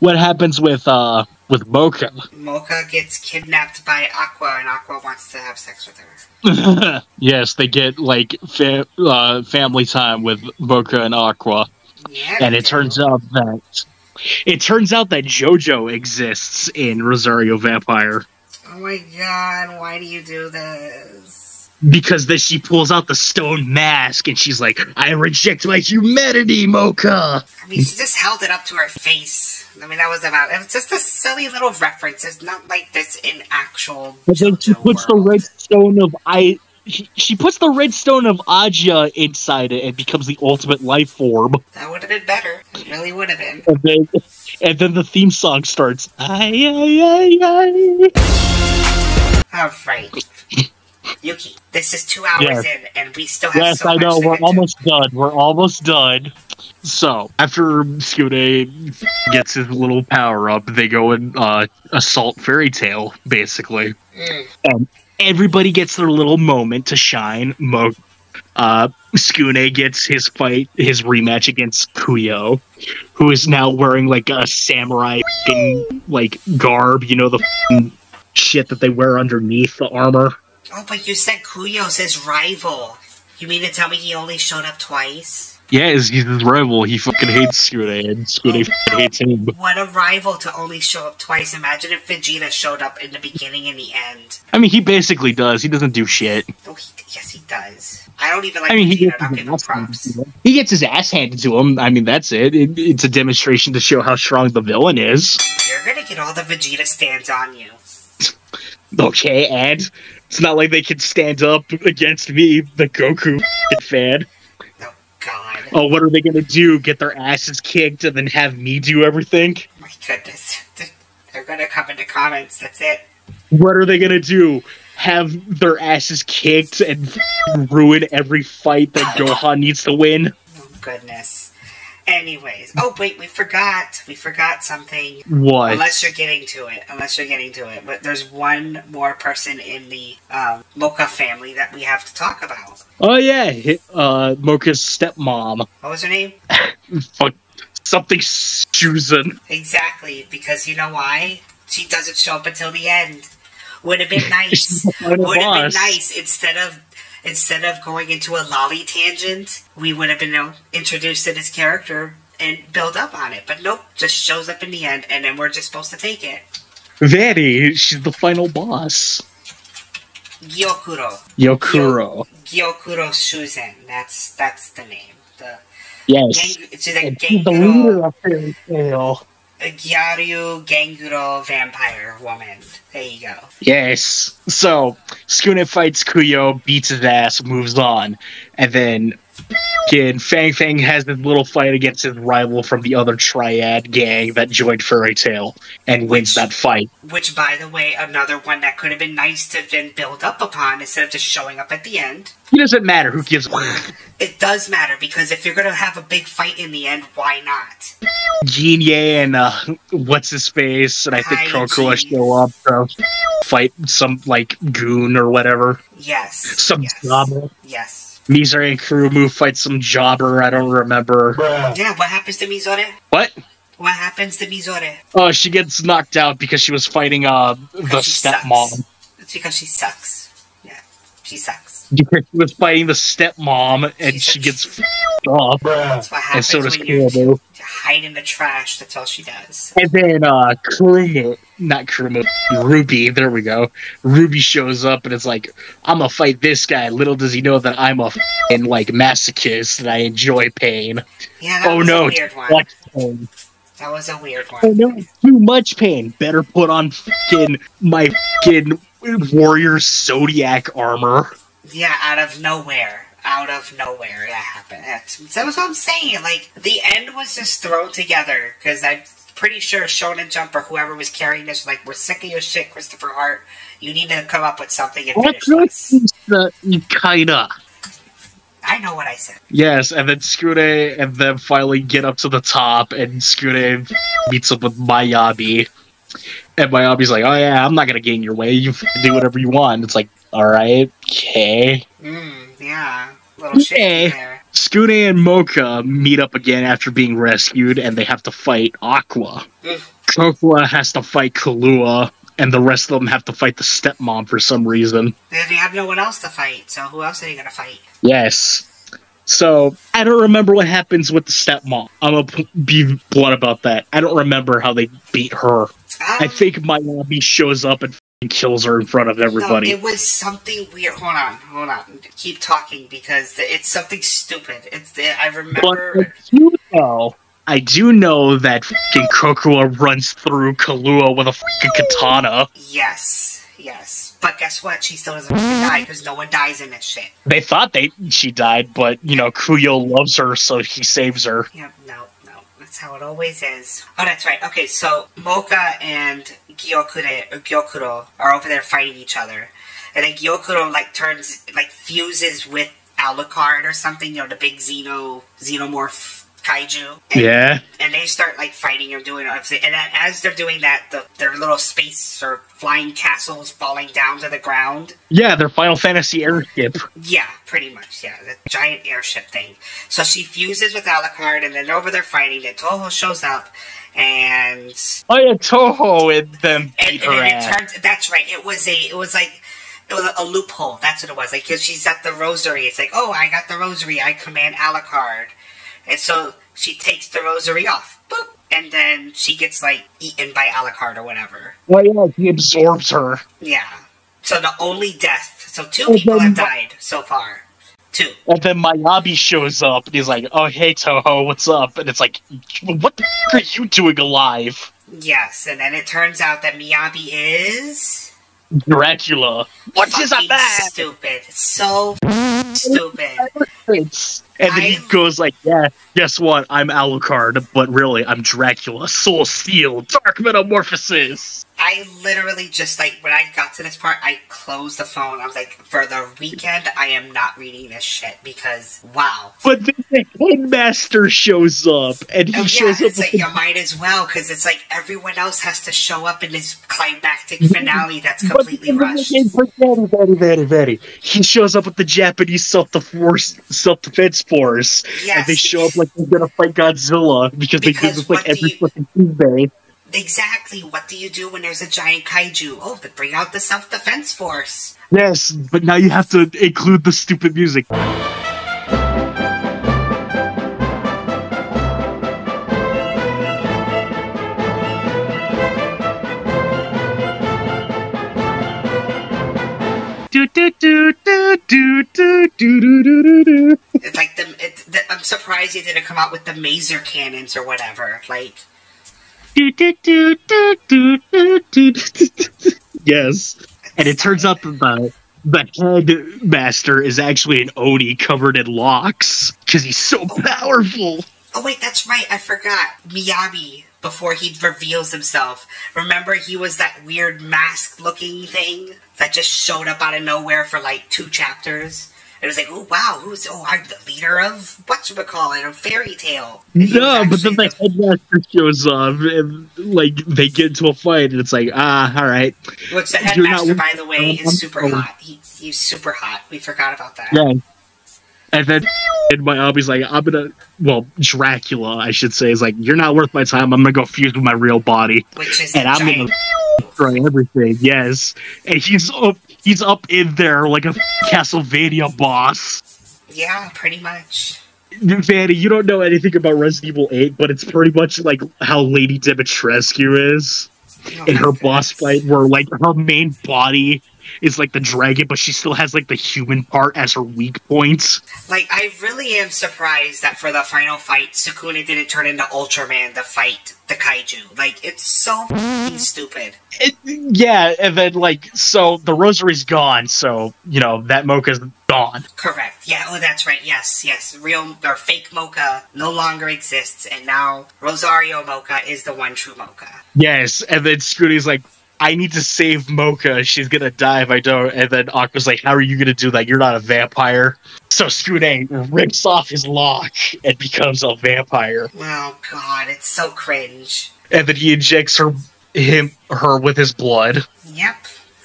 What happens with uh with Moka? Moka gets kidnapped by Aqua, and Aqua wants to have sex with her. yes, they get like fa- uh, family time with Moka and Aqua, Yeah, and it do. turns out that it turns out that JoJo exists in Rosario Vampire Oh my god, why do you do this? Because then she pulls out the stone mask and she's like, "I reject my humanity, Moka." I mean, she just held it up to her face. I mean, that was about. It was just a silly little reference. It's not like this in actual. And then she puts world. the red stone of I. She she puts the red stone of Aja inside it and becomes the ultimate life form. That would have been better. It really would have been. And then, and then the theme song starts. Ay, ay, ay, ay. All right, Yuki. This is two hours Yes. in, and we still have Yes, so I much know. to We're get to. almost done. We're almost done. So after Skune gets his little power up, they go and uh, assault Fairy Tale, basically. Mm. And everybody gets their little moment to shine. Mo- uh, Skune gets his fight, his rematch against Kuyo, who is now wearing like a samurai f***ing, like garb, you know, the f***ing shit that they wear underneath the armor. Oh, but you said Kuyo's his rival. You mean to tell me he only showed up twice? Yeah, he's, he's his rival. He fucking hates Skune, and Skune oh, fucking hates him. What a rival to only show up twice. Imagine if Vegeta showed up in the beginning and the end. I mean, he basically does. He doesn't do shit. Oh, he, yes, he does. I don't even like I mean, he gets, I'll his ass handed props. to him. he gets his ass handed to him. I mean, that's it. it. It's a demonstration to show how strong the villain is. You're gonna get all the Vegeta stands on you. Okay, and it's not like they can stand up against me, the Goku fan. Oh, God. Oh, what are they gonna do? Get their asses kicked and then have me do everything? Oh, my goodness. They're gonna come into comments. That's it. What are they gonna do? Have their asses kicked and ruin every fight that Gohan needs to win? Oh, goodness. Anyways. Oh, wait, we forgot. We forgot something. What? Unless you're getting to it. Unless you're getting to it. But there's one more person in the um, Moka family that we have to talk about. Oh yeah, uh, Moka's stepmom. What was her name? Fuck, something Susan. Exactly, because you know why? She doesn't show up until the end. Would have been nice. Would have been nice instead of instead of going into a lolly tangent, we would have been you know, introduced to this character and build up on it. But nope, just shows up in the end, and then we're just supposed to take it. Vanny, she's the final boss. Gyokuro. Yokuro. Gyokuro Shuzen. That's that's the name. The Yes. Gang, she's a And she's the leader of Fairy Tale. a Gyaru Ganguro vampire woman. There you go. Yes. So, Skune fights Kuyo, beats his ass, moves on. And then Kid Fang Fang has this little fight against his rival from the other triad gang that joined Fairy Tale and wins that fight. Which, by the way, another one that could have been nice to have been built up upon instead of just showing up at the end. It doesn't matter who gives It does matter because if you're gonna have a big fight in the end, why not? Ginei and uh, what's his face, and I think Hi, Gene. show up to fight some like goon or whatever. Yes. Some jobber. Yes. Mizore and Kurumu fight some jobber. I don't remember. Yeah, what happens to Mizore? What? What happens to Mizore? Oh, she gets knocked out because she was fighting uh the she stepmom. It's because she sucks. Yeah, she sucks. Because she was fighting the stepmom and she gets f***ed off. That's what And happens so does when you hide in the trash. That's all she does. And then uh Kurumu, not Kurumu, Ruby, there we go. Ruby shows up and it's like, I'm gonna fight this guy. Little does he know that I'm a f***ing like masochist and I enjoy pain. Yeah, that oh was no, a weird one. pain. That was a weird one. Oh no, too much pain. Better put on fucking my fucking warrior zodiac armor. Yeah, out of nowhere. Out of nowhere, that happened. That's, that was what I'm saying. Like, the end was just thrown together, because I'm pretty sure Shonen Jump or whoever was carrying this was like, we're sick of your shit, Christopher Hart. You need to come up with something and finish That's this. the kinda. I know what I said. Yes, and then Skune and then finally get up to the top, and Skune meets up with Mayabi. And Mayabi's like, oh yeah, I'm not gonna get in your way. You do whatever you want. It's like, alright, okay. Mm, yeah. Little shit Okay. there. Skune and Moka meet up again after being rescued, and they have to fight Aqua. Kokoa has to fight Kahlua, and the rest of them have to fight the stepmom for some reason. They they have no one else to fight, so who else are you gonna fight? Yes. So I don't remember what happens with the stepmom. I'm gonna be blunt about that. I don't remember how they beat her. Ah. I think Mayabi shows up and f***ing kills her in front of everybody. No, it was something weird. Hold on, hold on. Keep talking because it's something stupid. It's I but remember. I do know, I do know that fucking Kokoa runs through Kahlua with a f***ing katana. Yes, yes. But guess what? She still doesn't die because no one dies in this shit. They thought they she died, but you know Kuyo loves her, so he saves her. Yeah, no, no. That's how it always is. Oh, that's right. Okay, so Moka and Gyokure or Gyokuro are over there fighting each other, and then Gyokuro like turns like fuses with Alucard or something. You know, the big Xeno xenomorph kaiju. And, Yeah. And they start like fighting or doing everything. And then as they're doing that, the, their little space or flying castles falling down to the ground. Yeah, their Final Fantasy airship. Yeah, pretty much. Yeah, the giant airship thing. So she fuses with Alucard, and then over there fighting, then Toho shows up, and Oh yeah, Toho and them and, beat and it turns. That's right. It was a. It was like. It was a, a loophole. That's what it was. Like, because she's at the rosary. It's like, oh, I got the rosary. I command Alucard. And so she takes the rosary off. Boop. And then she gets, like, eaten by Alucard or whatever. Oh yeah, he absorbs her. Yeah. So the only death. So two Oh, people have died so far. Two. And then Mayabi shows up and he's like, "Oh hey Toho, what's up?" And it's like, "What the f- are you doing alive?" Yes. And then it turns out that Miyabi is. Dracula. What is a fucking? Stupid. So stupid. And then he goes like, "Yeah, guess what? I'm Alucard, but really, I'm Dracula. Soul Steel, Dark Metamorphosis." I literally just like when I got to this part, I closed the phone. I was like, for the weekend, I am not reading this shit because wow. But then the headmaster shows up, and he Oh, yeah, shows up it's like you might as well because it's like everyone else has to show up in this climactic mhm. finale that's completely rushed. Very, very, very, very. He shows up with the Japanese self force, self defense force, and they show up like they're gonna fight Godzilla because, they do this like every you- fucking Tuesday exactly what do you do when there's a giant kaiju? Oh, but bring out the self defense force. Yes, but now you have to include the stupid music. It's like the, it's the, I'm surprised you didn't come out with the maser cannons or whatever. Like do, do, do, do, do, do, do, do. Yes. And it turns out that the, the headmaster is actually an Oni covered in locks because he's so powerful. Oh wait, that's right. I forgot. Miyabi before he reveals himself. Remember, he was that weird mask-looking thing that just showed up out of nowhere for like two chapters. It was like, oh wow, who's? Oh, I'm the leader of what you call it, a fairy tale. No, but then the headmaster shows up and like they get into a fight and it's like, ah, all right. Which the headmaster, by the way, is super hot. He, he's super hot. We forgot about that. Yeah. And then and Miyabi's like, I'm gonna well, Dracula, I should say, is like, you're not worth my time. I'm gonna go fuse with my real body. Which is and I'm giant. gonna destroy everything, yes. And he's up he's up in there like a Castlevania boss. Yeah, pretty much. Vanny, you don't know anything about Resident Evil 8, but it's pretty much like how Lady Dimitrescu is oh in her boss fight, where like her main body is like the dragon, but she still has like the human part as her weak points. Like, I really am surprised that for the final fight, Sukuna didn't turn into Ultraman to fight the kaiju. Like, it's so stupid. It, yeah, and then like so the rosary's gone, so you know that moka's gone. Correct. Yeah, oh, that's right. Yes, yes. Real or fake Moka no longer exists, and now Rosario Moka is the one true Moka. Yes, and then Scooty's like, I need to save Moka. She's gonna die if I don't. And then Aqua's like, How are you gonna do that? You're not a vampire. So Scooty rips off his lock and becomes a vampire. Oh, God, it's so cringe. And then he injects her him her with his blood. Yep,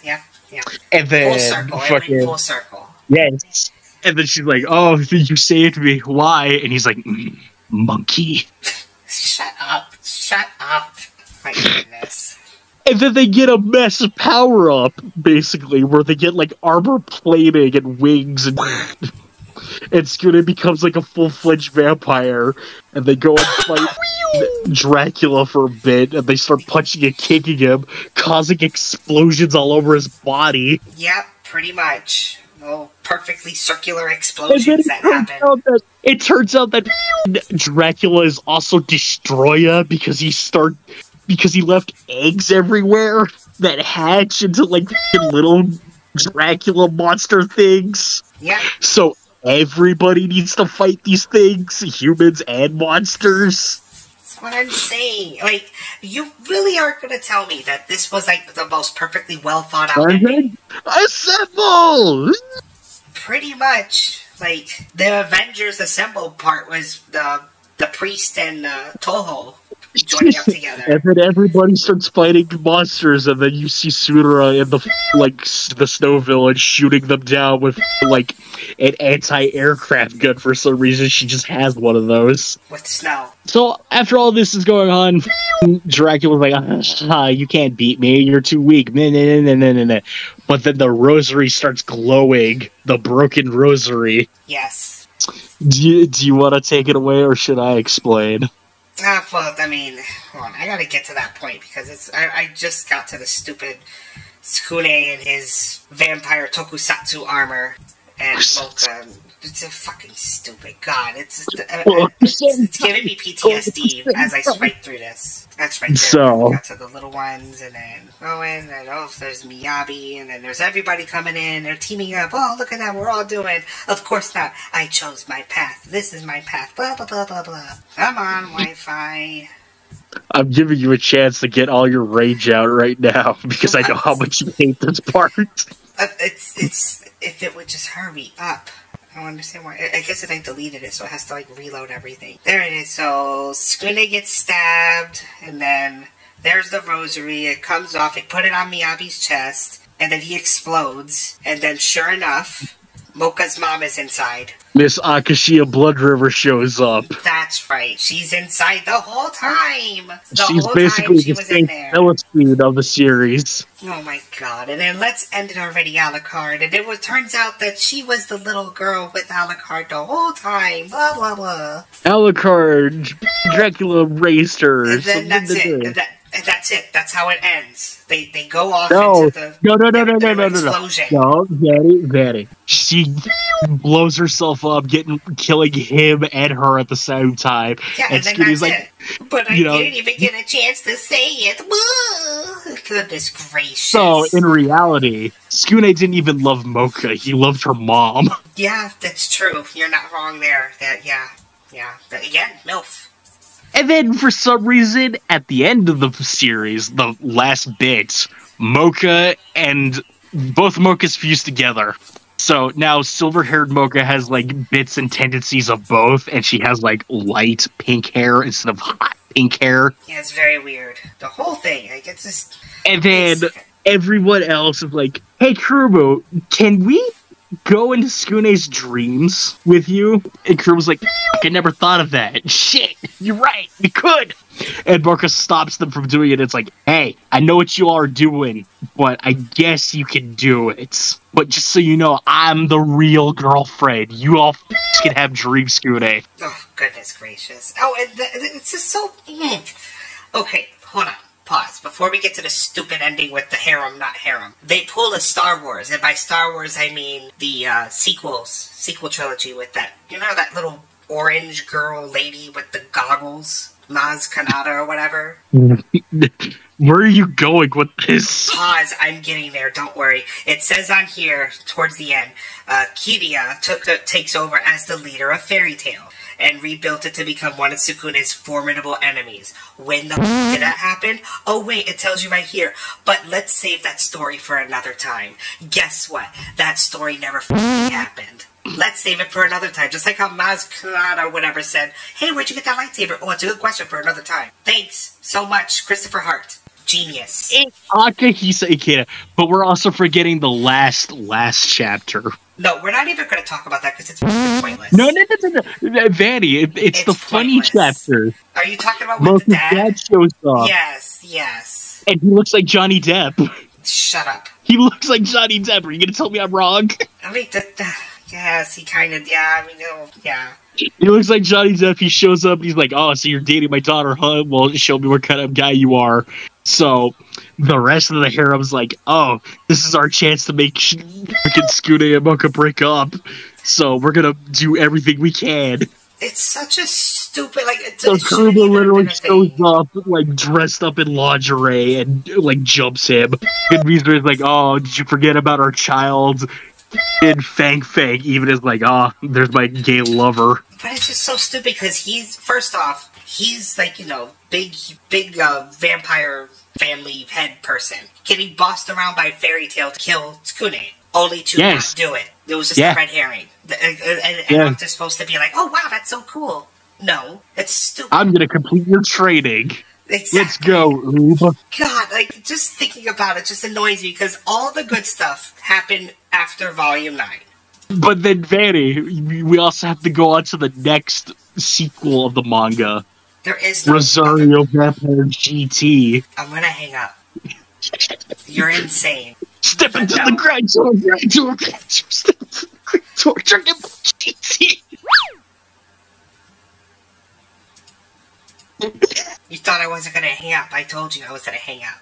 yep, yep. And then full circle. Fucking went full circle. Yes. And then she's like, Oh, you saved me. Why? And he's like, "Mm, monkey. Shut up. Shut up. My goodness. And then they get a massive power up, basically, where they get like armor plating and wings and and Scooter becomes like a full fledged vampire and they go and fight Dracula for a bit and they start punching and kicking him, causing explosions all over his body. Yep, pretty much. Oh, perfectly circular explosions it that turns, happen. out that, it turns out that Dracula is also Destroyer because he start because he left eggs everywhere that hatch into like little Dracula monster things. Yep. So everybody needs to fight these things, humans and monsters. That's what I'm saying. Like, you really aren't going to tell me that this was like the most perfectly well thought out ending. Assemble! Pretty much. Like, the Avengers Assemble part was the the priest and uh, Toho joining up together. And then everybody starts fighting monsters, and then you see Tsurara in the like the snow village shooting them down with like an anti-aircraft gun. For some reason, she just has one of those. with snow. So after all this is going on, Dracula's like, ah, "You can't beat me. You're too weak." But then the rosary starts glowing. The broken rosary. Yes. Do you, do you want to take it away, or should I explain? Ah, well, I mean, hold on. I gotta get to that point because it's. I, I just got to the stupid Tsukune and his vampire tokusatsu armor and Moka. It's a fucking stupid. God, it's uh, Well, it's, it's giving me PTSD as I swipe through this. That's right. So- got to the little ones, and then Owen, and oh, there's Miyabi, and then there's everybody coming in. They're teaming up. Oh, look at that. We're all doing. Of course not. I chose my path. This is my path. Blah blah blah blah blah. Come on, Wi-Fi. I'm giving you a chance to get all your rage out right now because I know how much you hate this part. Uh, it's it's if it would just hurry up. Don't understand why. I guess it ain't deleted it, so it has to like reload everything. There it is. So Skune gets stabbed, and then there's the rosary. It comes off. They put it on Miyabi's chest, and then he explodes. And then, sure enough, Moka's mom is inside. Miss Akashia Blood River shows up. That's right. She's inside the whole time. The She's whole basically time she the was in same. Philistine of the series. Oh my god. And then let's end it already, Alucard. And it was, turns out that she was the little girl with Alucard the whole time. Blah, blah, blah. Alucard, Dracula raised her. And then something that's it. that, and that's it. That's how it ends. They they go off No, into the no, no, no, no, no, no, no, no. explosion. No, Vanny, Vanny. She blows herself up, getting killing him and her at the same time. Yeah, and, then Scooty's that's like, it. But I know- didn't even get a chance to say it. Woo! Goodness gracious. so in reality, Tsukune didn't even love Moka. He loved her mom. yeah, that's true. You're not wrong there. That yeah, yeah. But again, MILF. And then for some reason, at the end of the series, the last bit, Moka and both Mokas fuse together. So now silver haired Moka has like bits and tendencies of both, and she has like light pink hair instead of hot pink hair. Yeah, it's very weird. The whole thing, like it's just And then everyone else is like, hey Kurumu, can we go into Tsukune's dreams with you? And was like, I never thought of that. Shit, you're right, we could. And Marcus stops them from doing it. It's like, hey, I know what you are doing, but I guess you can do it. But just so you know, I'm the real girlfriend. You all can have dream Tsukune. Oh, goodness gracious. Oh, it's just so. Okay, hold on. Pause. Before we get to the stupid ending with the harem, not harem. They pull a Star Wars, and by Star Wars, I mean the uh, sequels, sequel trilogy with that. You know that little orange girl lady with the goggles? Maz Kanata or whatever? Where are you going with this? Pause. I'm getting there. Don't worry. It says on here towards the end, uh, Kiria took takes over as the leader of Fairy Tale and rebuilt it to become one of Tsukune's formidable enemies. When the did that happen? Oh wait, it tells you right here. But let's save that story for another time. Guess what? That story never happened. Let's save it for another time. Just like how Maz Kanata or whatever said, Hey, where'd you get that lightsaber? Oh, it's a good question for another time. Thanks so much, Christopher Hart. Genius. Eh, Akihisa Ikeda, but we're also forgetting the last last chapter. No, we're not even going to talk about that because it's pointless. No, no, no, no, no. Uh, Vanny, it, it's, the funny chapter. Are you talking about with Moka's the dad? dad shows up, Yes, yes. and he looks like Johnny Depp. Shut up. He looks like Johnny Depp. Are you gonna tell me I'm wrong? I mean, the, the, yes, he kind of, yeah, I mean, yeah. He looks like Johnny Depp. He shows up he's like, "Oh, so you're dating my daughter, huh? Well, show me what kind of guy you are." So the rest of the harem's like, "Oh, this is our chance to make freaking Tsukune and Moka break up." So we're gonna do everything we can. It's such a stupid, like, it's, So it shouldn't Kurumu even have literally shows up, like dressed up in lingerie, and like jumps him. And is like, "Oh, did you forget about our child?" And Fang Fang even is like, "Oh, there's my gay lover." But it's just so stupid because he's, first off, he's like, you know, big, big uh, vampire family head person. Getting bossed around by Fairy Tale to kill Tsukune. Only to Yes. not do it. It was just Yeah. a red herring. And, and, and Yeah. Just supposed to be like, oh wow, that's so cool. No, it's stupid. I'm gonna complete your training. Exactly. Let's go, Oob. God, like just thinking about it just annoys me because all the good stuff happened after Volume Nine. But then, Vanny, we we also have to go on to the next sequel of the manga, There is no. Rosario Vampire GT. I'm gonna hang up. You're insane. Step into the grind door, grind door, grind door, step into the grind Dragon Ball GT. You thought I wasn't gonna hang up. I told you I was gonna hang up.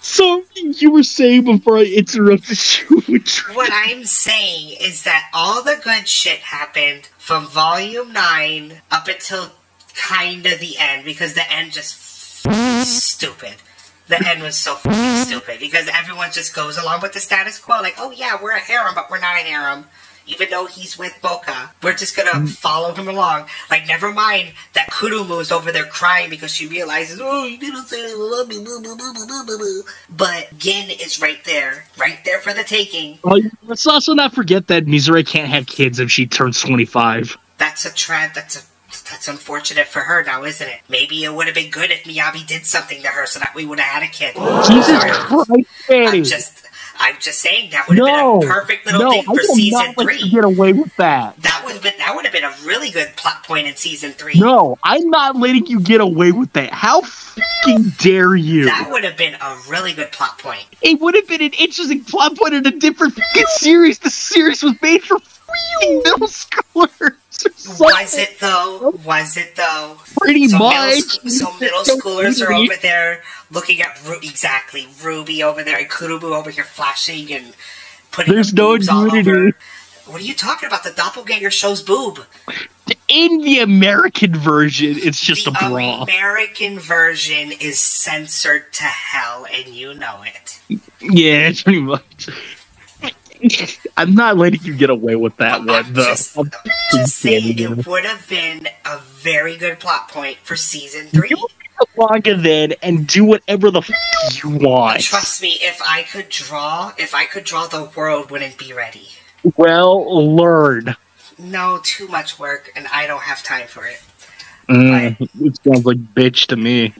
So, you were saying before I interrupted you What I'm saying is that all the good shit happened from Volume 9 up until kind of the end because the end just stupid. The end was so stupid because everyone just goes along with the status quo, like, oh yeah, we're a harem, but we're not a harem. Even though he's with Moka, we're just gonna mm. follow him along. Like, never mind that Kurumu's over there crying because she realizes, oh, you didn't say you love me, boo, boo, boo, boo, boo, boo, boo. But Gin is right there, right there for the taking. Well, let's also not forget that Mizore can't have kids if she turns 25. That's a trend. That's a that's unfortunate for her now, isn't it? Maybe it would have been good if Miyabi did something to her so that we would have had a kid. Jesus Christ, Vanny. I'm just I'm just saying that would have No, been a perfect little no, thing for season not let you three. get away with that. That would have been that would have been a really good plot point in season three. No, I'm not letting you get away with that. How fucking dare you? That would have been a really good plot point. It would have been an interesting plot point in a different series. The series was made for middle schoolers. Or Was it though? Was it though? Pretty so much. Middle, so middle schoolers are over there looking at Ru- exactly Ruby over there and Kurumu over here flashing and putting There's her no boobs all nudity. over. What are you talking about? The doppelganger shows boob. In the American version, it's just a bra. American version is censored to hell, and you know it. Yeah, pretty much. I'm not letting you get away with that one, though. just- I'm Just saying, it would have been a very good plot point for season three. The manga then and do whatever the f- you want. Trust me, if I could draw, if I could draw, the world wouldn't be ready. Well, learn. No, too much work, and I don't have time for it. Mm, it sounds like bitch to me.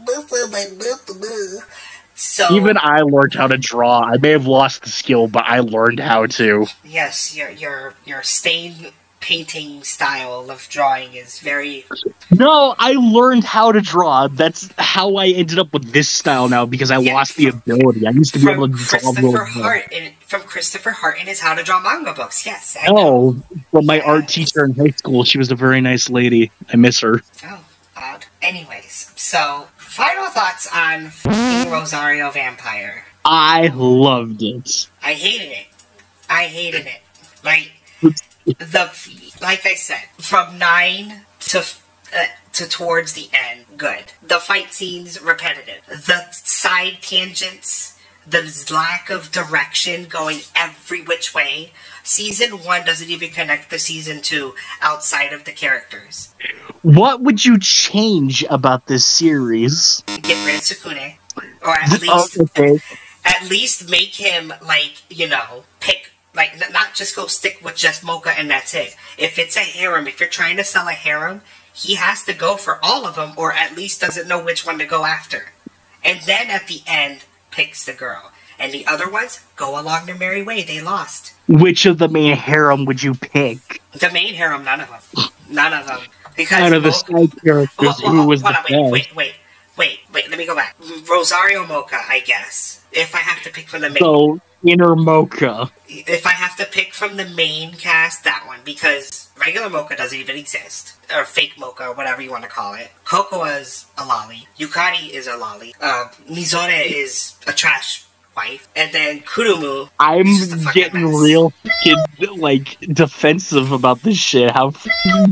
So Even I learned how to draw. I may have lost the skill, but I learned how to. yes, your your your stain painting style of drawing is very No, I learned how to draw. That's how I ended up with this style now because I lost the ability. I used to be able to draw Christopher Hart in, from Christopher Hart in his How to Draw Manga books. Yes, I oh, know. Oh, from my art teacher in high school. She was a very nice lady. I miss her. Oh, odd. Anyways, so final thoughts on f***ing Rosario Vampire. I loved it. I hated it. I hated it. Like the like I said, from nine to uh, to towards the end, good. The fight scenes repetitive. The side tangents, the lack of direction, going every which way. Season one doesn't even connect to season two outside of the characters. What would you change about this series? Get rid of Tsukune, or at Oh, least okay. at least make him like you know pick like not just go stick with just Moka and that's it. If it's a harem, if you're trying to sell a harem, he has to go for all of them, or at least doesn't know which one to go after, and then at the end picks the girl, and the other ones go along their merry way. They lost Which of the main harem would you pick? the main harem. None of them. None of them. Because Out of the side characters, Well, well, who was the on, best? wait, wait, wait, wait, wait. Let me go back. Rosario Moka, I guess. If I have to pick from the main, So, inner moka. if I have to pick from the main cast, that one because regular Moka doesn't even exist, or fake Moka, whatever you want to call it. Kokoa is a lolly. Yukari is a lolly. Uh, Mizore is a trash wife, and then Kurumu. I'm is just a fucking getting mess. real fucking, like, defensive about this shit. How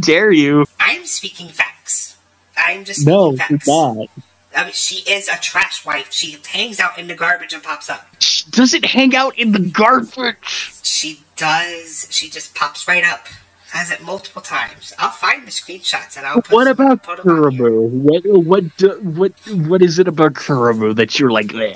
dare you? I'm speaking facts. I'm just No, facts. not. I mean, she is a trash wife. She hangs out in the garbage and pops up. She doesn't hang out in the garbage. She does. She just pops right up. Has it multiple times. I'll find the screenshots and I'll put. What about. Kurumu? What what do- what what is it about Kurumu that you're like? Eh?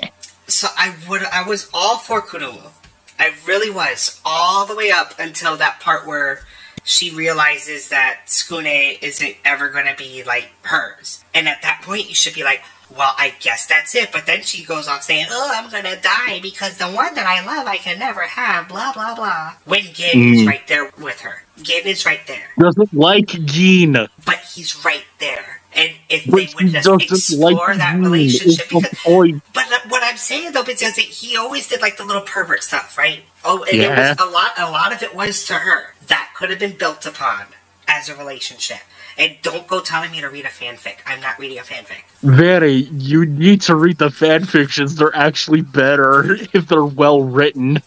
So I would. I was all for Kurumu. I really was all the way up until that part where she realizes that Tsukune isn't ever going to be like hers. And at that point, you should be like, well, I guess that's it. But then she goes off saying, oh, I'm going to die because the one that I love I can never have, blah, blah, blah. When Gin is Mm. right there with her. Gin is right there. Doesn't like Geen. But he's right there. And if But they would just explore like that relationship, because but what I'm saying though, because he always did like the little pervert stuff, right? Oh, and Yeah. it was a lot. A lot of it was to her that could have been built upon as a relationship. And don't go telling me to read a fanfic. I'm not reading a fanfic. Very, you need to read the fan fictions. They're actually better if they're well written.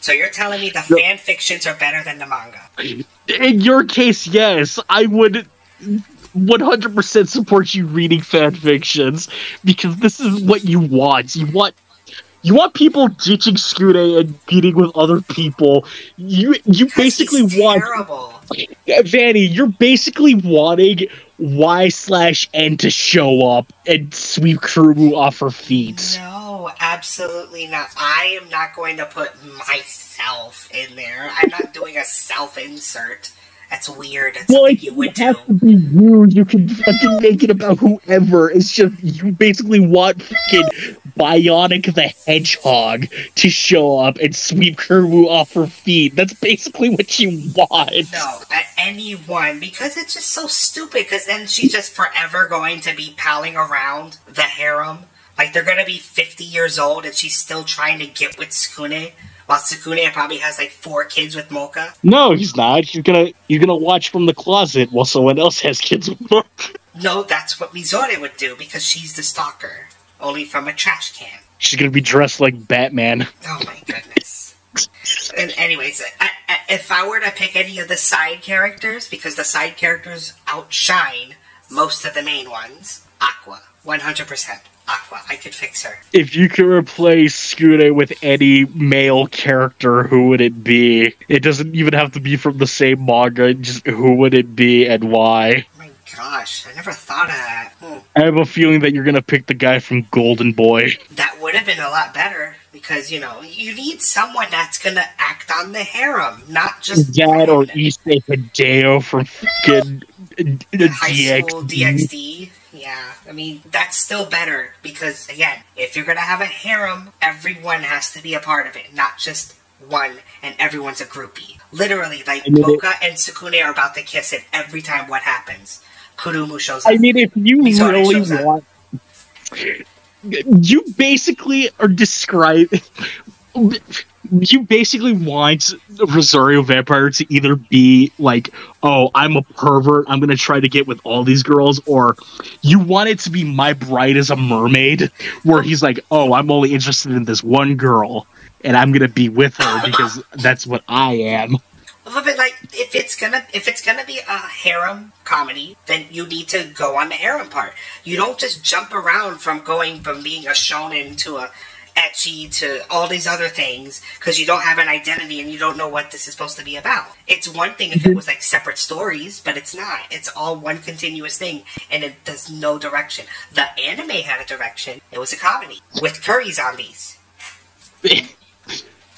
So you're telling me the fan fictions are better than the manga? In your case, yes, I would 100% support you reading fan fictions because this is what you want. You want you want people ditching Tsukune and meeting with other people. You you basically want Terrible. Vanny, you're basically wanting Y slash N to show up and sweep Kurumu off her feet. No, absolutely not. I am not going to put myself in there. I'm not doing a self insert. That's weird. That's Well, it you would do. to be you. You can fucking make it about whoever. It's just you basically want fucking Bionic the Hedgehog to show up and sweep Kurumu off her feet. That's basically what you want. No, at anyone because it's just so stupid. Because then she's just forever going to be palling around the harem. Like they're gonna be fifty years old and she's still trying to get with Tsukune, while Tsukune probably has like four kids with Mocha. No, he's not. He's gonna he's gonna watch from the closet while someone else has kids with her. No, that's what Mizore would do because she's the stalker, only from a trash can. She's gonna be dressed like Batman. Oh my goodness. and anyways, I, I, if I were to pick any of the side characters, because the side characters outshine most of the main ones, Akua, one hundred percent. Akua, I could fix her. If you could replace Tsukune with any male character, who would it be? It doesn't even have to be from the same manga, just who would it be and why? My gosh, I never thought of that. Hmm. I have a feeling that you're gonna pick the guy from Golden Boy. That would have been a lot better because you know you need someone that's gonna act on the harem, not just That or Issei Hideo from fucking DXD. DxD. Yeah, I mean that's still better because again, if you're gonna have a harem, everyone has to be a part of it, not just one and everyone's a groupie. Literally, like I mean, and Tsukune are about to kiss it every time. What happens? Kurumu shows up. I mean, if you Mizore really up. want, you basically are describing. You basically want Rosario Vampire to either be like, oh, I'm a pervert, I'm gonna try to get with all these girls, or you want it to be My Bride as a Mermaid, where he's like, oh, I'm only interested in this one girl, and I'm gonna be with her because that's what I am. A little bit like if it's gonna if it's gonna be a harem comedy, then you need to go on the harem part. You don't just jump around from going from being a shonen to a ecchi to all these other things because you don't have an identity and you don't know what this is supposed to be about. It's one thing if it mhm. was like separate stories, but it's not. It's all one continuous thing and it does no direction. The anime had a direction. It was a comedy with curry zombies.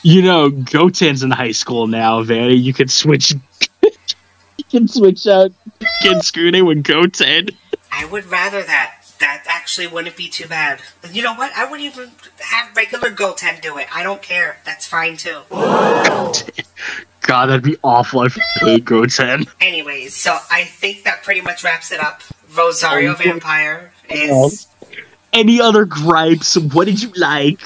You know, Goten's in high school now, Vanny. You can switch. you can switch out Kid Tsukune with Goten. I would rather that. That actually wouldn't be too bad. You know what? I wouldn't even have regular Goten do it. I don't care. That's fine too. God, that'd be awful. I hate Goten. Anyways, so I think that pretty much wraps it up. Rosario Um, Vampire is. Any other gripes? What did you like?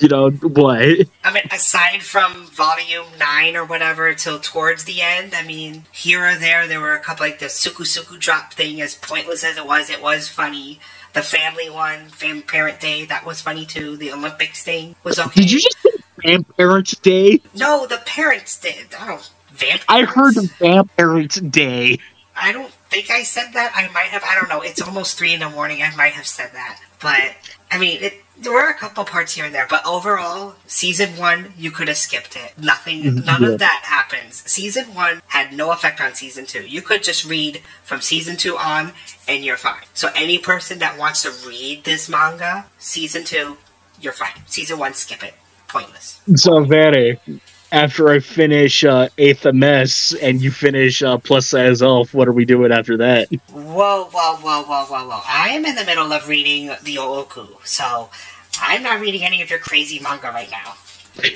You know, what? I mean, aside from volume 9 or whatever till towards the end, I mean, here or there, there were a couple like the Suku Suku drop thing, as pointless as it was, it was funny. The family one, Fam Parent Day, that was funny too. The Olympics thing was okay. Did you just say Grandparents Day? No, the parents did. I don't. Vamp. I heard Grandparents Day. I don't think I said that. I might have. I don't know. It's almost three in the morning. I might have said that. But I mean, it, there were a couple parts here and there. But overall, season one, you could have skipped it. Nothing. Mm-hmm. None Yeah. of that happens. Season one had no effect on season two. You could just read from season two on, and you're fine. So any person that wants to read this manga, season two, you're fine. Season one, skip it. Pointless. So, Vanny, after I finish uh, Eighth MS and you finish uh, Plus Size Elf, what are we doing after that? Whoa, whoa, whoa, whoa, whoa, whoa. I am in the middle of reading the Ooku, so I'm not reading any of your crazy manga right now.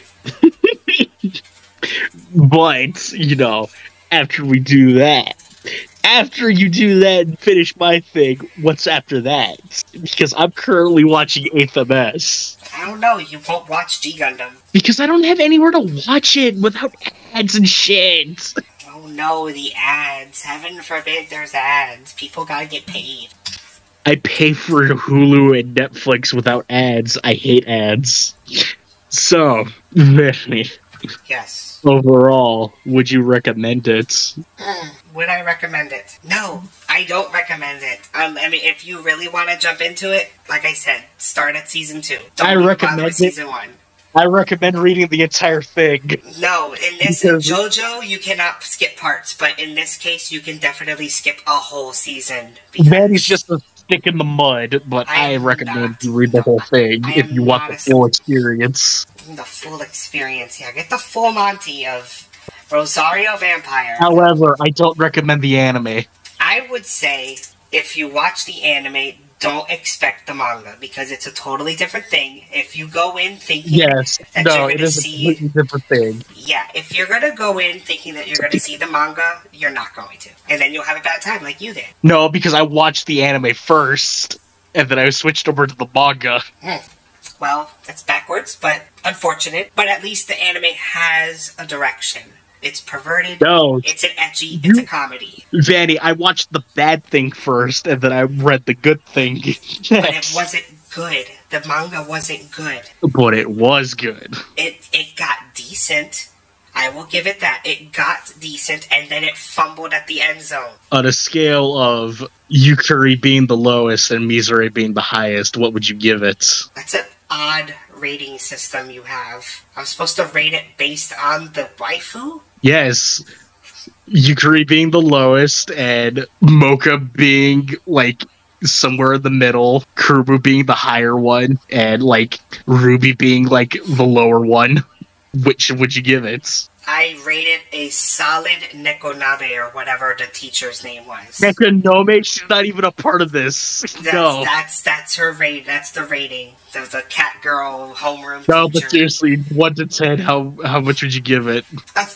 But, you know, after we do that, after you do that and finish my thing, what's after that? Because I'm currently watching 8th MS. I don't know, you won't watch G Gundam. Because I don't have anywhere to watch it without ads and shit. Oh no, the ads. Heaven forbid there's ads. People gotta get paid. I pay for Hulu and Netflix without ads. I hate ads. So, Vanny, Yes. overall, would you recommend it? Mm, Would I recommend it? No, I don't recommend it. Um, I mean, if you really want to jump into it, like I said, start at season two. Don't I recommend it. season one. I recommend reading the entire thing. No, in this Because- JoJo, you cannot skip parts, but in this case, you can definitely skip a whole season. Vanny's just a stick in the mud, but I, recommend you read the whole thing if you want the full experience. The full experience here. Get the full Monty of Rosario Vampire. However, I don't recommend the anime. I would say if you watch the anime, don't expect the manga because it's a totally different thing. If you go in thinking Yes, that no, you're gonna is a see completely different thing. Yeah, if you're gonna go in thinking that you're gonna see the manga, you're not going to. And then you'll have a bad time like you did. No, because I watched the anime first, and then I switched over to the manga. Hmm. Well, that's backwards, but unfortunate. But at least the anime has a direction. It's perverted. No. It's an edgy. It's a comedy. Vanny, I watched the bad thing first, and then I read the good thing. But it wasn't good. The manga wasn't good. but it was good. It it got decent. I will give it that. It got decent, and then it fumbled at the end zone. On a scale of Yukari being the lowest and Mizore being the highest, what would you give it? That's an odd rating system you have. I'm supposed to rate it based on the waifu? Yes. Yukari being the lowest and Moka being like somewhere in the middle, Kurumu being the higher one, and like Ruby being like the lower one. Which would you give it? I rated a solid Nekonabe or whatever the teacher's name was. Nekonome, she's not even a part of this. That's, no. that's that's her rate. That's the rating. The, a cat girl homeroom No, but seriously, one to ten, how how much would you give it? A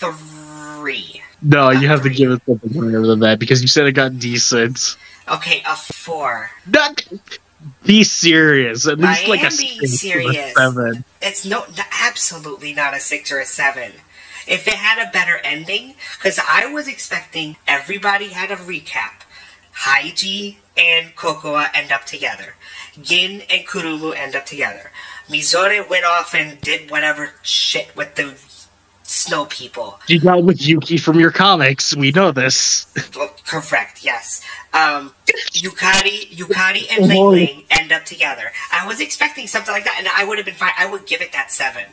three. No, you have to give it something higher than that because you said it got decent. Okay, a four. Not be serious. At least I like a six or a serious. seven. It's no, absolutely not a six or a seven. If it had a better ending, because I was expecting everybody had a recap. Haiji and Kokoa end up together. Gin and Kurumu end up together. Mizore went off and did whatever shit with the snow people. You got with Yuki from your comics. We know this. Correct, yes. Um, Yukari, Yukari and Ling. Ling end up together. I was expecting something like that, and I would have been fine. I would give it that seven,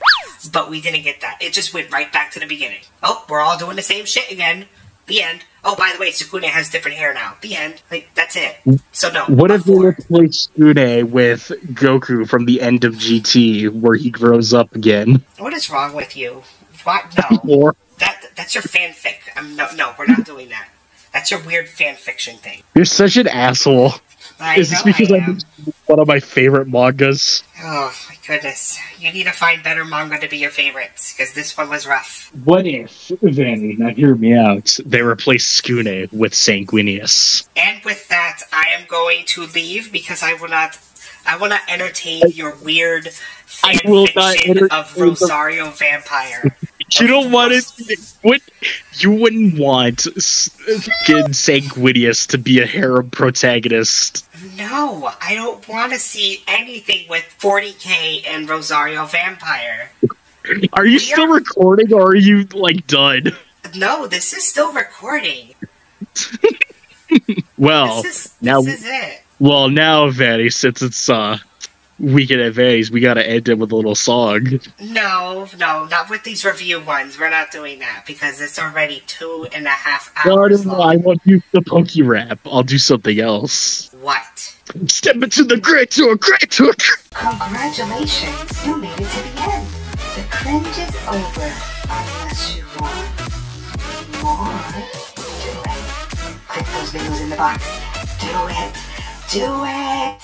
but we didn't get that. It just went right back to the beginning. Oh, we're all doing the same shit again. The end. Oh, by the way, Tsukune has different hair now. The end. Like that's it. So no. What if they replace Tsune with Goku from the end of GT, where he grows up again? What is wrong with you? What? No. Or That that's your fanfic. Um, no, no, we're not doing that. That's your weird fan fiction thing. you're such an asshole. I Is this because I I'm am. one of my favorite mangas? Oh my goodness! You need to find better manga to be your favorites because this one was rough. What if, Vanny, now hear me out, they replace Tsukune with Sanguinius? And with that, I am going to leave because I will not. I will not entertain your weird I fan fiction of Rosario Vampire. You don't want it. What you wouldn't want s- Sanguinius to be a harem protagonist. no, I don't want to see anything with 40k and Rosario Vampire. Are you still recording, or are you like done? No, this is still recording. Well, This is now, this is it. well now, Vanny, since it's uh weekend at Vanny's, we gotta end it with a little song. No, no, not with these review ones. We're not doing that because it's already two and a half hours no, long. I want you the pokey rap. I'll do something else. What? Step into the great to a great to a great. Congratulations, you made it to the end. The cringe is over. Unless you want more, do it. Click those videos in the box. Do it. Do it.